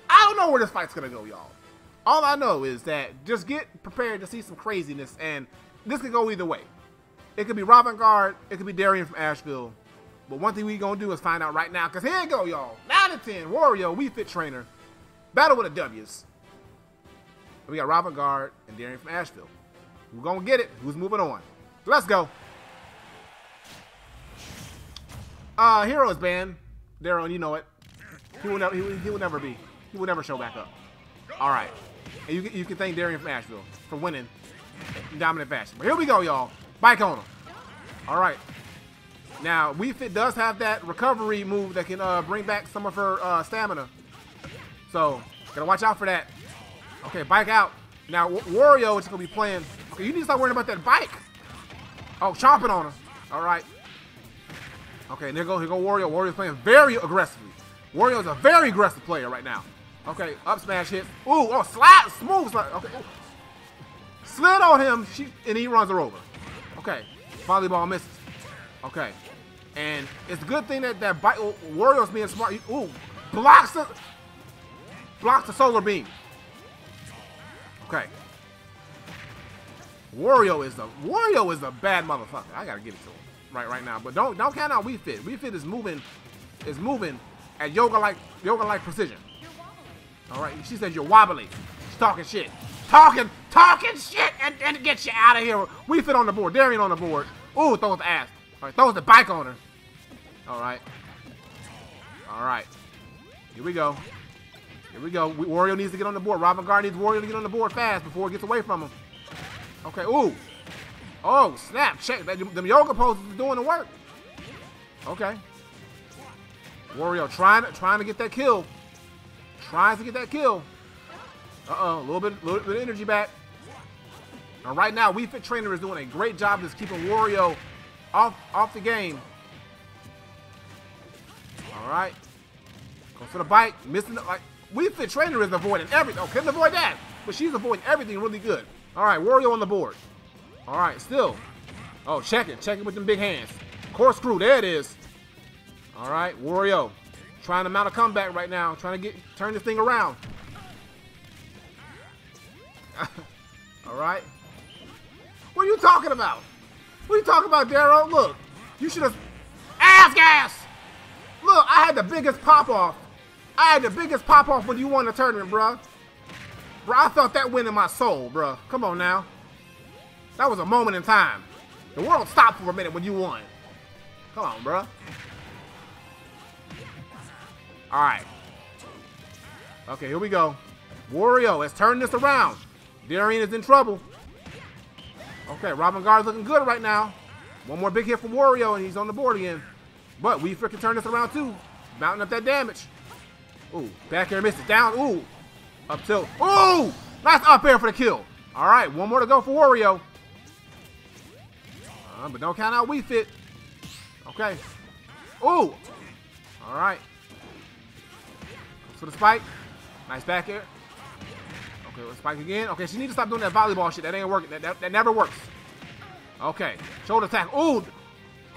I don't know where this fight's gonna go, y'all. All I know is that just get prepared to see some craziness, and this could go either way. It could be Robin Guard, it could be Darian from Asheville. But one thing we gonna do is find out right now, cause here go, y'all. 9 to 10, Wario, Wii Fit Trainer. Battle with the W's. We got Robin Guard and Darian from Asheville. Who's gonna get it? Who's moving on? Let's go. Uh, Heroes band. Daryl, you know it. He will never. He will, he will never be. He will never show back up. All right. And you, you can thank Darian from Asheville for winning in dominant fashion. But here we go, y'all. Bike on him. All right. Now, Wii Fit does have that recovery move that can uh, bring back some of her uh, stamina. So, gotta watch out for that. Okay, bike out. Now, Wario is gonna be playing. Okay, you need to start worrying about that bike. Oh, chomping on her. All right. Okay, there go, here go Wario. Wario's playing very aggressively. Wario's a very aggressive player right now. Okay, up smash hit. Ooh, oh, slide, smooth slide. Okay, slid on him, she, and he runs her over. Okay, volleyball misses. Okay, and it's a good thing that that bite, oh, Wario's being smart. Ooh, blocks the, blocks the solar beam. Okay. Wario is the Wario is a bad motherfucker. I gotta give it to him right right now. But don't don't count out Wii Fit. Wii Fit is moving is moving at yoga like yoga like precision. All right. She says you're wobbly. She's talking shit. Talking talking shit and, and get you out of here. Wii Fit on the board. Darian on the board. Ooh, throws the ass. All right, throws the bike on her. All right. All right. Here we go. Here we go. Wario needs to get on the board. Robin Guard needs Wario to get on the board fast before it gets away from him. Okay, ooh. Oh, snap. Check. Them yoga poses are doing the work. Okay. Wario trying to, trying to get that kill. Trying to get that kill. Uh-oh, a little bit, little bit of energy back. Now, right now, Wii Fit Trainer is doing a great job just keeping Wario off, off the game. All right. Goes for the bike. Missing, the, like, Wii Fit Trainer is avoiding everything. Oh, couldn't avoid that. But she's avoiding everything really good. All right, Wario on the board. All right, still. Oh, check it. Check it with them big hands. Corkscrew, there it is. All right, Wario. Trying to mount a comeback right now. Trying to get turn this thing around. All right. What are you talking about? What are you talking about, Daryl? Look, you should have... Ass gas! Look, I had the biggest pop-off. I had the biggest pop-off when you won the tournament, bruh. Bro, I felt that win in my soul, bro. Come on now. That was a moment in time. The world stopped for a minute when you won. Come on, bro. All right. Okay, here we go. Wario has turned this around. Darian is in trouble. Okay, Robin Guard's looking good right now. One more big hit from Wario, and he's on the board again. But we freaking turn this around, too. Mounting up that damage. Ooh, back air misses. Down. Ooh, up tilt. Ooh! Nice up air for the kill. All right, one more to go for Wario. Uh, but don't count out Wii Fit. Okay. Ooh! All right. For the spike. Nice back air. Okay, let's spike again. Okay, she needs to stop doing that volleyball shit. That ain't working. That, that, that never works. Okay. Shoulder attack. Ooh!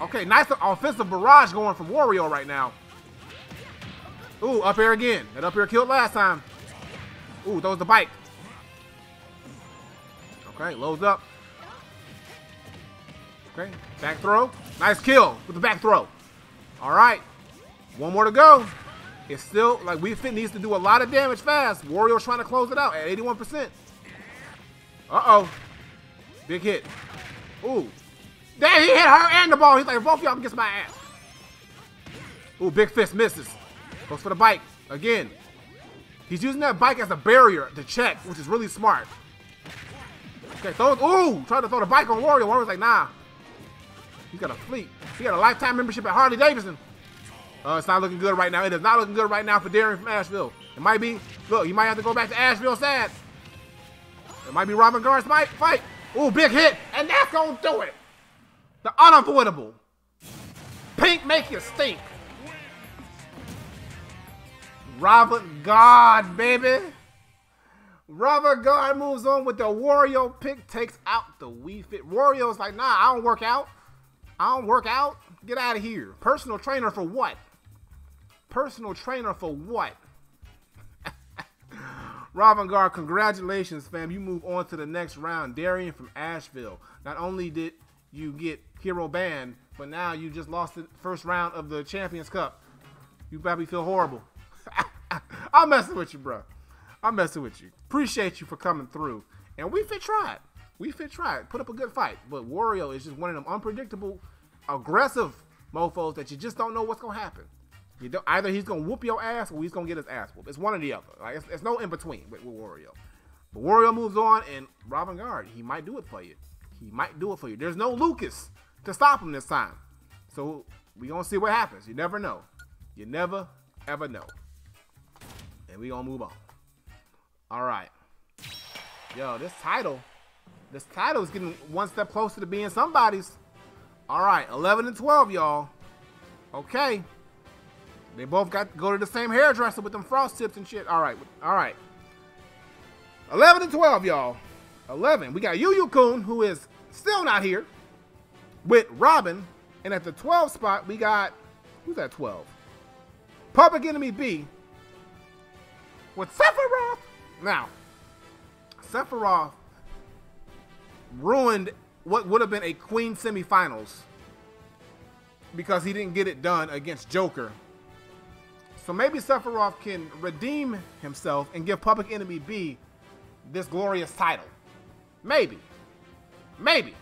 Okay, nice offensive barrage going from Wario right now. Ooh, up air again. That up air killed last time. Ooh, throws the bike. Okay, loads up. Okay, back throw. Nice kill with the back throw. All right, one more to go. It's still, like, Wii Fit needs to do a lot of damage fast. Wario's trying to close it out at 81%. Uh-oh. Big hit. Ooh. Damn, he hit her and the ball. He's like, both y'all can get my ass. Ooh, big fist misses. Goes for the bike. Again. He's using that bike as a barrier to check, which is really smart. Okay, throw. Ooh, trying to throw the bike on Wario. Wario's like, nah. He got a fleet. He got a lifetime membership at Harley Davidson. Uh, it's not looking good right now. It is not looking good right now for Darian from Asheville. It might be. Look, you might have to go back to Asheville sad. It might be Robin Guard's fight. Fight. Ooh, big hit. And that's going to do it. The unavoidable. Pink make you stink. Robin Guard, baby. Robin Guard moves on with the Wario pick, takes out the Wii Fit. Wario's like, nah, I don't work out. I don't work out. Get out of here. Personal trainer for what? Personal trainer for what? Robin Guard, congratulations, fam. You move on to the next round. Darian from Asheville. Not only did you get hero banned, but now you just lost the first round of the Champions Cup. You probably feel horrible. I'm messing with you, bro. I'm messing with you. Appreciate you for coming through. And Wii Fit tried. Wii Fit tried. Put up a good fight. But Wario is just one of them unpredictable, aggressive mofos that you just don't know what's gonna happen. You don't, either he's gonna whoop your ass or he's gonna get his ass whooped. It's one or the other. Like it's, it's no in between with, with Wario. But Wario moves on, and Robin Guard, he might do it for you. He might do it for you. There's no Lucas to stop him this time. So we gonna see what happens. You never know. You never ever know. And we gonna move on. All right. Yo, this title, this title is getting one step closer to being somebody's. All right, 11 and 12, y'all. Okay. They both got to go to the same hairdresser with them frost tips and shit. All right, all right. 11 and 12, y'all. 11. We got Yu Yu Kun, who is still not here, with Robin. And at the 12 spot, we got, who's at 12? Public Enemy B with Sephiroth. Now, Sephiroth ruined what would have been a Queen semifinals because he didn't get it done against Joker. So maybe Sephiroth can redeem himself and give Public Enemy B this glorious title. Maybe. Maybe.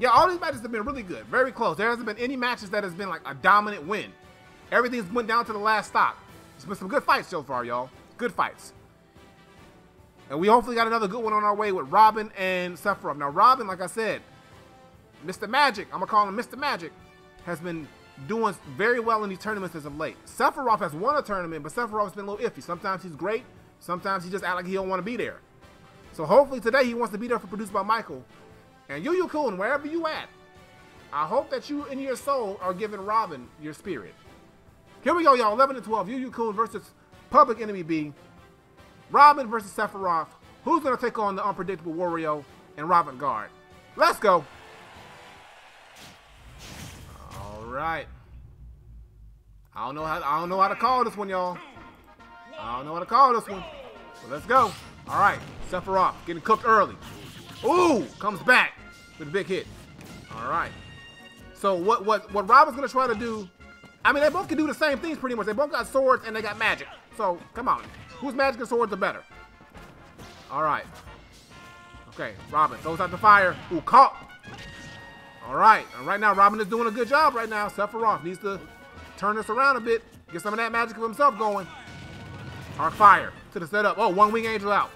Yeah, all these matches have been really good. Very close. There hasn't been any matches that has been like a dominant win. Everything's went down to the last stop. It's been some good fights so far, y'all. Good fights. And we hopefully got another good one on our way with Robin and Sephiroth. Now, Robin, like I said, Mr. Magic, I'm going to call him Mr. Magic, has been doing very well in these tournaments as of late. Sephiroth has won a tournament, but Sephiroth's been a little iffy. Sometimes he's great. Sometimes he just act like he don't want to be there. So hopefully today he wants to be there for Produced by Michael. And Yu Yu Kun, wherever you at, I hope that you in your soul are giving Robin your spirit. Here we go, y'all. 11 and 12. Yu Yu Kun versus Public Enemy B. Robin versus Sephiroth. Who's going to take on the unpredictable Wario and Robin Guard? Let's go. All right. I don't know how I don't know how to call this one, y'all. I don't know how to call this one. Let's go. All right, Sephiroth getting cooked early. Ooh, comes back with a big hit. All right. So what what what Robin's gonna try to do? I mean, they both can do the same things pretty much. They both got swords and they got magic. So come on, whose magic and swords are better? All right. Okay, Robin throws out the fire. Ooh, caught. All right. And right now, Robin is doing a good job right now. Sephiroth needs to turn this around a bit. Get some of that magic of himself going. Arc fire to the setup. Oh, one wing angel out.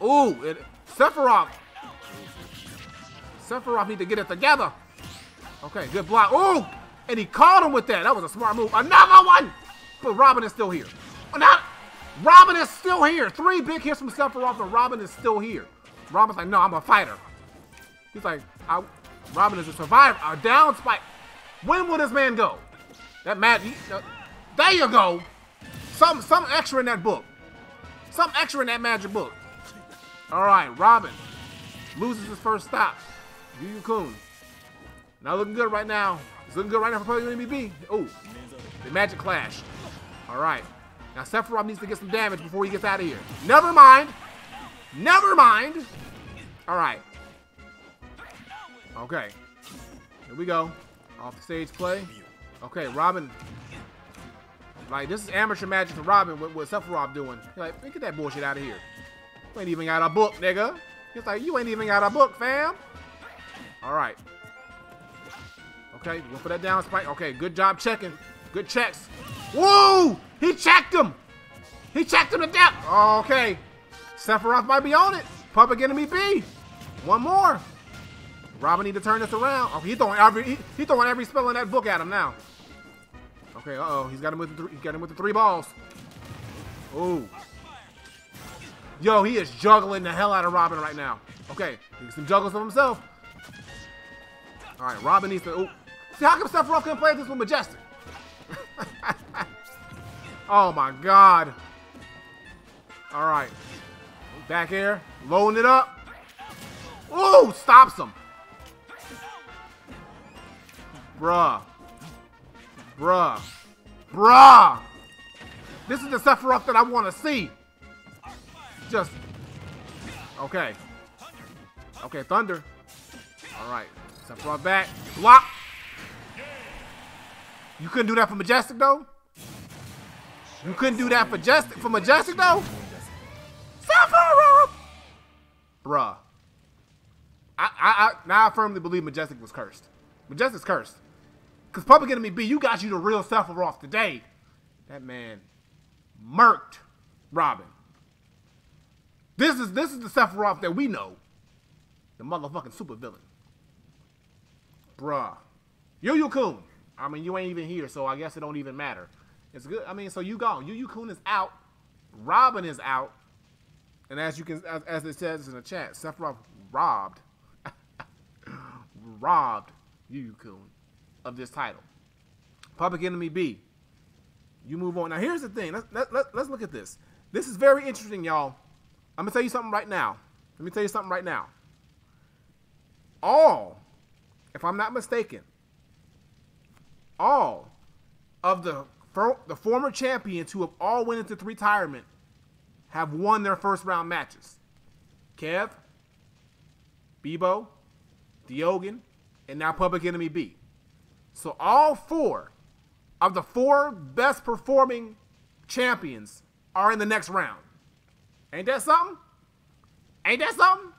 Ooh, it, Sephiroth. Sephiroth need to get it together. Okay, good block. Ooh, and he caught him with that. That was a smart move. Another one. But Robin is still here. Not, Robin is still here. Three big hits from Sephiroth, and Robin is still here. Robin's like, no, I'm a fighter. He's like, I, Robin is a survivor. A down spike. When will this man go? That mad. Uh, there you go. Some some extra in that book. Some extra in that magic book. All right, Robin loses his first stop. Yu Kun. Not looking good right now. It's looking good right now for Enemy B. Oh, the magic clash. All right. Now Sephiroth needs to get some damage before he gets out of here. Never mind. Never mind. All right. Okay. Here we go. Off the stage play. Okay, Robin. Like, this is amateur magic for Robin. What, what Sephiroth doing? He's like, get that bullshit out of here. You ain't even got a book, nigga. He's like, you ain't even got a book, fam. All right. Okay, go for that down spike. Okay, good job checking. Good checks. Whoa! He checked him! He checked him to death! Okay. Sephiroth might be on it. Public Enemy B. One more. Robin need to turn this around. Oh, he throwing every he, he throwing every spell in that book at him now. Okay, uh oh, he's got him with the three, he got him with the three balls. Ooh. Yo, he is juggling the hell out of Robin right now. Okay, he's some juggles of himself. All right, Robin needs to. Ooh. See, how come Sephiroth couldn't play this with Majestic? oh my God. All right, back air, loading it up. Ooh, stops him. Bruh. Bruh. Bruh. This is the Sephiroth that I want to see. Just. Okay. Okay, Thunder. All right. Sephiroth back. Block. You couldn't do that for Majestic, though? You couldn't do that for, Majestic, for Majestic, though? Sephiroth! Bruh. I, I, I, now I firmly believe Majestic was cursed. Majestic's cursed. Because Public Enemy B, you got you the real Sephiroth today. That man murked Robin. This is this is the Sephiroth that we know. The motherfucking supervillain. Bruh. Yu Yu Kun. I mean, you ain't even here, so I guess it don't even matter. It's good. I mean, so you gone. Yu Yu Kun is out. Robin is out. And as you can, as, as it says in the chat, Sephiroth robbed, robbed Yu Yu Kun of this title. Public Enemy B. You move on. Now, here's the thing. Let's, let, let, let's look at this. This is very interesting, y'all. I'm to tell you something right now. Let me tell you something right now. All, if I'm not mistaken, all of the, the former champions who have all went into retirement have won their first round matches. Kev, Bebo, Diogen, and now Public Enemy B. So all four of the four best performing champions are in the next round. Ain't that something? Ain't that something?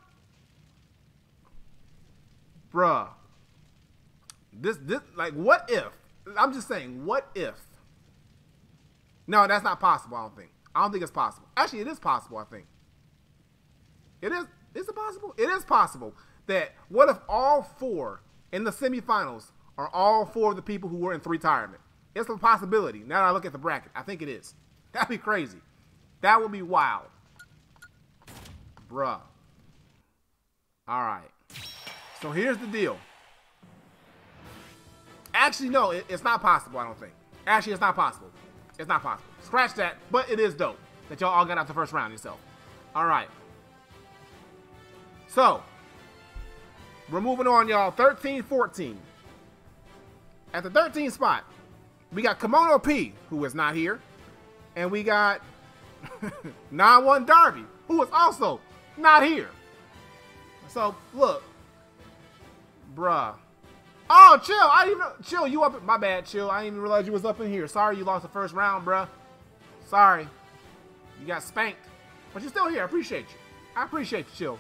Bruh. This this like what if? I'm just saying, what if? No, that's not possible, I don't think. I don't think it's possible. Actually, it is possible, I think. It is is it possible? It is possible that what if all four in the semifinals are all four of the people who were in retirement? It's a possibility. Now that I look at the bracket, I think it is. That'd be crazy. That would be wild. Bruh. All right. So here's the deal. Actually, no, it, it's not possible, I don't think. Actually, it's not possible. It's not possible. Scratch that, but it is dope that y'all all got out the first round yourself. All right. So, we're moving on, y'all. 13-14. At the 13th spot, we got Kimono P, who is not here. And we got 9-1 Darby, who is also not here. So, look. Bruh. Oh, chill. I didn't even chill. You up? My bad. Chill. I didn't even realize you was up in here. Sorry, you lost the first round, bruh. Sorry. You got spanked, but you're still here. I appreciate you. I appreciate you, chill.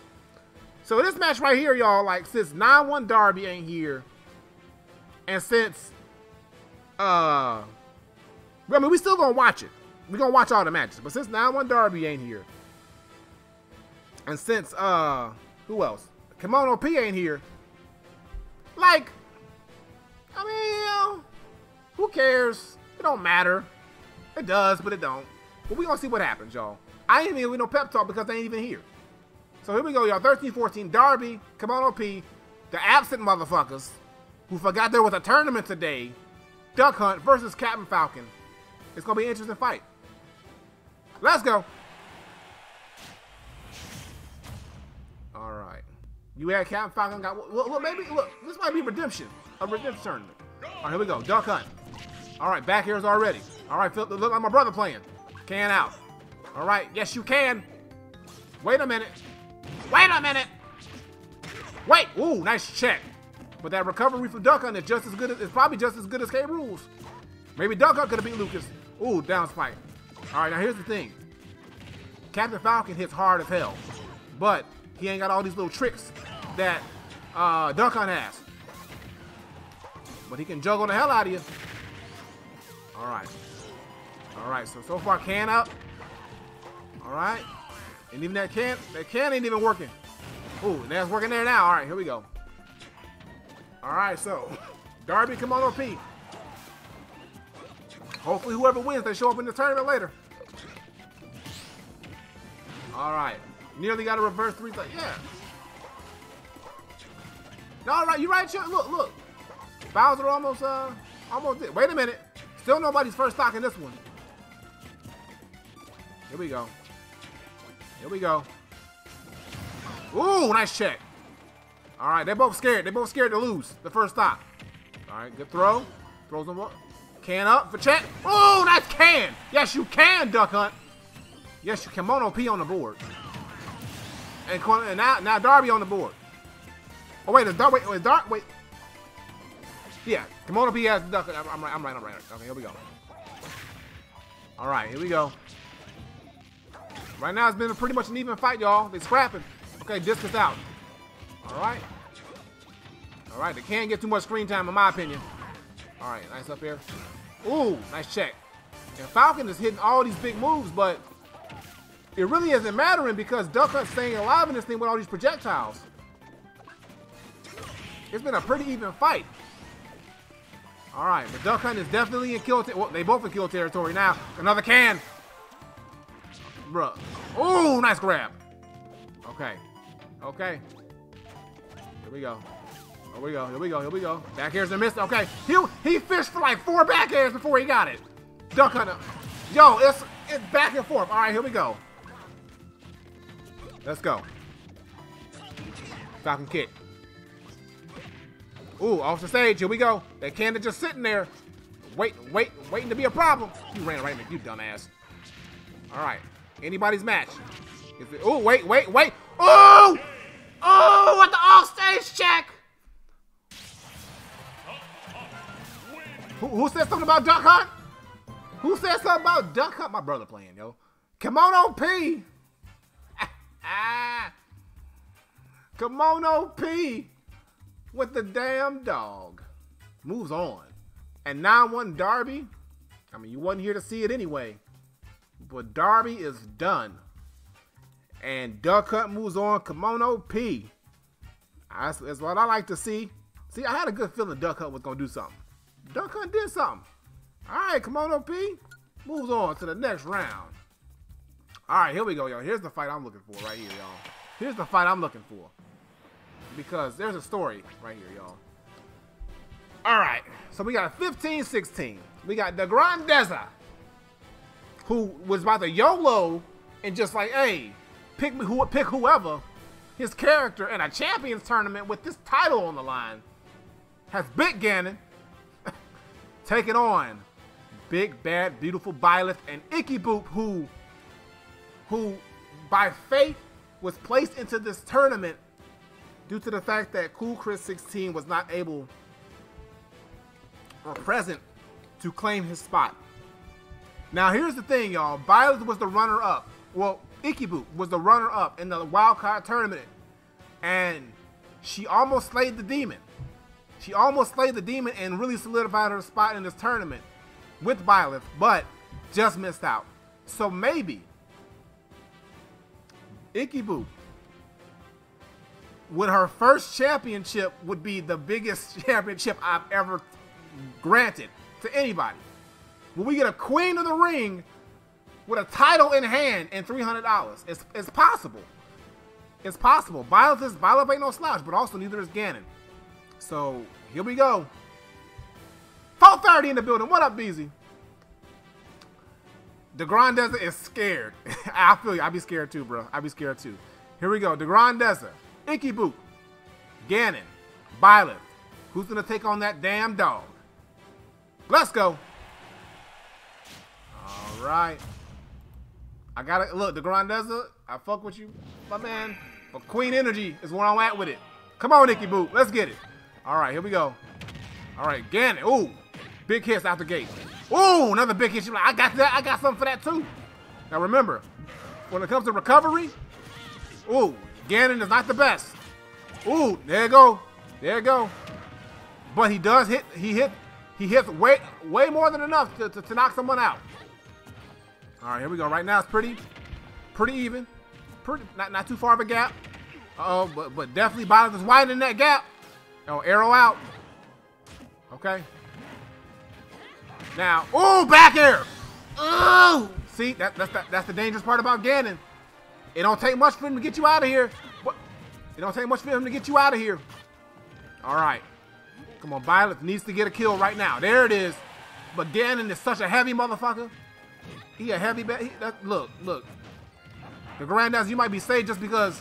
So this match right here, y'all, like since 9-1 Darby ain't here, and since uh, I mean, we still gonna watch it. We gonna watch all the matches, but since 9-1 Darby ain't here, and since uh, who else? Kimono P ain't here. Like, I mean, who cares? It don't matter. It does, but it don't. But we gonna see what happens, y'all. I ain't even with no pep talk because they ain't even here. So here we go, y'all. 13-14, Darby, Kimono P, the absent motherfuckers who forgot there was a tournament today, Duck Hunt versus Captain Falcon. It's gonna be an interesting fight. Let's go. All right. You had Captain Falcon got look, look maybe look this might be redemption a redemption tournament. All right, here we go. Duck Hunt. All right, back here's already. All right, Phil, look like my brother playing. Can out. All right, yes you can. Wait a minute. Wait a minute. Wait. Ooh, nice check. But that recovery from Duck Hunt is just as good as, it's probably just as good as K. Rool's. Maybe Duck Hunt could have beat Lucas. Ooh, down spike. All right, now here's the thing. Captain Falcon hits hard as hell, but he ain't got all these little tricks that uh, Duck Hunt has. But he can juggle the hell out of you. All right. All right, so, so far can up. All right. And even that can, that can ain't even working. Ooh, that's working there now. All right, here we go. All right, so Darby, come on, OP. Hopefully, whoever wins, they show up in the tournament later. All right, nearly got a reverse three. Yeah. All right, you right, Chuck. Look, look. Bowser almost, uh, almost did. Wait a minute. Still nobody's first stock in this one. Here we go. Here we go. Ooh, nice check. All right, they're both scared. They're both scared to lose the first stop. All right, good throw. Throws them up. Can up for check. Oh, nice can. Yes, you can, Duck Hunt. Yes, you can. Mono P on the board. And, and now, now Darby on the board. Oh, wait, is Dark, wait, Dark, wait. Yeah, Kimono P has Duck. I'm, I'm right, I'm right, I'm right. Okay, here we go. All right, here we go. Right now, it's been a pretty much an even fight, y'all. They're scrapping. Okay, discus out. All right. All right, they can't get too much screen time, in my opinion. All right, nice up here. Ooh, nice check. And Falcon is hitting all these big moves, but it really isn't mattering because Duck Hunt's staying alive in this thing with all these projectiles. It's been a pretty even fight. All right, but Duck Hunt is definitely in kill. Well, they both in kill territory now. Another can. Bruh. Oh, nice grab. Okay. Okay. Here we go. Here we go. Here we go. Here we go. Back airs and missed. Okay. He he fished for like four back airs before he got it. Duck Hunter. Uh, yo, it's it's back and forth. All right, here we go. Let's go. Falcon kick. Ooh, off the stage. Here we go. That cannon just sitting there. Wait, wait, waiting to be a problem. You ran right into you dumbass. All right. Anybody's match. Oh, wait, wait, wait. Oh! Oh, what the off-stage check. Who, who, said something about Duck Hunt? Who said something about Duck Hunt? My brother playing, yo. Kimono P. Kimono P with the damn dog. Moves on. And now one Darby. I mean, you wasn't here to see it anyway. But Darby is done. And Duck Hunt moves on. Kimono P. That's, that's what I like to see. See, I had a good feeling Duck Hunt was going to do something. Duck Hunt did something. All right, Kimono P. Moves on to the next round. All right, here we go, y'all. Here's the fight I'm looking for right here, y'all. Here's the fight I'm looking for. Because there's a story right here, y'all. All right, so we got 15-16. We got the Grandeza who was about to YOLO and just like, hey, pick me who pick whoever, his character in a champions tournament with this title on the line, has Big Ganon taking on Big Bad Beautiful Byleth and Icky Boop, who who by fate was placed into this tournament due to the fact that Cool Chris 16 was not able or present to claim his spot. Now, here's the thing, y'all. Byleth was the runner-up. Well, Icky Boop was the runner-up in the wildcard tournament. And she almost slayed the demon. She almost slayed the demon and really solidified her spot in this tournament with Byleth, but just missed out. So maybe Icky Boop with her first championship would be the biggest championship I've ever granted to anybody. Will we get a Queen of the Ring with a title in hand and $300? It's, it's possible. It's possible. Byleth, is, Byleth ain't no slouch, but also neither is Ganon. So, here we go. 430 in the building. What up, Beezy? The Grandeza is scared. I feel you. I'd be scared too, bro. I'd be scared too. Here we go. The Grandeza, Icky Boop, Ganon, Byleth. Who's going to take on that damn dog? Let's go. All right. I gotta look the Grandeza. I fuck with you, my man. But Queen Energy is where I'm at with it. Come on, Nicky Boo. Let's get it. All right, here we go. All right, Ganon. Ooh, big hits out the gate. Ooh, another big hit. Like, I got that. I got something for that too. Now remember, when it comes to recovery, ooh, Ganon is not the best. Ooh, there you go. There you go. But he does hit. He hit. He hits way way more than enough to, to, to knock someone out. All right, here we go. Right now it's pretty, pretty even. Pretty, not, not too far of a gap. Uh oh but, but definitely Bottom is widening that gap. Oh, arrow out. Okay. Now, oh, back air. Oh, see, that, that's the, that's the dangerous part about Ganon. It don't take much for him to get you out of here. It don't take much for him to get you out of here. All right. Come on, Byleth needs to get a kill right now. There it is. But Ganon is such a heavy motherfucker. He a heavy bat. Look, look. The Grandeza, you might be safe just because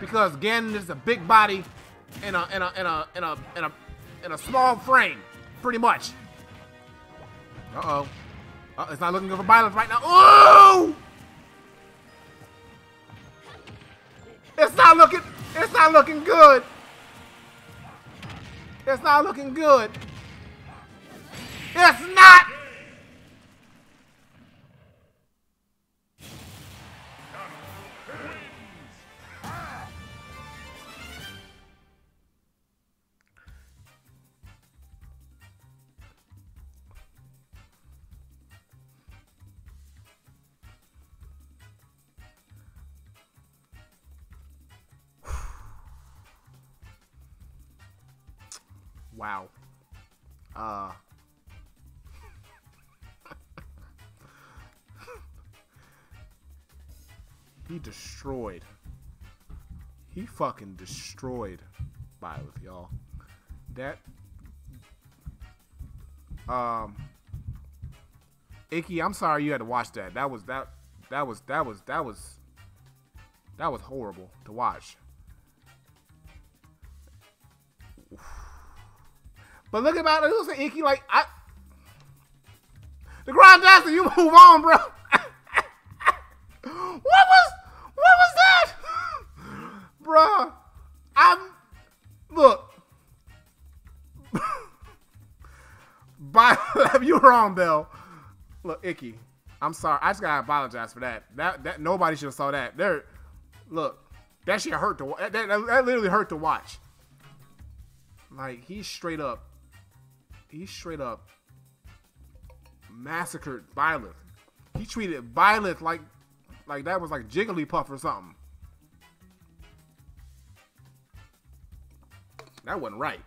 because Ganon is a big body in a in a in a in a in a in a small frame, pretty much. Uh oh. Uh, it's not looking good for violence right now. Oh! It's not looking. It's not looking good. It's not looking good. It's not. Wow. Uh. he destroyed. He fucking destroyed by Byleth, y'all. That. Um. Icky, I'm sorry you had to watch that. That was that. That was that was that was. That was horrible to watch. But look about it, an icky like I. The Grandmaster, you move on, bro. what was what was that, bro? I'm look. By you wrong, Bell. Look, Icky. I'm sorry. I just gotta apologize for that. That that nobody should have saw that. There, look, that shit hurt to that, that, that literally hurt to watch. Like he's straight up he straight up massacred Byleth. He treated Byleth like like that was like Jigglypuff or something. That wasn't right.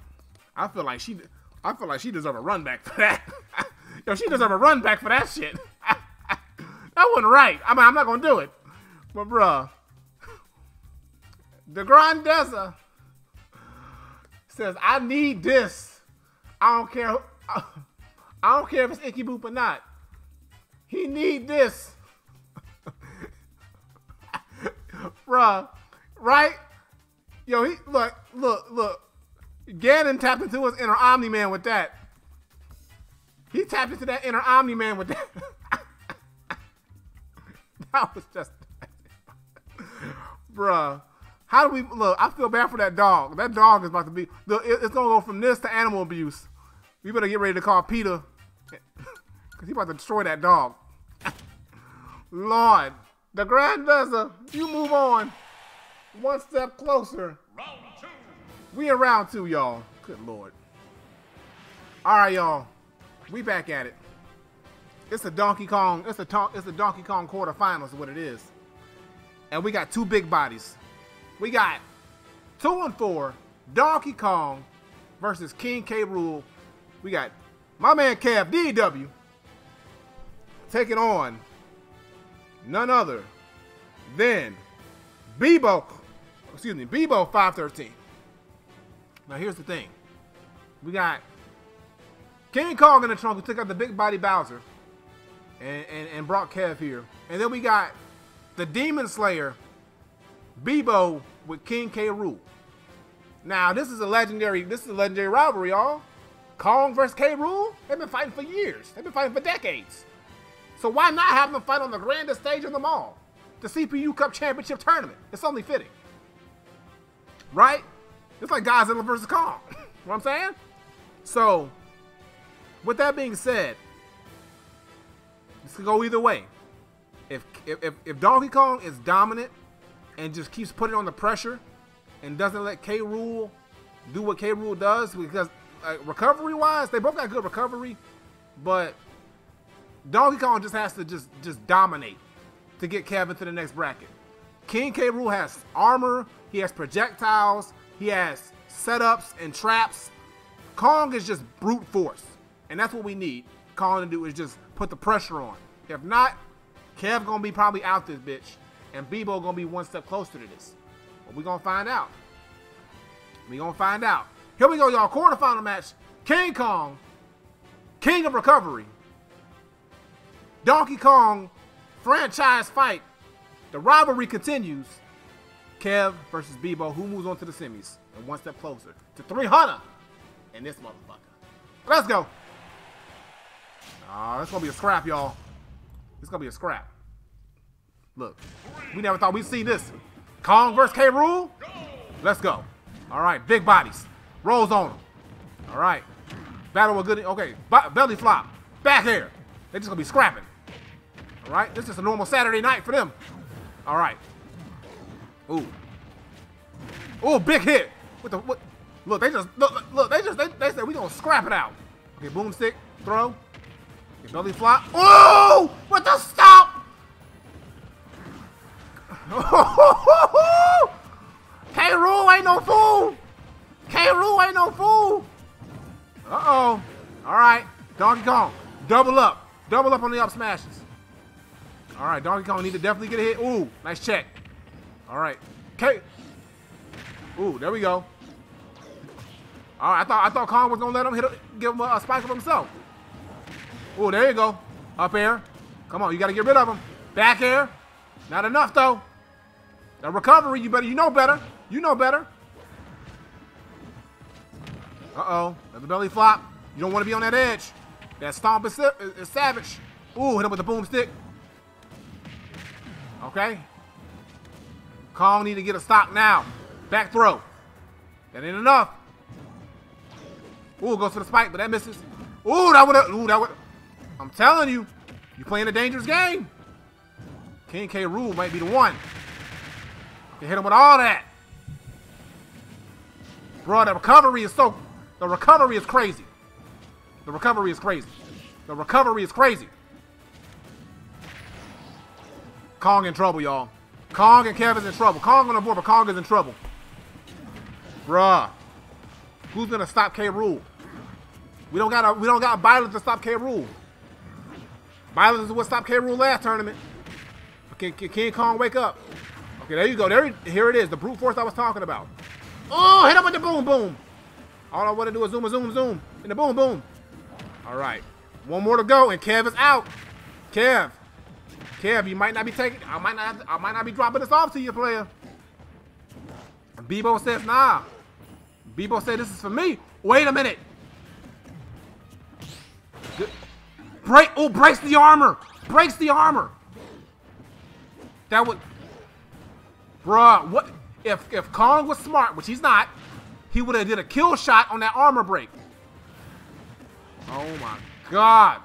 I feel like she I feel like she deserved a run back for that. Yo, she deserved a run back for that shit. that wasn't right. I mean, I'm not gonna do it. But bruh. The Grandeza says, I need this. I don't care. I don't care if it's Icky Boop or not. He need this. Bruh. Right? Yo, he look, look, look. Ganon tapped into his inner Omni Man with that. He tapped into that inner Omni Man with that. that was just Bruh. How do we look? I feel bad for that dog. That dog is about to be. It's gonna go from this to animal abuse. We better get ready to call PETA, cause he about to destroy that dog. Lord, the Grand Grandeza, you move on one step closer. Round two. We in round two, y'all. Good lord. All right, y'all. We back at it. It's a Donkey Kong. It's a talk it's the Donkey Kong quarterfinals. Is what it is. And we got two big bodies we got two and four, Donkey Kong versus King K. Rool. We got my man Kev DW taking on none other than Bebo, excuse me, Bebo 513. Now here's the thing. We got King Kong in the trunk who took out the big body Bowser and, and, and brought Kev here. And then we got the Demon Slayer Bebo with King K. Rool. Now, this is a legendary, this is a legendary rivalry, y'all. Kong versus K. Rool, they've been fighting for years. They've been fighting for decades. So why not have them fight on the grandest stage of them all? The CPU Cup Championship Tournament. It's only fitting. Right? It's like Godzilla versus Kong. you know what I'm saying? So, with that being said, this could go either way. If, if, if Donkey Kong is dominant and just keeps putting on the pressure and doesn't let K. Rool do what K. Rool does because uh, recovery wise, they both got good recovery, but Donkey Kong just has to just just dominate to get Kevin to the next bracket. King K. Rool has armor, he has projectiles, he has setups and traps. Kong is just brute force. And that's what we need Kong to do is just put the pressure on. If not, Kev gonna be probably out this bitch. And Bebo gonna be one step closer to this. But we gonna find out. We gonna find out. Here we go, y'all. Quarterfinal match. King Kong, King of Recovery. Donkey Kong franchise fight. The rivalry continues. Kev versus Bebo. Who moves on to the semis? And one step closer to 300 and this motherfucker. Let's go. Uh, that's gonna be a scrap, y'all. It's gonna be a scrap. Look, we never thought we'd see this. Kong versus K. Rool. Let's go. All right, big bodies. Rolls on them. All right. Battle with good. Okay, belly flop. Back air. They're just gonna be scrapping. All right, this is a normal Saturday night for them. All right. Ooh. Ooh, big hit. With the what? Look, they just look. Look, they just they, they said we gonna scrap it out. Okay, boomstick, throw. Okay, belly flop. Ooh, with the stop. K. Rool ain't no fool. K. Rool ain't no fool. Uh-oh. All right. Donkey Kong. Double up. Double up on the up smashes. All right. Donkey Kong need to definitely get a hit. Ooh, nice check. All right. K. Ooh, there we go. All right. I thought I thought Kong was gonna let him hit, a, give him a, a spike of himself. Ooh, there you go. Up air. Come on, you gotta get rid of him. Back air. Not enough though. The recovery, you better, you know better. You know better. Uh-oh. Another belly flop. You don't want to be on that edge. That stomp is, is savage. Ooh, hit him with the boomstick. Okay. Kong need to get a stop now. Back throw. That ain't enough. Ooh, goes for the spike, but that misses. Ooh, that would Ooh, that would. I'm telling you, you playing a dangerous game. King K. Rool might be the one. You hit him with all that. Bro, the recovery is so... The recovery is crazy. The recovery is crazy. The recovery is crazy. Kong in trouble, y'all. Kong and Kevin's in trouble. Kong on the board, but Kong is in trouble. Bruh. Who's gonna stop K. Rool? We don't got a we don't got violence to stop K. Rool. Violence is what stopped K. Rool last tournament. Can, can King Kong wake up? Okay, there you go. There, here it is. The brute force I was talking about. Oh, hit him with the boom, boom. All I want to do is zoom, zoom, zoom, and the boom, boom. All right, one more to go, and Kev is out. Kev, Kev, you might not be taking. I might not. I might not be dropping this off to you, player. Bebo says nah. Bebo said this is for me. Wait a minute. Break. Oh, breaks the armor. Breaks the armor. That would, bruh. What if if Kong was smart, which he's not? He would have did a kill shot on that armor break. Oh my god.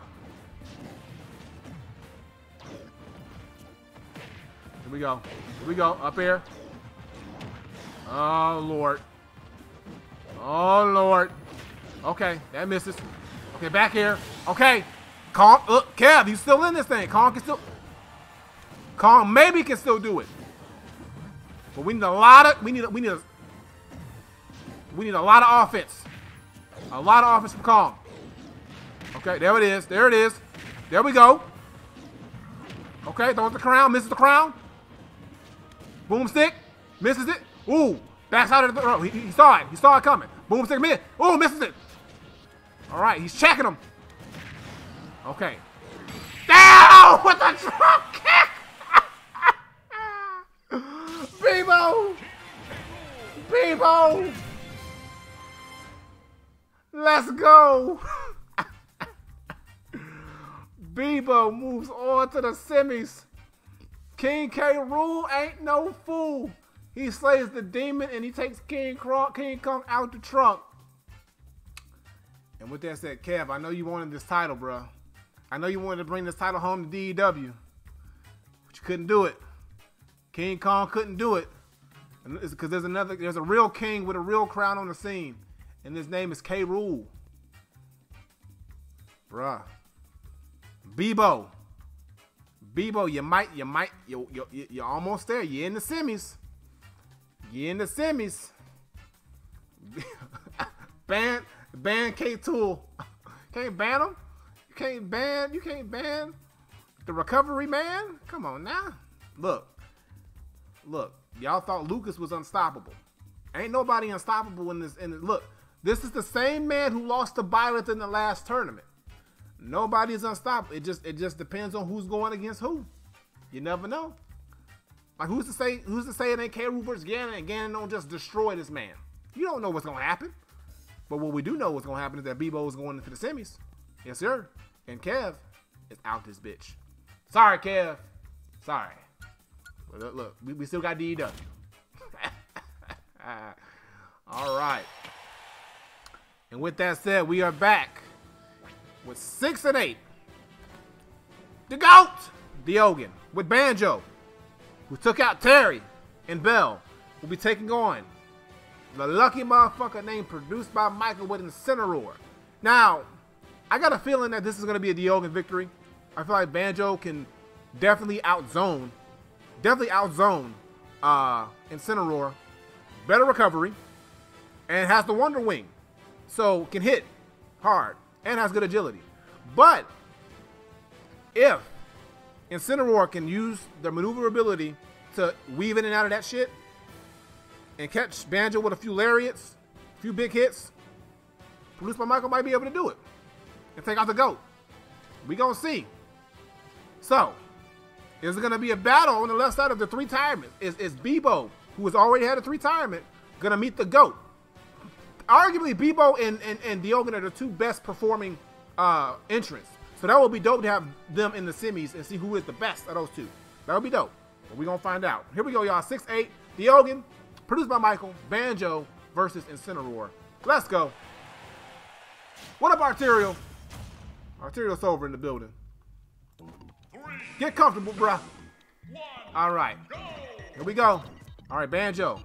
Here we go. Here we go. Up here. Oh lord. Oh lord. Okay, that misses. Okay, back here. Okay. Kong, uh, Kev, he's still in this thing. Kong can still. Kong maybe can still do it. But we need a lot of we need we need a we need a lot of offense. A lot of offense from Kong. Okay, there it is. There it is. There we go. Okay, throws the crown, misses the crown. Boomstick, misses it. Ooh, backs out of the. Oh, he, he saw it. He saw it coming. Boomstick miss. Ooh, misses it. All right, he's checking him. Okay. Down with the drop kick. Bebo! Bebo! Let's go! Bebo moves on to the semis. King K. Rool ain't no fool. He slays the demon and he takes King, Kong, King Kong out the trunk. And with that said, Kev, I know you wanted this title, bro. I know you wanted to bring this title home to DEW, but you couldn't do it. King Kong couldn't do it. Because there's another, there's a real king with a real crown on the scene. And his name is K. Rool. Bruh. Bebo. Bebo, you might, you might, you, you, you're almost there. You're in the semis. You're in the semis. Ban, ban K Rool. can't ban him. You can't ban. You can't ban the recovery man. Come on now. Look, look. Y'all thought Lucas was unstoppable. Ain't nobody unstoppable in this. In this. look, this is the same man who lost to Byleth in the last tournament. Nobody's unstoppable. It just it just depends on who's going against who. You never know. Like who's to say who's to say it ain't Karu versus Ganon and Ganon don't just destroy this man? You don't know what's gonna happen. But what we do know what's gonna happen is that Bebo is going into the semis. Yes, sir. And Kev is out this bitch. Sorry, Kev. Sorry. Look, look we, we still got DEW. All right. And with that said, we are back with six and eight. The GOAT, Diogen, with Banjo, who took out Terry and Bell, will be taking on the lucky motherfucker named produced by Michael with Incineroar. Now, I got a feeling that this is going to be a Diogen victory. I feel like Banjo can definitely outzone, definitely outzone uh, Incineroar. Better recovery, and has the Wonder Wing, so can hit hard and has good agility. But if Incineroar can use their maneuverability to weave in and out of that shit and catch Banjo with a few lariats, a few big hits, produced by Michael might be able to do it and take out the GOAT. We gonna see. So, is it gonna be a battle on the left side of the three retirement? Is is Bebo, who has already had a three retirement, gonna meet the GOAT? Arguably, Bebo and, and, and Diogen are the two best performing uh, entrants. So that would be dope to have them in the semis and see who is the best of those two. That would be dope. But we're gonna find out. Here we go, y'all. 6 8, Diogen, produced by Michael, Banjo versus Incineroar. Let's go. What up, Arterial? Arterial's over in the building. Get comfortable, bruh. All right. Here we go. All right, Banjo.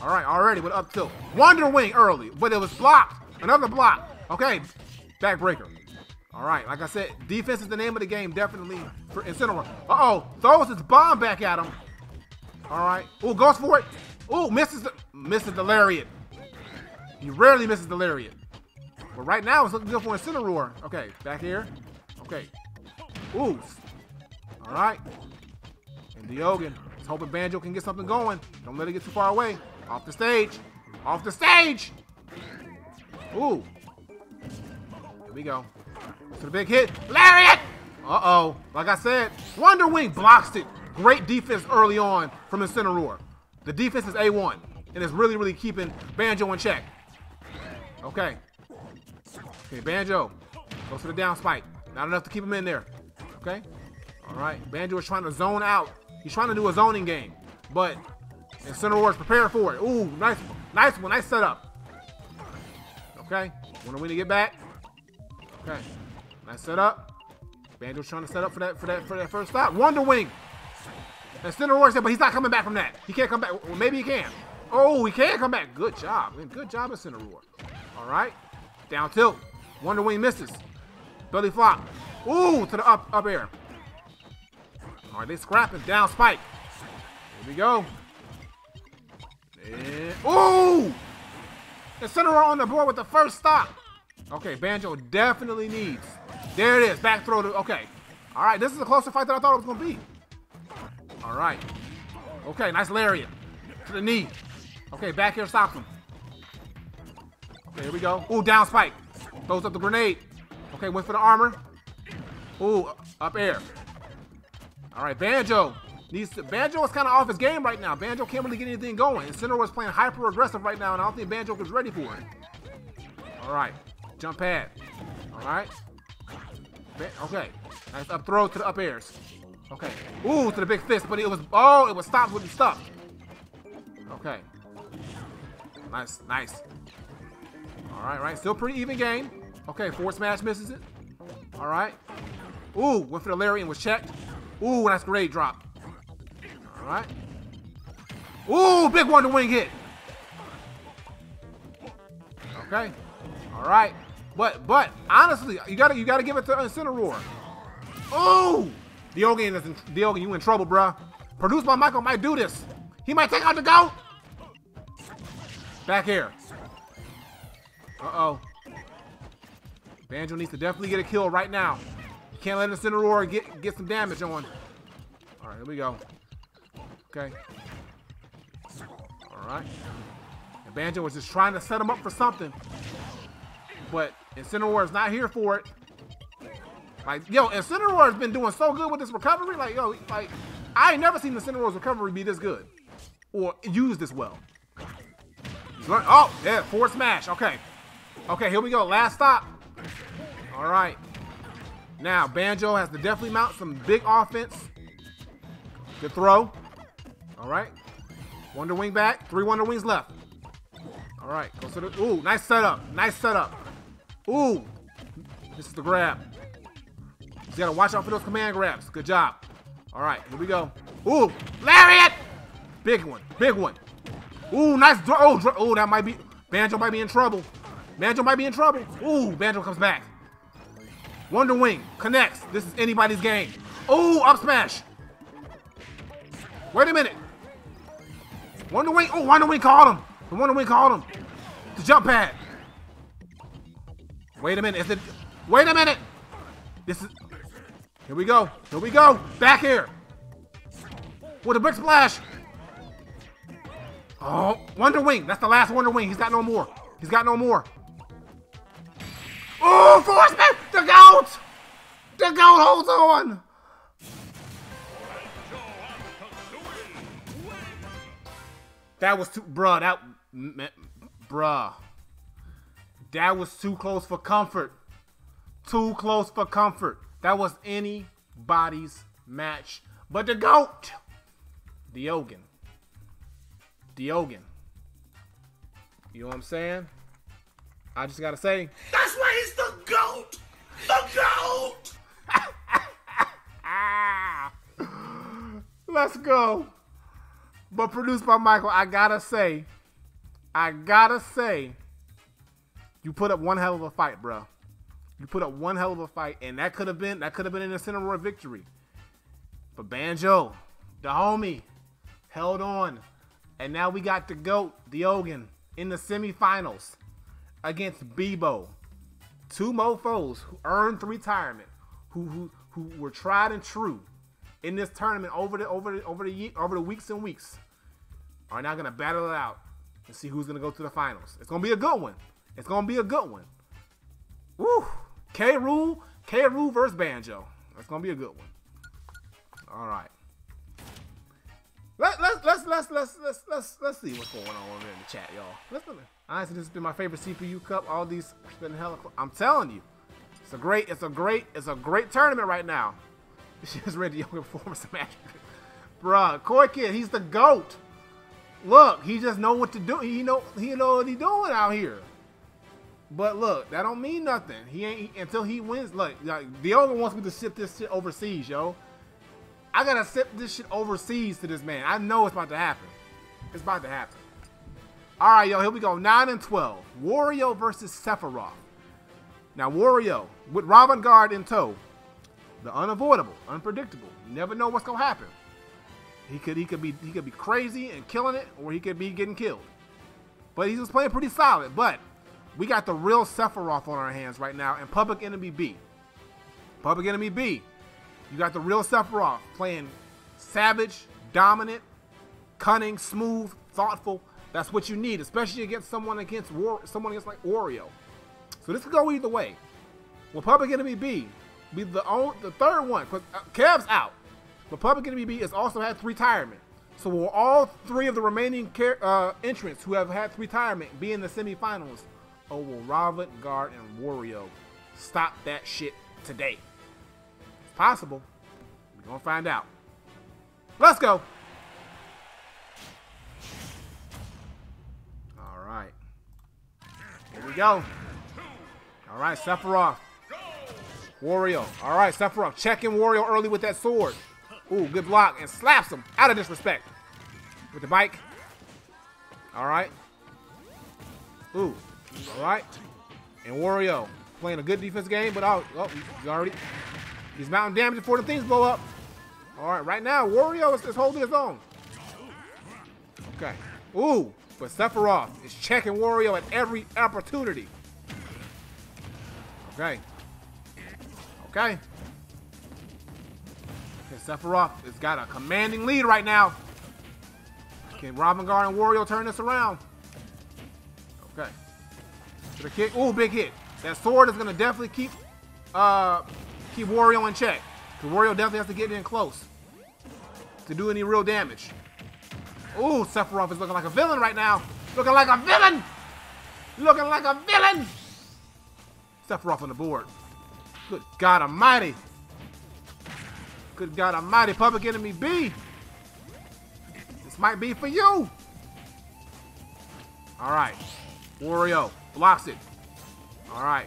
All right, already with up tilt. Wonder Wing early, but it was blocked. Another block. Okay, backbreaker. All right, like I said, defense is the name of the game, definitely for Incineroar. Uh-oh, throws his bomb back at him. All right. Ooh, goes for it. Ooh, misses the, misses the lariat. He rarely misses the lariat. But right now, it's looking good for Incineroar. Okay, back here. Okay. Ooh. All right. And Diogen is hoping Banjo can get something going. Don't let it get too far away. Off the stage. Off the stage. Ooh. Here we go. To the big hit. Lariat! Uh-oh. Like I said, Wonder Wing blocks it. Great defense early on from Incineroar. The defense is A1. And it's really, really keeping Banjo in check. Okay. Okay, Banjo. Goes to the down spike. Not enough to keep him in there. Okay. All right. Banjo is trying to zone out. He's trying to do a zoning game. But Incineroar's prepared for it. Ooh, nice, nice one. Nice setup. Okay. Want to to get back. Okay. Nice setup. Banjo's trying to set up for that for that for that first stop. Wonder Wing. Incineroar said, but he's not coming back from that. He can't come back. Well, maybe he can. Oh, he can come back. Good job. Good job, Incineroar. All right. Down tilt. Wonder Wing misses. Belly flop. Ooh, to the up up air. All right, they scrapping. Down spike. Here we go. And, ooh! Incineroar on the board with the first stop. Okay, Banjo definitely needs. There it is. Back throw to. Okay. All right, this is a closer fight than I thought it was going to be. All right. Okay, nice lariat. To the knee. Okay, back here stops him. Okay, here we go. Ooh, down spike. Throws up the grenade. Okay, went for the armor. Ooh, up air. All right, Banjo Needs to, Banjo is kind of off his game right now. Banjo can't really get anything going. And Cinder was playing hyper aggressive right now, and I don't think Banjo is ready for it. All right, jump pad. All right. Okay, nice up throw to the up airs. Okay. Ooh, to the big fist, but it was oh, it was stopped with the stuff. Okay. Nice, nice. All right, right. Still pretty even game. Okay, forward smash misses it. All right. Ooh, went for the Larry and was checked. Ooh, nice great drop. All right. Ooh, big Wonder Wing hit. Okay. All right. But but honestly, you gotta you gotta give it to Incineroar. Ooh, Diogen is in, Diogen, you in trouble, bruh. Produced by Michael might do this. He might take out the goat. Back here. Uh-oh. Banjo needs to definitely get a kill right now. You can't let Incineroar get, get some damage on. All right, here we go. Okay. All right. And Banjo was just trying to set him up for something. But Incineroar is not here for it. Like, yo, Incineroar has been doing so good with this recovery. Like, yo, like, I ain't never seen Incineroar's recovery be this good. Or used this well. Oh, yeah, forward smash. Okay. Okay, here we go. Last stop. All right. Now, Banjo has to definitely mount some big offense. Good throw. All right. Wonder Wing back. Three Wonder Wings left. All right. Go to the. Ooh, nice setup. Nice setup. Ooh. This is the grab. You gotta watch out for those command grabs. Good job. All right, here we go. Ooh, lariat! Big one. Big one. Ooh, nice. Oh, oh, that might be. Banjo might be in trouble. Banjo might be in trouble. Ooh, Banjo comes back. Wonder Wing connects. This is anybody's game. Ooh, up smash. Wait a minute. Wonder Wing. Oh, Wonder Wing called him. The Wonder Wing called him. The jump pad. Wait a minute. Is it? Wait a minute. This is. Here we go. Here we go. Back here. With a brick splash. Oh, Wonder Wing. That's the last Wonder Wing. He's got no more. He's got no more. Oh, Forceman! The goat! The goat holds on! That was too, bruh, that, bruh. That was too close for comfort. Too close for comfort. That was anybody's match. But the GOAT, Diogen. Diogen. You know what I'm saying? I just gotta say. That's GOAT! The GOAT! Let's go. But produced by Michael, I gotta say, I gotta say, you put up one hell of a fight, bro. You put up one hell of a fight, and that could have been that could have been an Incineroar victory. But Banjo, the homie, held on. And now we got the GOAT, Diogen, in the semifinals against Bebo. Two mofos who earned the retirement, who who who were tried and true in this tournament over the over the over the over the weeks and weeks are now gonna battle it out and see who's gonna go to the finals. It's gonna be a good one. It's gonna be a good one. Woo! K. Rool, K. Rool versus Banjo. That's gonna be a good one. All right. Let, let's let's let's let's let's let's let's see what's going on over in the chat, y'all. Listen, honestly, this has been my favorite CPU Cup. All these been hella. I'm telling you, it's a great, it's a great, it's a great tournament right now. Is ready to perform some magic, bruh. Koi Kid, he's the goat. Look, he just know what to do. He know he know what he doing out here. But look, that don't mean nothing. He ain't until he wins. Look, like Diogen wants me to ship this shit overseas, yo. I gotta ship this shit overseas to this man. I know it's about to happen. It's about to happen. All right, yo, here we go. 9 and 12. Wario versus Sephiroth. Now, Wario, with Robin Guard in tow, the unavoidable, unpredictable. You never know what's gonna happen. He could he could be he could be crazy and killing it, or he could be getting killed. But he's just playing pretty solid. But we got the real Sephiroth on our hands right now, and Public Enemy B. Public Enemy B. You got the real Sephiroth playing savage, dominant, cunning, smooth, thoughtful. That's what you need, especially against someone against war, someone against like Wario. So this could go either way. Will Public Enemy B be the only, the third one? Because uh, Kev's out. But Public Enemy B has also had retirement. So will all three of the remaining uh, entrants who have had retirement be in the semifinals? Or will Robin Guard, and Wario stop that shit today? It's possible. We're gonna find out. Let's go. All right. Here we go. All right, Sephiroth. Wario. All right, Sephiroth. Checking Wario early with that sword. Ooh, good block. And slaps him out of disrespect. With the bike. All right. Ooh. All right. And Wario playing a good defense game, but oh, oh he's already he's mounting damage before the things blow up. All right, right now Wario is, is holding his own. Okay. Ooh, but Sephiroth is checking Wario at every opportunity. Okay. Okay. Okay, Sephiroth has got a commanding lead right now. Can Robin Guard and Wario turn this around? Okay. To the kick. Ooh, big hit. That sword is gonna definitely keep uh keep Wario in check. Cause Wario definitely has to get in close to do any real damage. Ooh, Sephiroth is looking like a villain right now. Looking like a villain! Looking like a villain! Sephiroth on the board. Good God Almighty. Good God Almighty, Public Enemy B. This might be for you. All right. Wario blocks it. All right.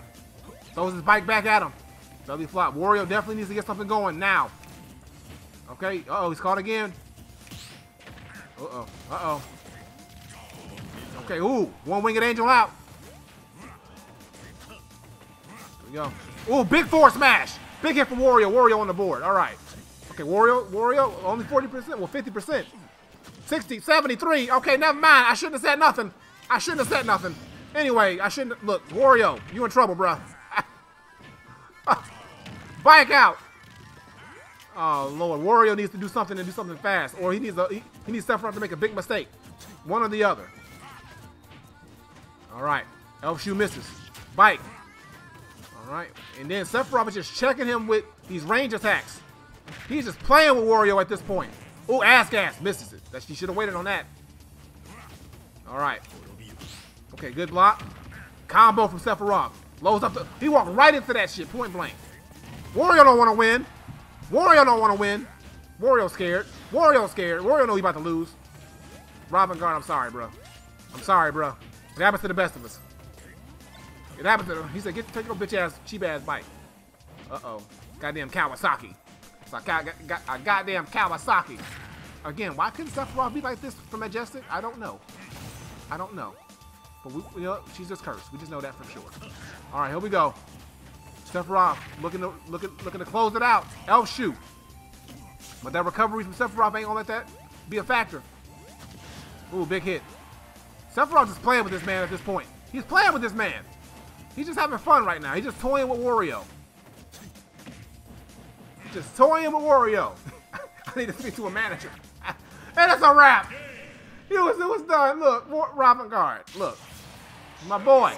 Throws his bike back at him. W flop. Wario definitely needs to get something going now. Okay. Uh oh he's caught again. Uh-oh. Uh-oh. Okay, ooh. One winged angel out. We go. Ooh, big four smash. Big hit from Wario. Wario on the board. All right. Okay, Wario, Wario, only 40%. Well, 50%. 60, 73. Okay, never mind. I shouldn't have said nothing. I shouldn't have said nothing. Anyway, I shouldn't. Look, Wario, you in trouble, bro. Bike out. Oh Lord, Wario needs to do something and do something fast, or he needs a he, he needs Sephiroth to make a big mistake, one or the other. All right, Elf Shoe misses, bike. All right, and then Sephiroth is just checking him with these range attacks. He's just playing with Wario at this point. Oh, ass gas misses it. That she should have waited on that. All right. Okay, good block. Combo from Sephiroth. Loads up the. He walked right into that shit, point blank. Wario don't want to win. Wario don't want to win. Wario scared. Wario scared. Wario know he about to lose. Robin Guard, I'm sorry, bro. I'm sorry, bro. It happens to the best of us. It happens to him. He said, get take your bitch ass, cheap ass bike. Uh-oh. Goddamn Kawasaki. So I got, got, got a goddamn Kawasaki. Again, why couldn't Sephiroth be like this for Majestic? I don't know. I don't know. But we, you know, she's just cursed. We just know that for sure. All right, here we go. Sephiroth looking to looking looking to close it out. Elf shoot. But that recovery from Sephiroth ain't gonna let that be a factor. Ooh, big hit. Sephiroth is playing with this man at this point. He's playing with this man. He's just having fun right now. He's just toying with Wario. Just toying with Wario. I need to speak to a manager. and it's a wrap. It was, it was done. Look, Robin Guard. Look, my boy.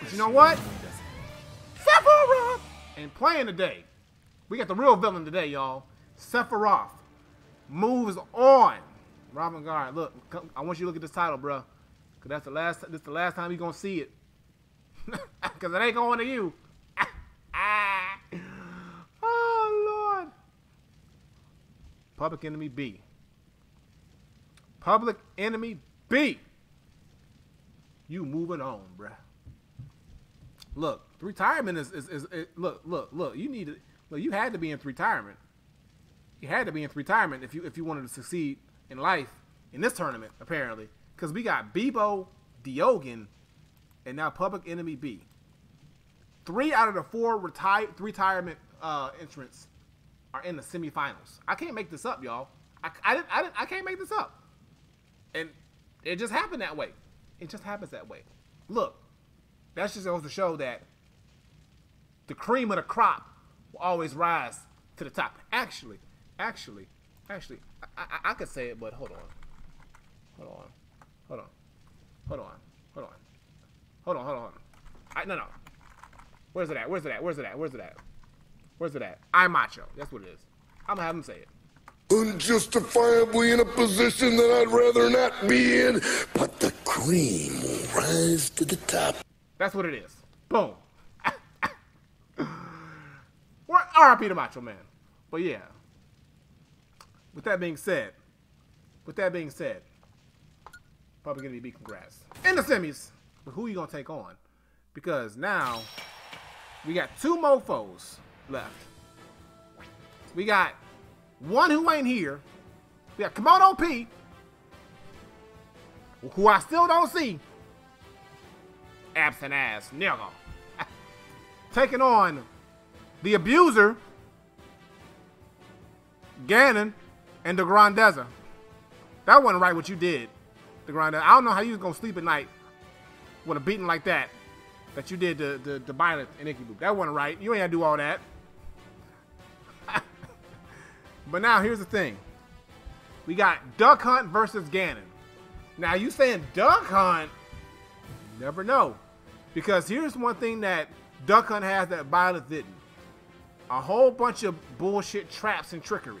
But you know what? Sephiroth and playing today. We got the real villain today, y'all. Sephiroth moves on. Robin Guard, look, come, I want you to look at this title, bro. Cause that's the last. This the last time you're gonna see it. Cause it ain't going to you. oh Lord. Public Enemy B. Public Enemy B. You moving on, bruh. Look, retirement is, is, is, is, look, look, look. You need to look. You had to be in retirement. You had to be in retirement if you if you wanted to succeed in life in this tournament, apparently, because we got Bebo, Diogen, and now Public Enemy B. Three out of the four retire retirement uh, entrants are in the semifinals. I can't make this up, y'all. I, I didn't, I didn't, I can't make this up, and it just happened that way. It just happens that way. Look, that just goes to show that the cream of the crop will always rise to the top. Actually, actually, actually, I, I, I could say it, but hold on. Hold on. Hold on. Hold on. Hold on. Hold on, hold on, hold on. I, no, no. Where's it at? Where's it at? Where's it at? Where's it at? Where's it at? I'm macho. That's what it is. I'm gonna have him say it. Unjustifiably in a position that I'd rather not be in, but the cream will rise to the top. That's what it is. Boom. RIP to Macho Man. But yeah. With that being said, with that being said, probably gonna be congrats. In the semis, but who you gonna take on? Because now we got two mofos left. We got one who ain't here. We got Komodo P, who I still don't see. Absent ass nigga. Taking on the abuser, Ganon, and the Grandeza. That wasn't right what you did, the Grandeza. I don't know how you was gonna sleep at night with a beating like that. that you did to, to, to Byleth and Icky Boop. That wasn't right. You ain't gotta do all that. but now here's the thing. We got Duck Hunt versus Ganon. Now you saying Duck Hunt? Never know. Because here's one thing that Duck Hunt has that Byleth didn't. A whole bunch of bullshit traps and trickery.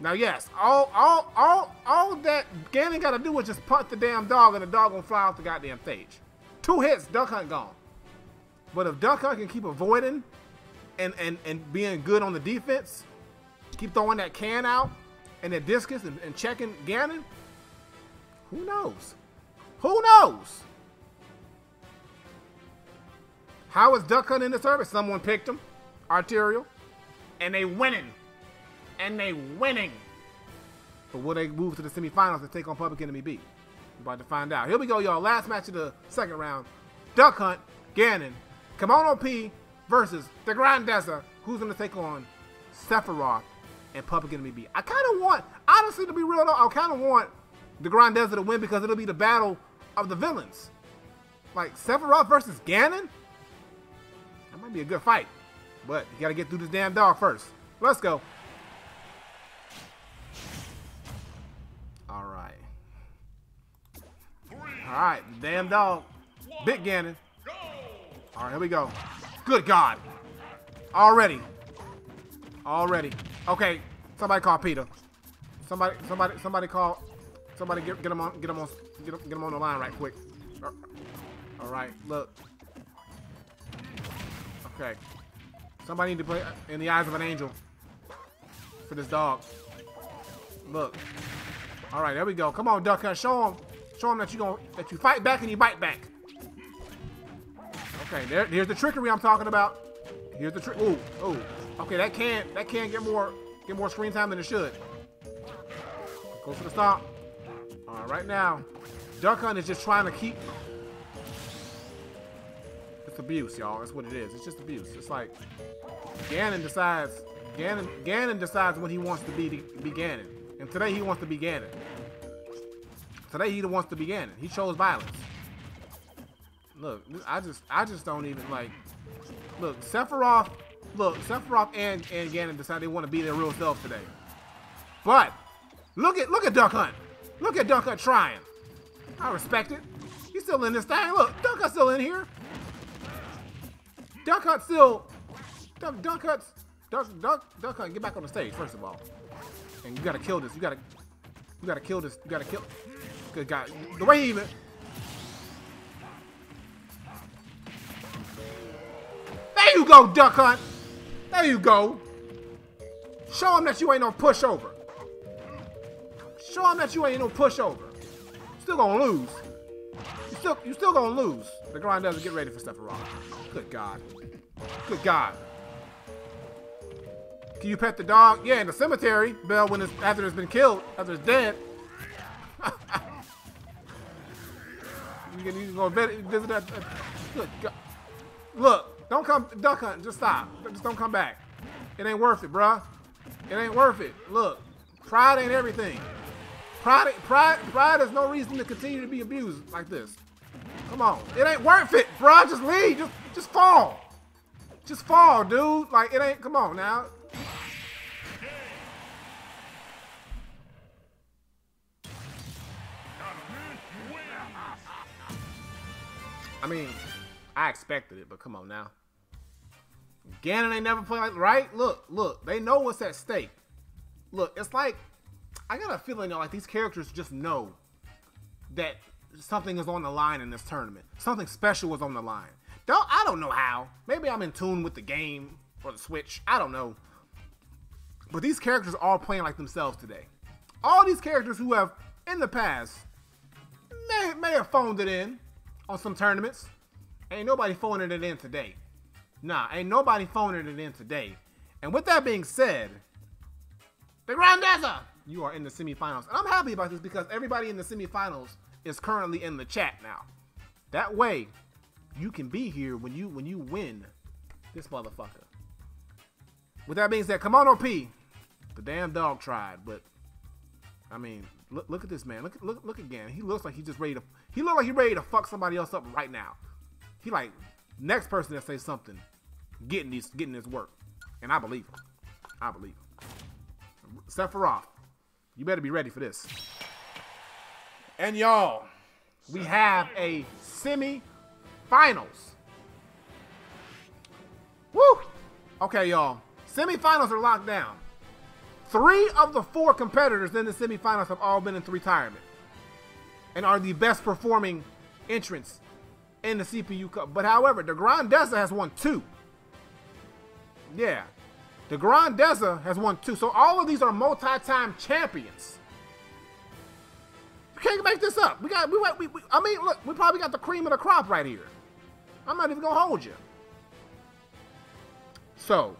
Now yes, all all all all that Ganon gotta do is just punt the damn dog and the dog gonna fly off the goddamn stage. Two hits, Duck Hunt gone. But if Duck Hunt can keep avoiding and, and, and being good on the defense, keep throwing that can out and that discus and, and checking Ganon, who knows? Who knows? How is Duck Hunt in the service? Someone picked him, Arterial, and they winning. And they winning. But will they move to the semifinals and take on Public Enemy B? We're about to find out. Here we go, y'all. Last match of the second round. Duck Hunt, Ganon, Kimono P versus the Grandeza, who's going to take on Sephiroth and Public Enemy B. I kind of want, honestly, to be real though, I kind of want the Grandeza to win because it'll be the battle of the villains. Like Sephiroth versus Ganon? Might be a good fight. But you got to get through this damn dog first. Let's go. All right. All right, damn dog. Big Ganon. All right, here we go. Good God. Already. Already. Okay, somebody call Peter. Somebody, somebody, somebody call. Somebody get, get him on, get him on, get him, get him on the line right quick. All right, look. Okay. Somebody need to play in the eyes of an angel for this dog. Look. All right, there we go. Come on, Duck Hunt. Show him, show him that you going that you fight back and you bite back. Okay, there, here's the trickery I'm talking about. Here's the trick. Ooh, ooh. Okay, that can't that can't get more get more screen time than it should. Go for the stop. All right, right now, Duck Hunt is just trying to keep. It's abuse, y'all. That's what it is. It's just abuse. It's like Ganon decides. Ganon Ganon decides when he wants to be be Ganon, and today he wants to be Ganon. Today he wants to be Ganon. He chose violence. Look, I just I just don't even like. Look, Sephiroth. Look, Sephiroth and and Ganon decide they want to be their real self today. But look at look at Duck Hunt. Look at Duck Hunt trying. I respect it. He's still in this thing. Look, Duck Hunt's still in here. Duck Hunt still. Duck Duck Hunt's Duck Duck Duck Hunt. Get back on the stage first of all. And you gotta kill this. You gotta you gotta kill this. You gotta kill. Good God. The way he even. There you go, Duck Hunt. There you go. Show him that you ain't no pushover. Show him that you ain't no pushover. Still gonna lose. You still, you still gonna lose. The grind doesn't get ready for Sephiroth. Good God. Good God. Can you pet the dog? Yeah, in the cemetery. Bell, when it's after it's been killed, after it's dead. you can, can go visit that. Good God. Look, don't come duck hunt. Just stop. Just don't come back. It ain't worth it, bruh. It ain't worth it. Look, pride ain't everything. Pride, pride, pride is no reason to continue to be abused like this. Come on, it ain't worth it, bro. Just leave. Just, just fall. Just fall, dude. Like it ain't. Come on now. I mean, I expected it, but come on now. Ganon ain't never played like right. Look, look, they know what's at stake. Look, it's like I got a feeling that like these characters just know that something is on the line in this tournament. Something special is on the line. Don't I don't know how. Maybe I'm in tune with the game or the Switch. I don't know. But these characters are all playing like themselves today. All these characters who have in the past may, may have phoned it in on some tournaments. Ain't nobody phoning it in today. Nah, ain't nobody phoning it in today. And with that being said, the Grandeza, you are in the semifinals. And I'm happy about this because everybody in the semifinals is currently in the chat now. That way, you can be here when you when you win this motherfucker. With that being said, come on, OP. The damn dog tried, but I mean, look, look at this man. Look look look again. He looks like he just ready to. He look like he ready to fuck somebody else up right now. He like next person that say something, getting these getting this work. And I believe him. I believe him. Sephiroth, you better be ready for this. And y'all, we have a semi-finals. Woo! Okay, y'all. Semi-finals are locked down. Three of the four competitors in the semifinals have all been in retirement and are the best performing entrants in the CPU Cup. But however, the Grandeza has won two. Yeah. The Grandeza has won two. So all of these are multi-time champions. Can't make this up. We got we, we, we I mean, look, we probably got the cream of the crop right here. I'm not even gonna hold you. So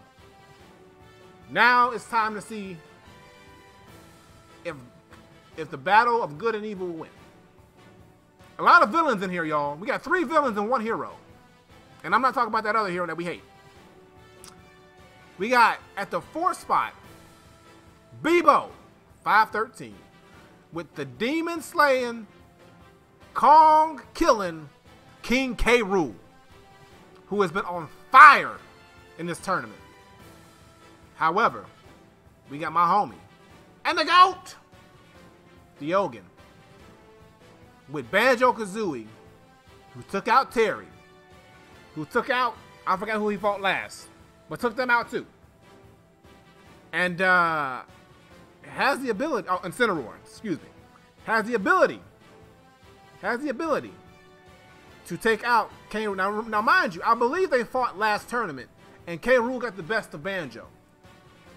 now it's time to see if if the battle of good and evil will win. A lot of villains in here, y'all. We got three villains and one hero. And I'm not talking about that other hero that we hate. We got at the fourth spot, Bebo, 513, with the demon slaying, Kong killing King K. Rool, who has been on fire in this tournament. However, we got my homie and the GOAT, Diogen, with Banjo Kazooie, who took out Terry, who took out, I forgot who he fought last, but took them out too. And uh, has the ability, oh, Incineroar, excuse me, has the ability, has the ability to take out K. Now, now, mind you, I believe they fought last tournament, and K. Rool got the best of Banjo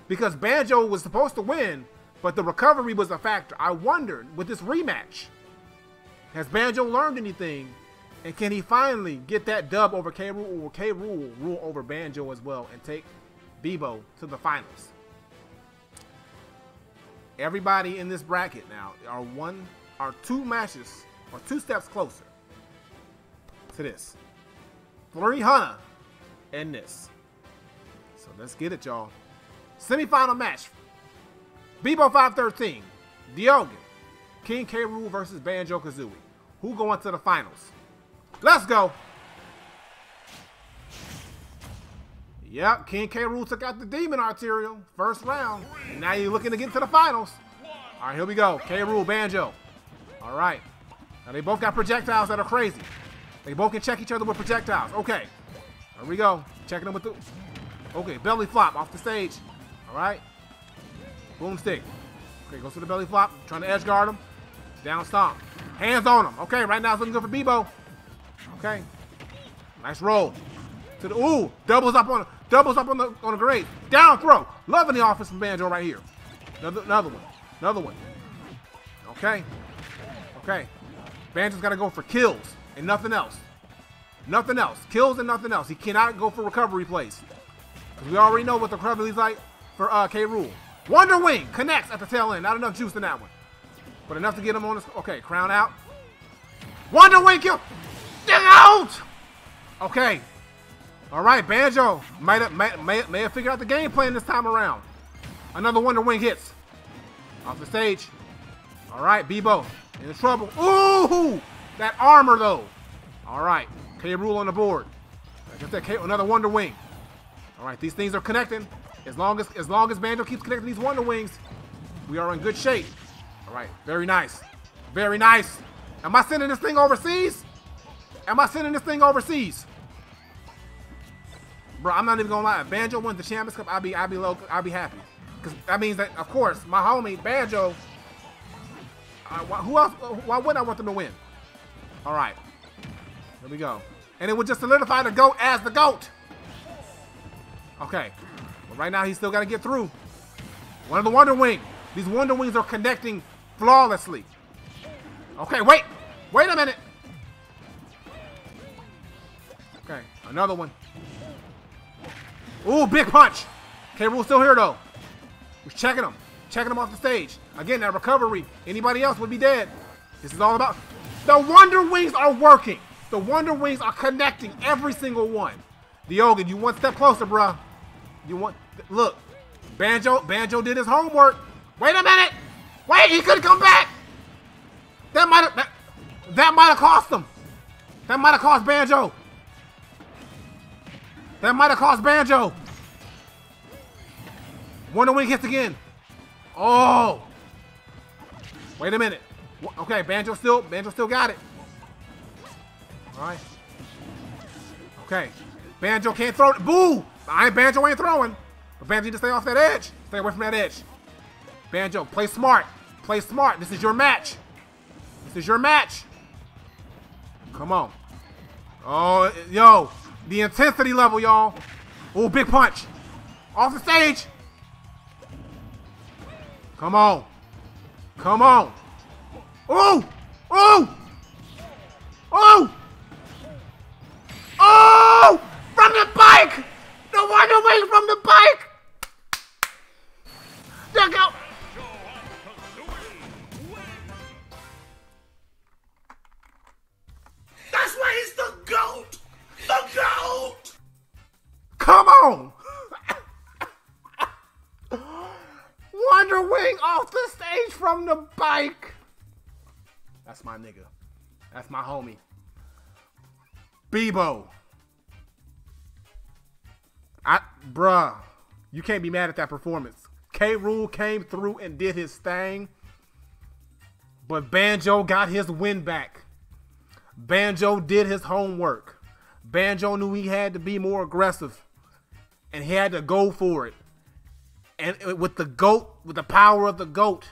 because Banjo was supposed to win, but the recovery was a factor. I wondered with this rematch, has Banjo learned anything? And can he finally get that dub over K. Rool or K. Rool rule over Banjo as well and take Bebo to the finals? Everybody in this bracket now are one are two matches or two steps closer to this. Flurry Hunter and this. So let's get it, y'all. Semi-final match. Bebo 513. Diogen. King K. Rool versus Banjo Kazooie. Who going to the finals? Let's go. Yep, King K. Rool took out the Demon Arterial first round. And now you're looking to get to the finals. All right, here we go. K. Rool, Banjo. All right. Now they both got projectiles that are crazy. They both can check each other with projectiles. Okay. Here we go. Checking them with the... Okay, belly flop off the stage. All right. Boomstick. Okay, goes to the belly flop. Trying to edge guard him. Down stomp. Hands on him. Okay, right now it's looking good for Bebo. Okay. Nice roll. To the ooh, doubles up on doubles up on the on the grade. Down throw. Loving the offense from Banjo right here. Another another one. Another one. Okay. Okay. Banjo's gotta go for kills and nothing else. Nothing else. Kills and nothing else. He cannot go for recovery plays. Because we already know what the recovery's like for uh, K. Rool. Wonder Wing connects at the tail end. Not enough juice in that one. But enough to get him on this. Okay, crown out. Wonder Wing kill. Get out! Okay. All right, Banjo might have, may, may, may have figured out the game plan this time around. Another Wonder Wing hits. Off the stage. All right, Bebo in trouble. Ooh! That armor, though. All right. K. Rool on the board. I K, another Wonder Wing. All right, these things are connecting. As long as as long as Banjo keeps connecting these Wonder Wings, we are in good shape. All right, very nice. Very nice. Am I sending this thing overseas? Am I sending this thing overseas? Bro, I'm not even gonna lie. If Banjo wins the Champions Cup, I'll be I'll be low I'll be happy. Cause that means that of course my homie Banjo. Uh, who else? Why wouldn't I want them to win? All right, here we go, and it would just solidify the goat as the goat. Okay, but right now he's still got to get through. One of the Wonder Wing. These Wonder Wings are connecting flawlessly. Okay, wait, wait a minute. Okay, another one. Ooh, big punch. Rool's still here though. He's checking him. Checking him off the stage. Again, that recovery. Anybody else would be dead. This is all about. The Wonder Wings are working. The Wonder Wings are connecting every single one. Diogen, you one step closer, bruh. You want look. Banjo, Banjo did his homework. Wait a minute. Wait, he could come back. That might have that, that might have cost him. That might have cost Banjo. That might have cost Banjo. Wonder Wing hits again. Oh. Wait a minute. Okay, Banjo still, Banjo still got it. All right. Okay. Banjo can't throw it. Boo! I ain't Banjo ain't throwing. But Banjo need to stay off that edge. Stay away from that edge. Banjo, play smart. Play smart. This is your match. This is your match. Come on. Oh, yo. The intensity level, y'all. Oh, big punch. Off the stage. Come on. Come on. Oh! Oh! Oh! Oh! From the bike! The one away from the bike! Look out! That's why he's the GOAT! The GOAT! Come on! Wonder Wing off the stage from the bike. That's my nigga. That's my homie. Bebo. I bruh, you can't be mad at that performance. K Rool came through and did his thing. But Banjo got his win back. Banjo did his homework. Banjo knew he had to be more aggressive. And he had to go for it. And with the GOAT, with the power of the GOAT,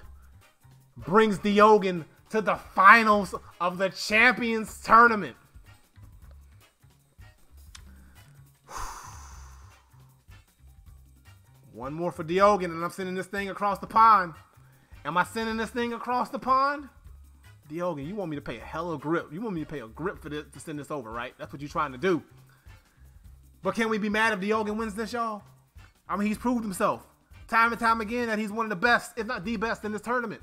brings Diogen to the finals of the Champions Tournament. One more for Diogen, and I'm sending this thing across the pond. Am I sending this thing across the pond? Diogen, you want me to pay a hell of grip. You want me to pay a grip for this to send this over, right? That's what you're trying to do. But can we be mad if Diogen wins this, y'all? I mean, he's proved himself time and time again that he's one of the best, if not the best, in this tournament.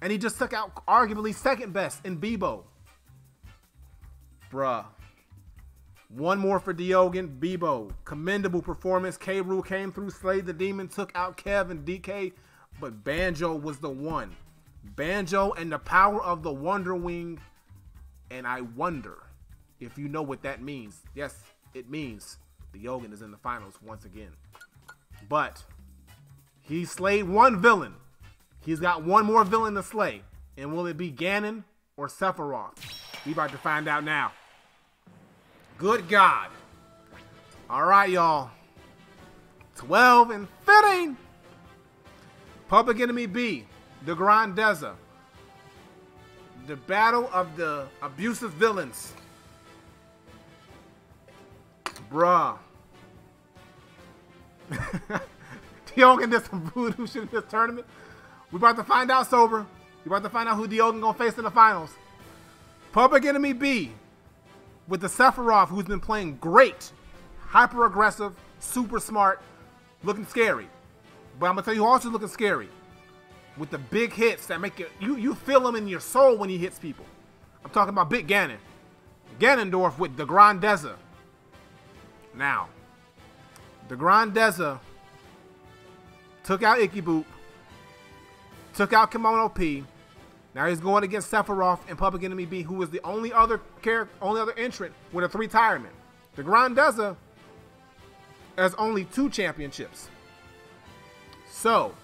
And he just took out arguably second best in Bebo. Bruh. One more for Diogen. Bebo. Commendable performance. K. Rool came through, slayed the demon, took out Kev and DK. But Banjo was the one. Banjo and the power of the Wonder Wing. And I wonder if you know what that means. Yes, it means Diogen is in the finals once again. But he slayed one villain. He's got one more villain to slay. And will it be Ganon or Sephiroth? We about to find out now. Good God. All right, y'all. 12 and 15. Public Enemy B, the Grandeza. The battle of the abusive villains. Bruh. Diogen did some voodoo shit in this tournament. We about to find out, sober. We about to find out who Diogen gonna face in the finals. Public Enemy B with the Sephiroth, who's been playing great, hyper aggressive, super smart, looking scary. But I'm gonna tell you, also looking scary with the big hits that make it you you feel them in your soul when he hits people. I'm talking about Big Ganon, Ganondorf with the Grandeza. Now, the Grandeza took out Icky Boop, took out Kimono P. Now he's going against Sephiroth and Public Enemy B, who is the only other character, only other entrant with a three retirement. The Grandeza has only two championships. So,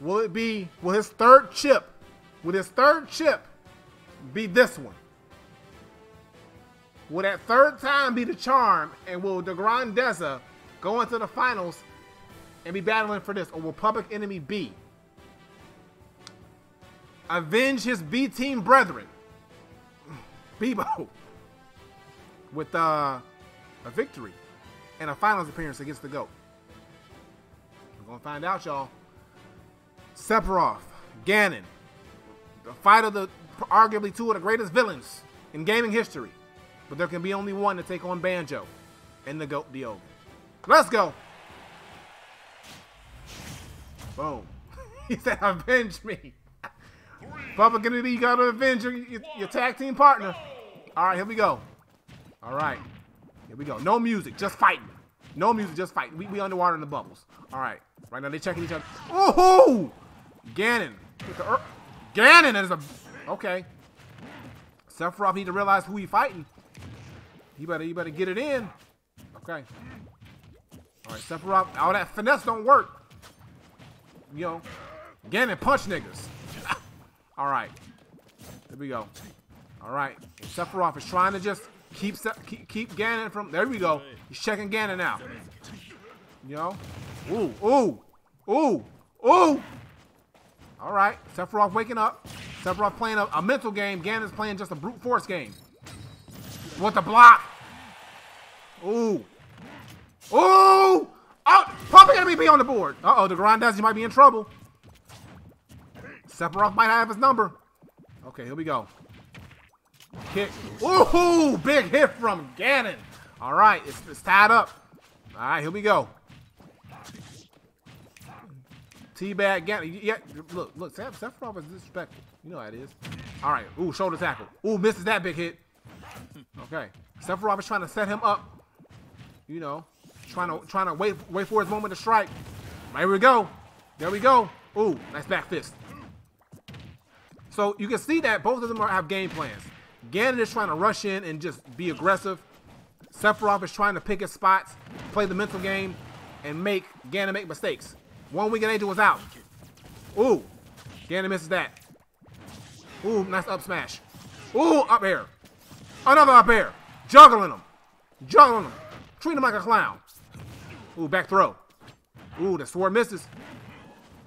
will it be, will his third chip, will his third chip be this one? Will that third time be the charm, and will the Grandeza go into the finals and be battling for this, or will Public Enemy B avenge his B team brethren, Bebo, with uh, a victory and a finals appearance against the GOAT? We're gonna find out, y'all. Sephiroth, Ganon, the fight of the arguably two of the greatest villains in gaming history. But there can be only one to take on Banjo and the GOAT Diogen. Let's go. Boom. he said, avenge me. Papa Kennedy, you gotta avenge your, your, your tag team partner. All right, here we go. All right, here we go. No music, just fighting. No music, just fighting. We, we underwater in the bubbles. All right, right now they checking each other. Oh, Ganon. Ganon is a okay. Sephiroth need to realize who he fighting. He better, he better get it in. Okay. All right, Sephiroth. All that finesse don't work. Know, Ganon punch niggas. all right. There we go. All right. Sephiroth is trying to just keep keep, keep Ganon from. There we go. He's checking Ganon out. Yo. Ooh, ooh, ooh, ooh. All right. Sephiroth waking up. Sephiroth playing a, a mental game. Ganon's playing just a brute force game. What the block? Ooh. Ooh! Oh, Puppet gonna be on the board. Uh-oh, the Grandeza might be in trouble. Sephiroth might have his number. Okay, here we go. Kick. Ooh, big hit from Ganon. All right, it's, it's tied up. All right, here we go. Teabag Ganon. Yeah, look, look, Sephiroth is disrespectful. You know how it is. All right, ooh, shoulder tackle. Ooh, misses that big hit. Okay, Sephiroth is trying to set him up. You know, trying to trying to wait wait for his moment to strike. There we go. There we go. Ooh, nice back fist. So you can see that both of them are, have game plans. Ganon is trying to rush in and just be aggressive. Sephiroth is trying to pick his spots, play the mental game, and make Ganon make mistakes. One Winged Angel was out. Ooh, Ganon misses that. Ooh, nice up smash. Ooh, up air. Another up air. Juggling him. Juggling him. Treating him like a clown. Ooh, back throw. Ooh, the sword misses.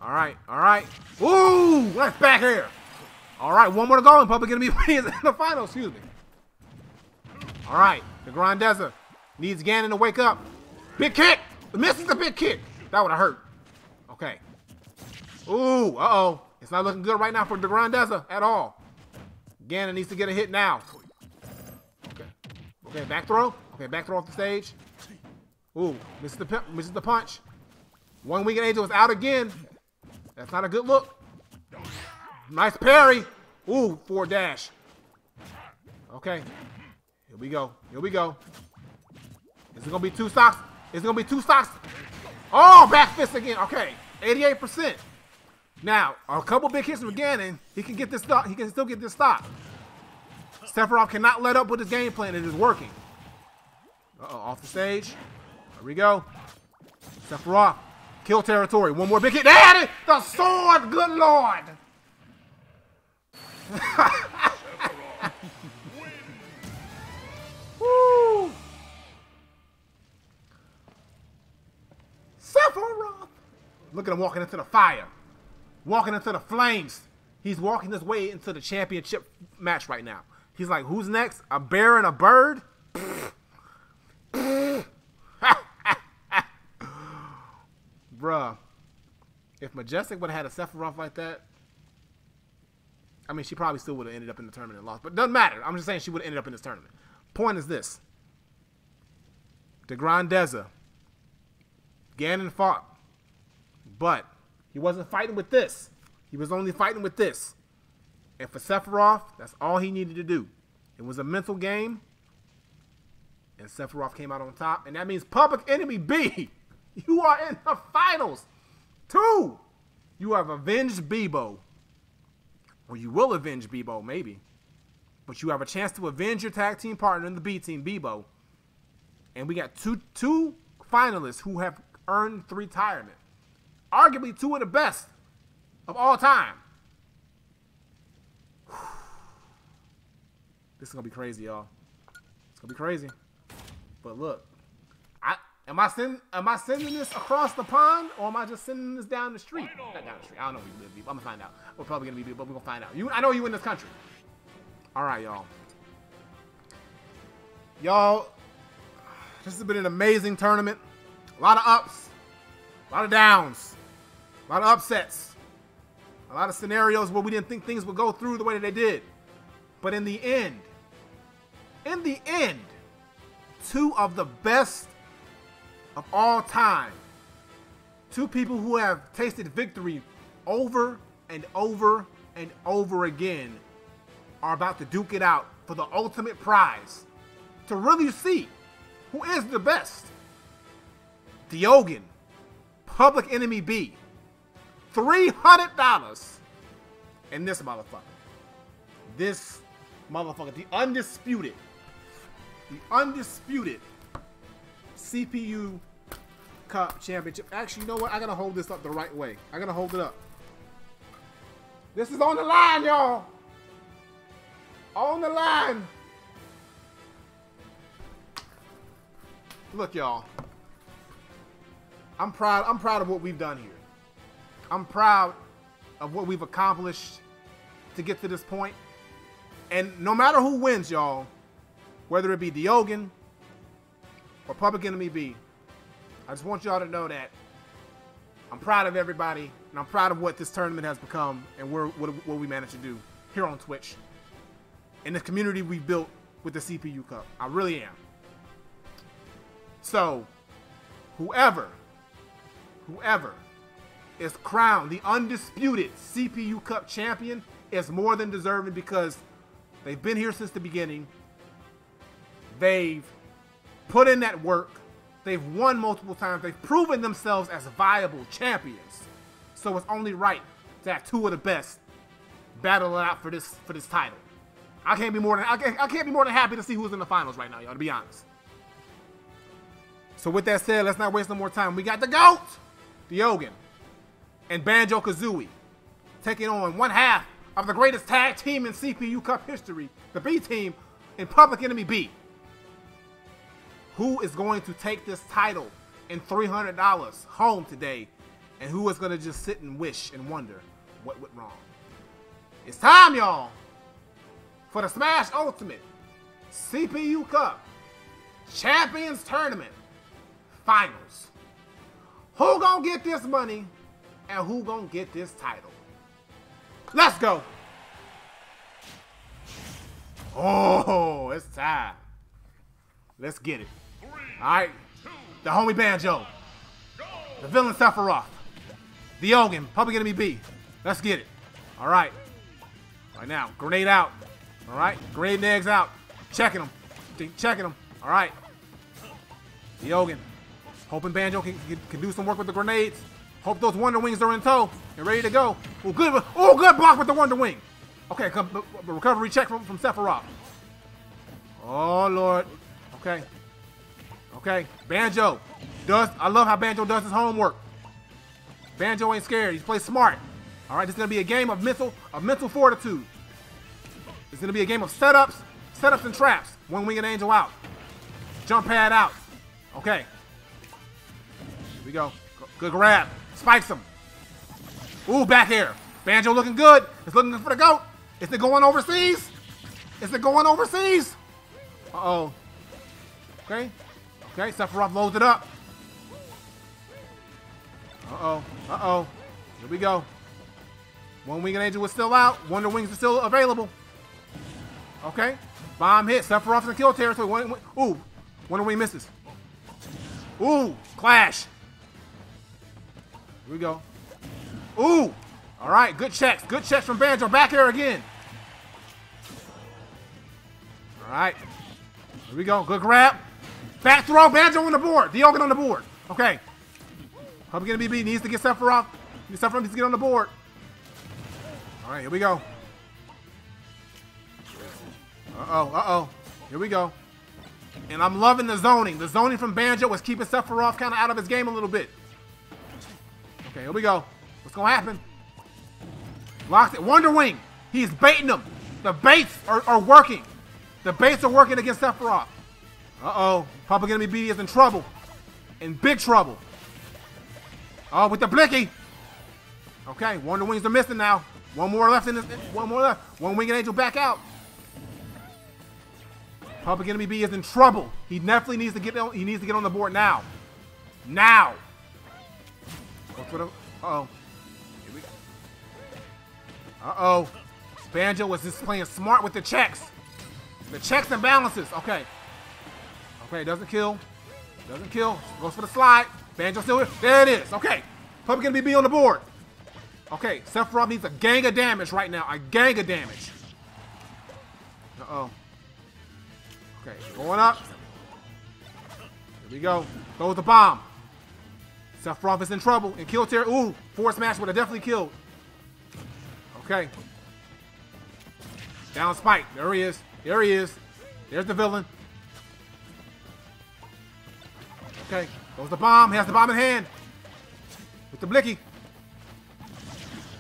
All right, all right. Ooh, nice back air. All right, one more to go, and Public Enemy wins in the final. Excuse me. All right, the Grandeza needs Ganon to wake up. Big kick. Misses the big kick. That would have hurt. Okay. Ooh, uh-oh. It's not looking good right now for the Grandeza at all. Ganon needs to get a hit now. Okay. Okay, back throw. Okay, back throw off the stage. Ooh, misses the, misses the punch. One Winged Angel is out again. That's not a good look. Nice parry. Ooh, four dash. Okay. Here we go. Here we go. Is it to be two stocks? Is it going to be two stocks? Oh, back fist again. Okay. 88%. Now, a couple big hits from Ganon, he can get this stock. He can still get this stop. Sephiroth cannot let up with his game plan. It is working. Uh-oh, off the stage. Here we go. Sephiroth. Kill territory. One more big hit. There The sword. Good lord. Woo! Sephiroth! Look at him walking into the fire. Walking into the flames. He's walking his way into the championship match right now. He's like, who's next? A bear and a bird? Bruh. If Majestic would have had a Sephiroth like that, I mean, she probably still would have ended up in the tournament and lost. But doesn't matter. I'm just saying she would have ended up in this tournament. Point is this. The Grandeza. Ganon fought. But he wasn't fighting with this. He was only fighting with this. And for Sephiroth, that's all he needed to do. It was a mental game. And Sephiroth came out on top. And that means Public Enemy B. You are in the finals. Two. You have avenged Bebo. Or you will avenge Bebo, maybe. But you have a chance to avenge your tag team partner in the B team, Bebo. And we got two two finalists who have earned retirement. Arguably two of the best of all time. This is gonna be crazy, y'all. It's gonna be crazy. But look, I am I sending am I sending this across the pond or am I just sending this down the street? Not down the street. I don't know where you live. I'm gonna find out. We're probably gonna be, but we're gonna find out. You, I know you in this country. All right, y'all. Y'all, this has been an amazing tournament. A lot of ups, a lot of downs, a lot of upsets, a lot of scenarios where we didn't think things would go through the way that they did. But in the end, in the end, two of the best of all time, two people who have tasted victory over and over and over again are about to duke it out for the ultimate prize to really see who is the best. Diogen, Public Enemy B, $300 and this motherfucker. This motherfucker, the undisputed, the undisputed CPU Cup Championship. Actually, you know what? I gotta hold this up the right way. I gotta hold it up. This is on the line, y'all. On the line. Look, y'all. I'm proud. I'm proud of what we've done here. I'm proud of what we've accomplished to get to this point. And no matter who wins, y'all, whether it be Diogen or Public Enemy B, I just want y'all to know that I'm proud of everybody, and I'm proud of what this tournament has become and what, what we managed to do here on Twitch and the community we built with the CPU Cup. I really am. So, whoever, whoever is crowned the undisputed CPU Cup champion is more than deserving because they've been here since the beginning. They've put in that work. They've won multiple times. They've proven themselves as viable champions. So it's only right to have two of the best battle it out for this for this title. I can't be more than I can't, I can't be more than happy to see who's in the finals right now, y'all. To be honest. So with that said, let's not waste no more time. We got the GOAT, Diogen, and Banjo Kazooie taking on one half of the greatest tag team in CPU Cup history, the B team in Public Enemy B. Who is going to take this title and $300 home today? And who is going to just sit and wish and wonder what went wrong? It's time, y'all, for the Smash Ultimate CPU Cup Champions Tournament Finals. Who gonna get this money and who gonna get this title? Let's go. Oh, it's time. Let's get it. All right. The homie Banjo. The villain Sephiroth. Diogen. Public Enemy B. Let's get it. All right. Right now. Grenade out. All right. Grenade eggs out. Checking them. Checking them. All right. Diogen. Hoping Banjo can, can, can, do some work with the grenades. Hope those Wonder Wings are in tow and ready to go. Oh, good. Oh, good block with the Wonder Wing. Okay, come, uh, uh, recovery check from, from Sephiroth. Oh, Lord. Okay. Okay. Banjo does. I love how Banjo does his homework. Banjo ain't scared. He's played smart. All right, this is gonna be a game of mental of mental fortitude. It's gonna be a game of setups, setups and traps. One winged angel out. Jump pad out. Okay. Here we go. Good grab. Spikes him. Ooh, back air. Banjo looking good. It's looking for the goat. Is it going overseas? Is it going overseas? Uh-oh. Okay. Okay, Sephiroth loads it up. Uh-oh. Uh-oh. Here we go. One Winged Angel was still out. Wonder Wings are still available. Okay. Bomb hit. Sephiroth's in kill territory. One, one, ooh. Wonder Wing misses. Ooh. Clash. Here we go. Ooh. All right. Good checks. Good checks from Banjo. Back air again. All right. Here we go. Good grab. Back throw. Banjo on the board. The Diogen on the board. Okay. Public Enemy B needs to get Sephiroth. Sephiroth needs to get on the board. All right, here we go. Uh-oh, uh-oh. Here we go. And I'm loving the zoning. The zoning from Banjo was keeping Sephiroth kind of out of his game a little bit. Okay, here we go. What's to happen? Locked it. Wonder Wing. He's baiting them. The baits are, are working. The baits are working against Sephiroth. Uh-oh. Public Enemy B is in trouble. In big trouble. Oh, with the blicky. Okay, Wonder Wings are missing now. One more left in this. One more left. One Winged Angel back out. Public Enemy B is in trouble. He definitely needs to get on. He needs to get on the board now. Now. Uh oh. Uh oh. Banjo was just playing smart with the checks. The checks and balances. Okay. Okay, doesn't kill. Doesn't kill. Goes for the slide. Banjo still here. There it is. Okay. Public Enemy B on the board. Okay, Sephiroth needs a gang of damage right now. A gang of damage. Uh-oh. Okay, going up. Here we go. Throws the bomb. Sephiroth is in trouble. And kill territory. Ooh, force smash would have definitely killed. Okay. Down Spike. There he is. There he is. There's the villain. Okay, goes the bomb. He has the bomb in hand. With the blicky.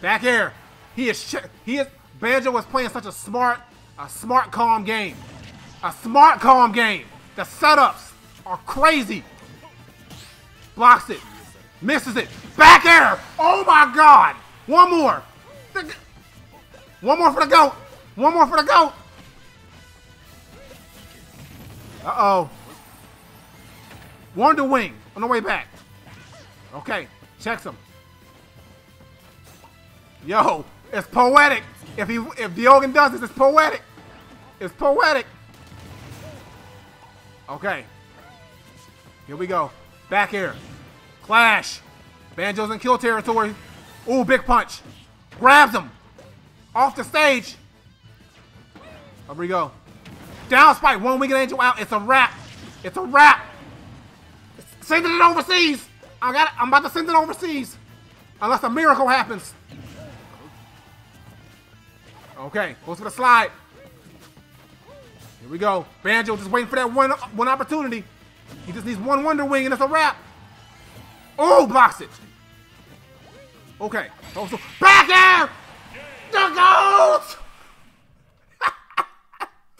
Back air. He is he is Banjo was playing such a smart, a smart calm game. A smart calm game. The setups are crazy. Blocks it. Misses it. Back air. Oh my god. One more. One more for the goat. One more for the goat. Uh-oh. Wonder Wing on the way back. Okay, checks him. Yo, it's poetic. If he if Diogen does this, it's poetic. It's poetic. Okay. Here we go. Back air. Clash. Banjo's in kill territory. Ooh, big punch. Grabs him. Off the stage. Here we go. Down spike. One winged angel out. It's a wrap. It's a wrap. Sending it overseas. I got it. I'm about to send it overseas. Unless a miracle happens. Okay, goes for the slide. Here we go. Banjo just waiting for that one one opportunity. He just needs one Wonder Wing and it's a wrap. Oh, blocks it. Okay. Oh, also, back air! The goat!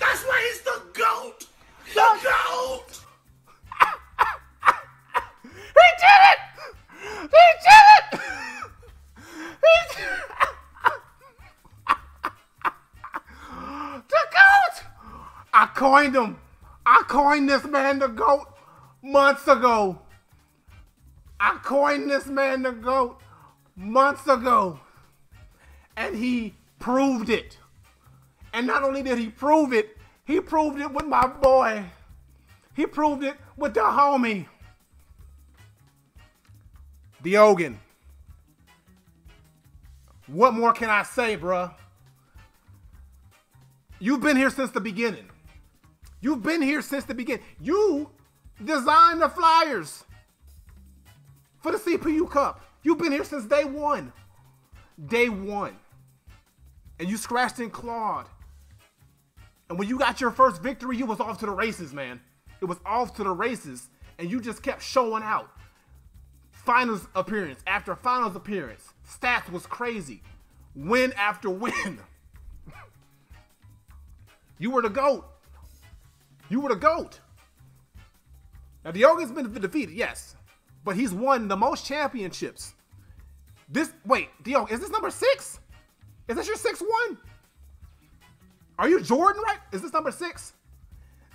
That's why he's the goat! The goat! he did it! He did it! He did it! the goat! I coined him. I coined this man the goat months ago. I coined this man the GOAT months ago. And he proved it. And not only did he prove it, he proved it with my boy. He proved it with the homie. Diogen. What more can I say, bruh? You've been here since the beginning. You've been here since the beginning. You designed the flyers for the CPU Cup. You've been here since day one. Day one. And you scratched and clawed. And when you got your first victory, you was off to the races, man. It was off to the races. And you just kept showing out. Finals appearance after finals appearance. Stats was crazy. Win after win. you were the GOAT. You were the GOAT. Now, Diogen's been defeated, yes, but he's won the most championships. This, wait, Diogen, is this number six? Is this your sixth one? Are you Jordan, right? Is this number six?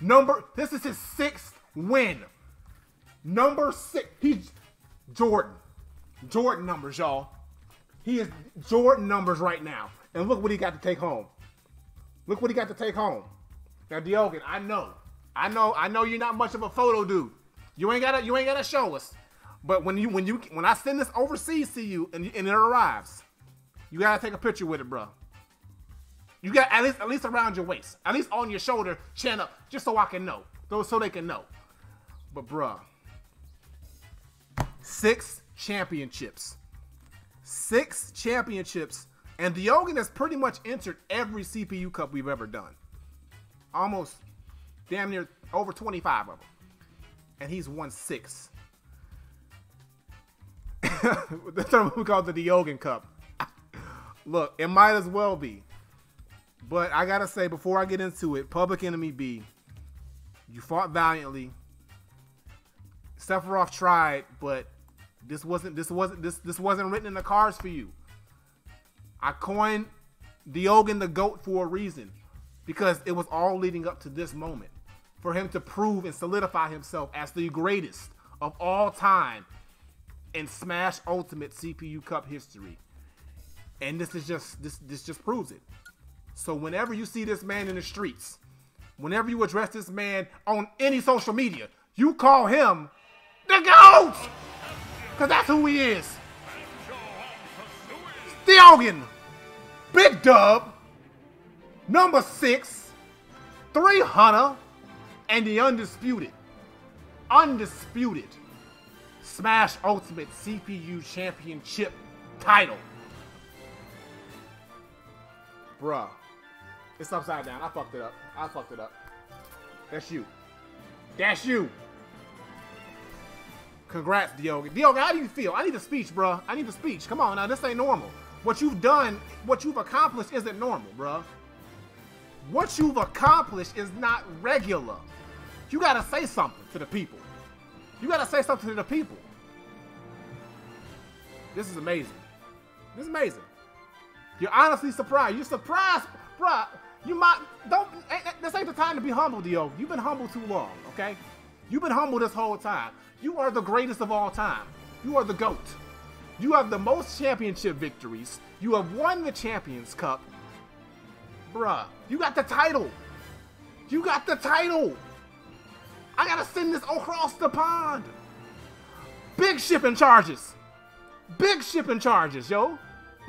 Number, this is his sixth win. Number six, he's Jordan. Jordan numbers, y'all. He is Jordan numbers right now. And look what he got to take home. Look what he got to take home. Now, Diogen, I know, I know, I know you're not much of a photo dude. You ain't gotta you ain't gotta show us. But when you when you when I send this overseas to you and, and it arrives, you gotta take a picture with it, bro. You got at least at least around your waist, at least on your shoulder, chin up, just so I can know, those so they can know. But bruh, six championships, six championships, and the Diogen has pretty much entered every CPU Cup we've ever done. Almost, damn near over 25 of them and he's won six. the we call the Diogen Cup. Look, it might as well be. But I gotta say, before I get into it, Public Enemy B, you fought valiantly. Sephiroth tried, but this wasn't this wasn't this this wasn't written in the cards for you. I coined Diogen the GOAT for a reason. Because it was all leading up to this moment for him to prove and solidify himself as the greatest of all time in Smash Ultimate CPU Cup history. And this is just this this just proves it. So whenever you see this man in the streets, whenever you address this man on any social media, you call him the GOAT! Cause that's who he is. Diogen, Big Dub, number six, 300, and the undisputed, undisputed Smash Ultimate CPU Championship title. Bruh. It's upside down. I fucked it up. I fucked it up. That's you. That's you. Congrats, Diogo. Diogo, how do you feel? I need a speech, bro. I need a speech. Come on now, this ain't normal. What you've done, what you've accomplished isn't normal, bro. What you've accomplished is not regular. You gotta say something to the people. You gotta say something to the people. This is amazing. This is amazing. You're honestly surprised. You're surprised, bruh. You might don't. This ain't the time to be humble, Dio. You've been humble too long, okay? You've been humble this whole time. You are the greatest of all time. You are the GOAT. You have the most championship victories. You have won the Champions Cup. Bruh, you got the title. You got the title. I gotta send this across the pond. Big shipping charges. Big shipping charges, yo.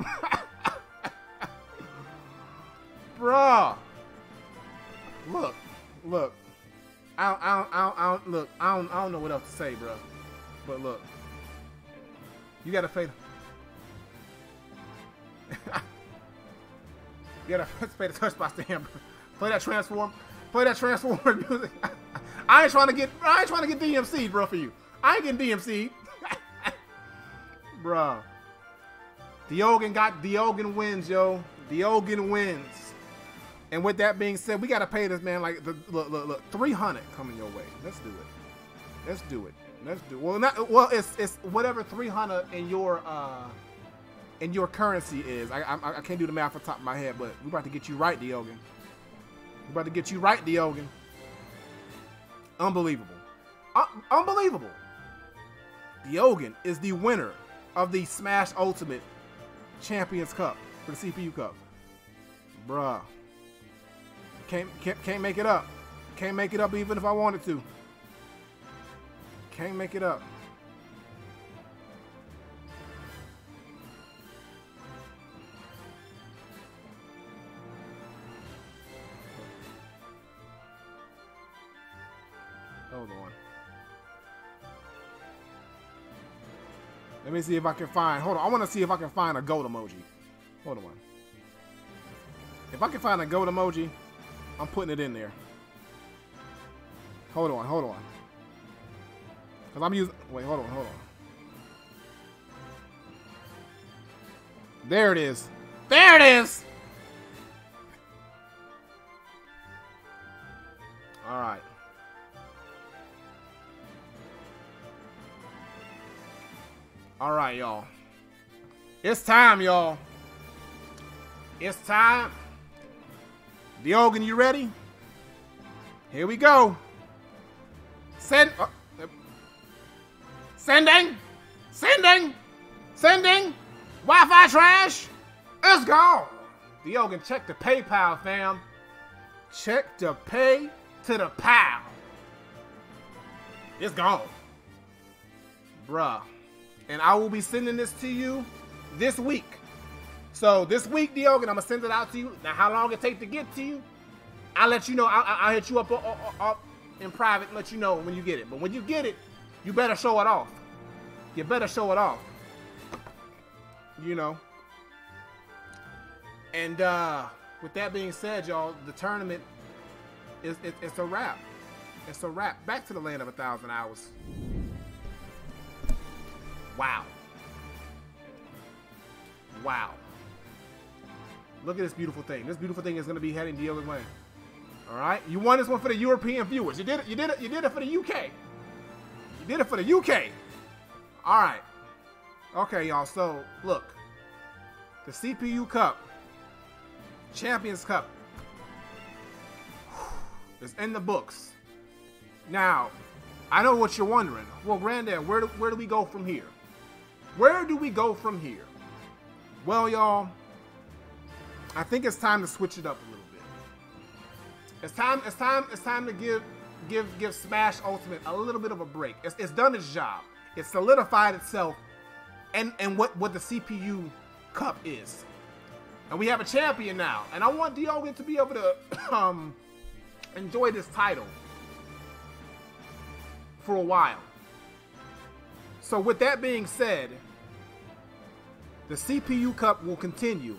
Bruh. Look, look. I don't, I don't, I don't, I don't, look, I don't, I don't know what else to say, bro. But look, you gotta pay. you gotta pay the touch by stamp. Play that transform. Play that transformer music. I ain't trying to get. I ain't trying to get DMC, bro. For you, I ain't getting DMC, bro. Diogen got Diogen wins, yo. Diogen wins. And with that being said, we gotta pay this man like the look, look, look, 300 coming your way. Let's do it. Let's do it. Let's do. Well, not well. It's it's whatever 300 in your uh in your currency is. I, I I can't do the math off the top of my head, but we're about to get you right, Diogen. We're about to get you right, Diogen. Unbelievable. Uh, unbelievable. Diogen is the winner of the Smash Ultimate Champions Cup for the CPU Cup. Bruh. Can't, can't, can't make it up. Can't make it up even if I wanted to. Can't make it up. Me see if I can find. Hold on. I want to see if I can find a goat emoji. Hold on. If I can find a goat emoji, I'm putting it in there. Hold on. Hold on. Cause I'm using. Wait. Hold on. Hold on. There it is. There it is. All right. All right, y'all. It's time, y'all. It's time. Diogen, you ready? Here we go. Send. Uh, sending. Sending. Sending. Wi-Fi trash. It's gone. Diogen, check the PayPal, fam. Check the pay to the pal. It's gone. Bruh and I will be sending this to you this week. So this week, Diogen, I'm gonna send it out to you. Now, how long it take to get to you? I'll let you know. I'll, I'll hit you up, up, up in private and let you know when you get it. But when you get it, you better show it off. You better show it off. You know. And uh, with that being said, y'all, the tournament is it, it's a wrap. It's a wrap. Back to the land of a thousand hours. Wow. Wow. Look at this beautiful thing. This beautiful thing is going to be heading the other way. All right, you won this one for the European viewers. You did it. You did it. You did it for the UK. You did it for the UK. All right. Okay, y'all. So look, the CPU Cup, Champions Cup, is in the books. Now, I know what you're wondering. Well, Granddad, where do, where do we go from here? Where do we go from here? Well, y'all, I think it's time to switch it up a little bit. It's time. It's time. It's time to give give give Smash Ultimate a little bit of a break. It's, it's done its job. It's solidified itself, and and what what the CPU Cup is. And we have a champion now. And I want Diogen to be able to um, enjoy this title for a while. So with that being said, the CPU Cup will continue,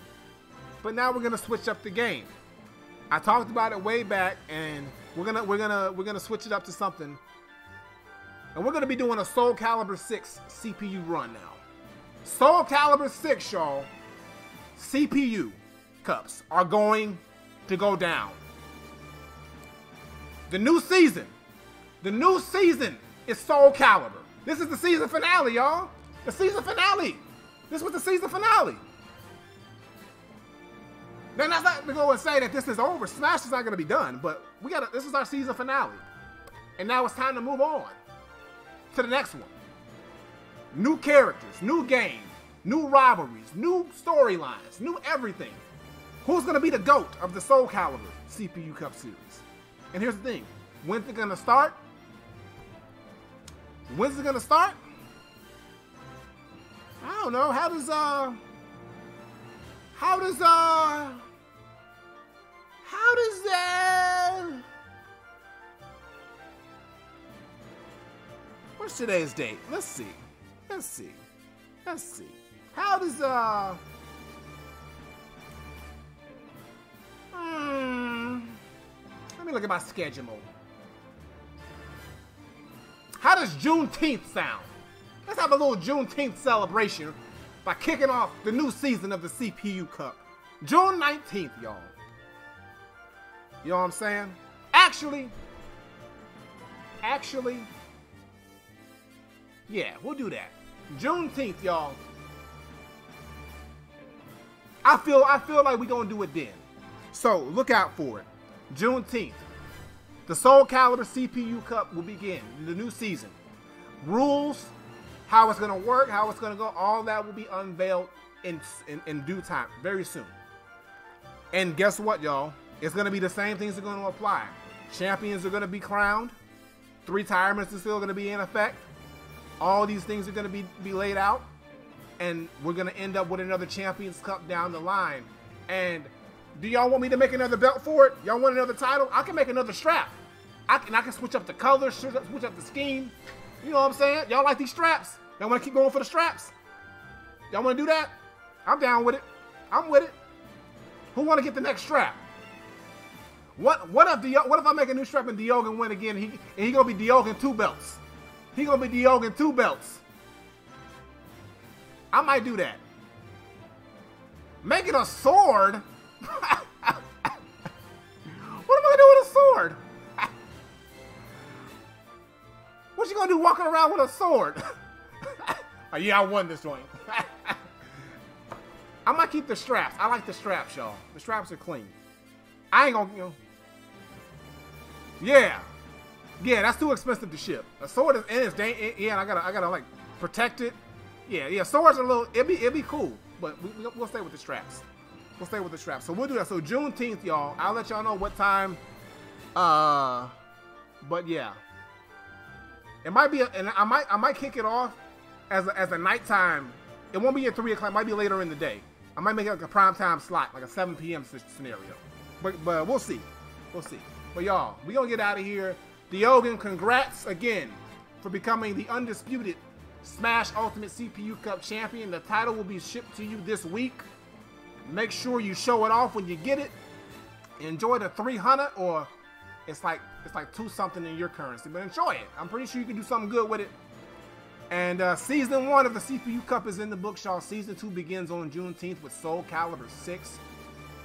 but now we're gonna switch up the game. I talked about it way back, and We're gonna we're gonna we're gonna switch it up to something. And we're gonna be doing a Soul Calibur 6 CPU run now. Soul Calibur 6, y'all, CPU cups are going to go down. The new season. The new season is Soul Calibur. This is the season finale, y'all. The season finale. This was the season finale. Now that's not to go and say that this is over. Smash is not gonna be done, but we gotta this is our season finale. And now it's time to move on to the next one. New characters, new game, new rivalries, new storylines, new everything. Who's gonna be the GOAT of the Soul Calibur CPU Cup series? And here's the thing: when's it gonna start? When's it gonna start? I don't know. How does uh how does uh how does uh what's today's date? Let's see. Let's see. Let's see. How does uh hmm, let me look at my schedule. How does Juneteenth sound? Let's have a little Juneteenth celebration by kicking off the new season of the CPU Cup. June 19th, y'all. You know what I'm saying? Actually, actually, yeah, we'll do that. Juneteenth, y'all. I feel I feel like we're gonna do it then. So look out for it. Juneteenth. The Soul Calibur CPU Cup will begin the new season. Rules, how it's gonna work, how it's gonna go, all that will be unveiled in, in, in due time, very soon. And guess what, y'all? It's gonna be the same things are gonna apply. Champions are gonna be crowned. Three retirements are still gonna be in effect. All these things are gonna be, be laid out. And we're gonna end up with another Champions Cup down the line. And do y'all want me to make another belt for it? Y'all want another title? I can make another strap. I can I can switch up the color, switch up, switch up the scheme. You know what I'm saying? Y'all like these straps? Y'all want to keep going for the straps? Y'all want to do that? I'm down with it. I'm with it. Who want to get the next strap? What what if Dio, what if I make a new strap and Diogen win again? He and he gonna be Diogen two belts. He gonna be Diogen two belts. I might do that. Make it a sword. what am I gonna do with a sword? What you gonna do walking around with a sword? oh, yeah, I won this joint. I might keep the straps. I like the straps, y'all. The straps are clean. I ain't gonna, you know. Yeah. Yeah, that's too expensive to ship. A sword is, and it's dang, yeah, I gotta, I gotta like protect it. Yeah, yeah, swords are a little, it'd be, it'd be cool, but we, we'll stay with the straps. We'll stay with the straps. So we'll do that. So Juneteenth, y'all. I'll let y'all know what time. Uh, but yeah, it might be, a, and I might, I might kick it off as a, as a nighttime. It won't be at three o'clock. It might be later in the day. I might make it like a prime time slot, like a 7 p.m. scenario. But but we'll see. We'll see. But y'all, we gonna get out of here. Diogen, congrats again for becoming the undisputed Smash Ultimate CPU Cup champion. The title will be shipped to you this week. Make sure you show it off when you get it. Enjoy the 300 or it's like it's like two something in your currency, but enjoy it. I'm pretty sure you can do something good with it. And uh, season one of the CPU Cup is in the books, y'all. Season two begins on Juneteenth with Soul Calibur 6.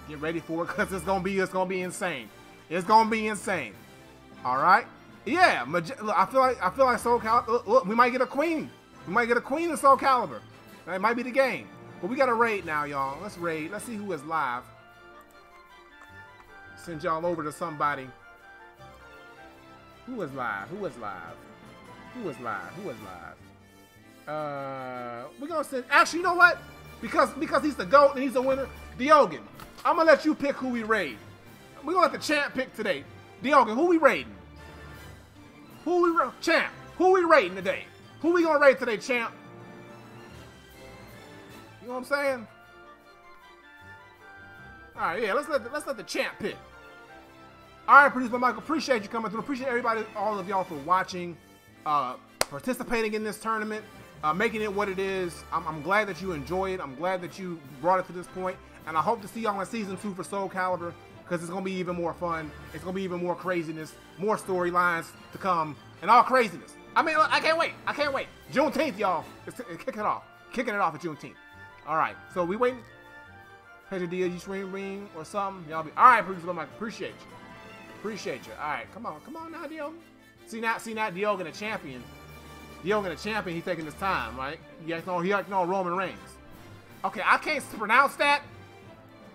Get ready for it because it's gonna be it's gonna be insane. It's gonna be insane. All right. Yeah, look, I feel like I feel like Soul Calibur. Look, look, we might get a queen. We might get a queen in Soul Calibur. That might be the game. But we got a raid now, y'all. Let's raid. Let's see who is live. Send y'all over to somebody. Who is live? Who is live? Who is live? Who is live? Uh, we're gonna send. Actually, you know what? Because because he's the goat and he's the winner. Diogen, I'm gonna let you pick who we raid. We're gonna let the champ pick today. Diogen, who we raiding? Who we ra- champ? Who we raiding today? Who we gonna raid today, champ? You know what I'm saying? All right, yeah. Let's let the, let's let the champ pick. All right, producer Michael. Appreciate you coming through. Appreciate everybody, all of y'all for watching, uh, participating in this tournament, uh, making it what it is. I'm, I'm glad that you enjoy it. I'm glad that you brought it to this point, and I hope to see y'all in season two for Soul Calibur because it's gonna be even more fun. It's gonna be even more craziness, more storylines to come, and all craziness. I mean, I can't wait. I can't wait. Juneteenth, y'all. It's, kicking it off. Kicking it off at Juneteenth. All right. So we waiting. Pedro Diaz, you ring ring or something. Y'all be all right. Producer Mike, appreciate you. Appreciate you. All right, come on, come on now, Diogo. See now, see now, Diogo a champion. Diogo a champion. He's taking his time, right? He acting on, he acting on Roman Reigns. Okay, I can't pronounce that.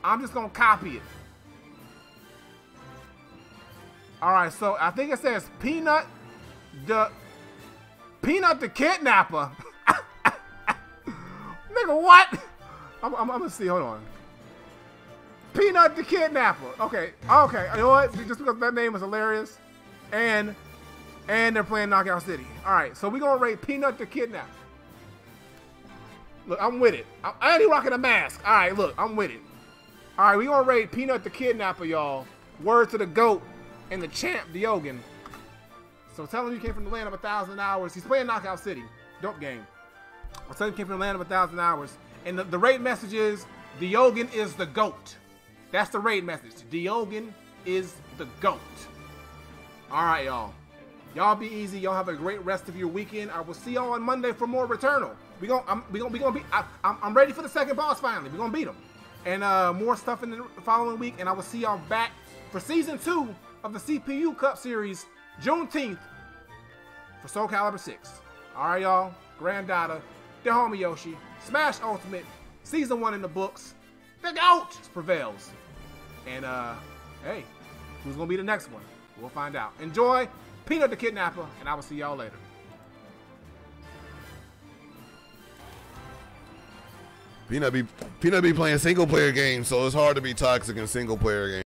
I'm just gonna copy it. All right, so I think it says Peanut the Peanut the Kidnapper. Nigga, what? I'm, I'm, I'm, gonna see. Hold on. Peanut the Kidnapper. Okay, okay. You know what? Just because that name is hilarious, and and they're playing Knockout City. All right, so we're gonna rate Peanut the Kidnapper. Look, I'm with it. I, ain't rocking a mask. All right, look, I'm with it. All right, we gonna rate Peanut the Kidnapper, y'all. Word to the goat and the champ Diogen. So tell him you came from the land of a thousand hours. He's playing Knockout City. Dope game. I'll tell him you came from the land of a thousand hours. And the, the raid message is Diogen is the GOAT. That's the raid message. Diogen is the GOAT. Alright, y'all. Y'all be easy. Y'all have a great rest of your weekend. I will see y'all on Monday for more Returnal. We gonna, I'm, we gonna, we gonna be. I, I'm, I'm ready for the second boss finally. We gonna beat him, and uh, more stuff in the following week. And I will see y'all back for season two of the CPU Cup series Juneteenth for Soul Calibur 6. Alright, y'all. Granddaughter, the homie Yoshi, Smash Ultimate, Season 1 in the books. The GOAT prevails. And, uh, hey, who's gonna be the next one? We'll find out. Enjoy Peanut the Kidnapper, and I will see y'all later. Peanut be Peanut be playing single player games, so it's hard to be toxic in single player games.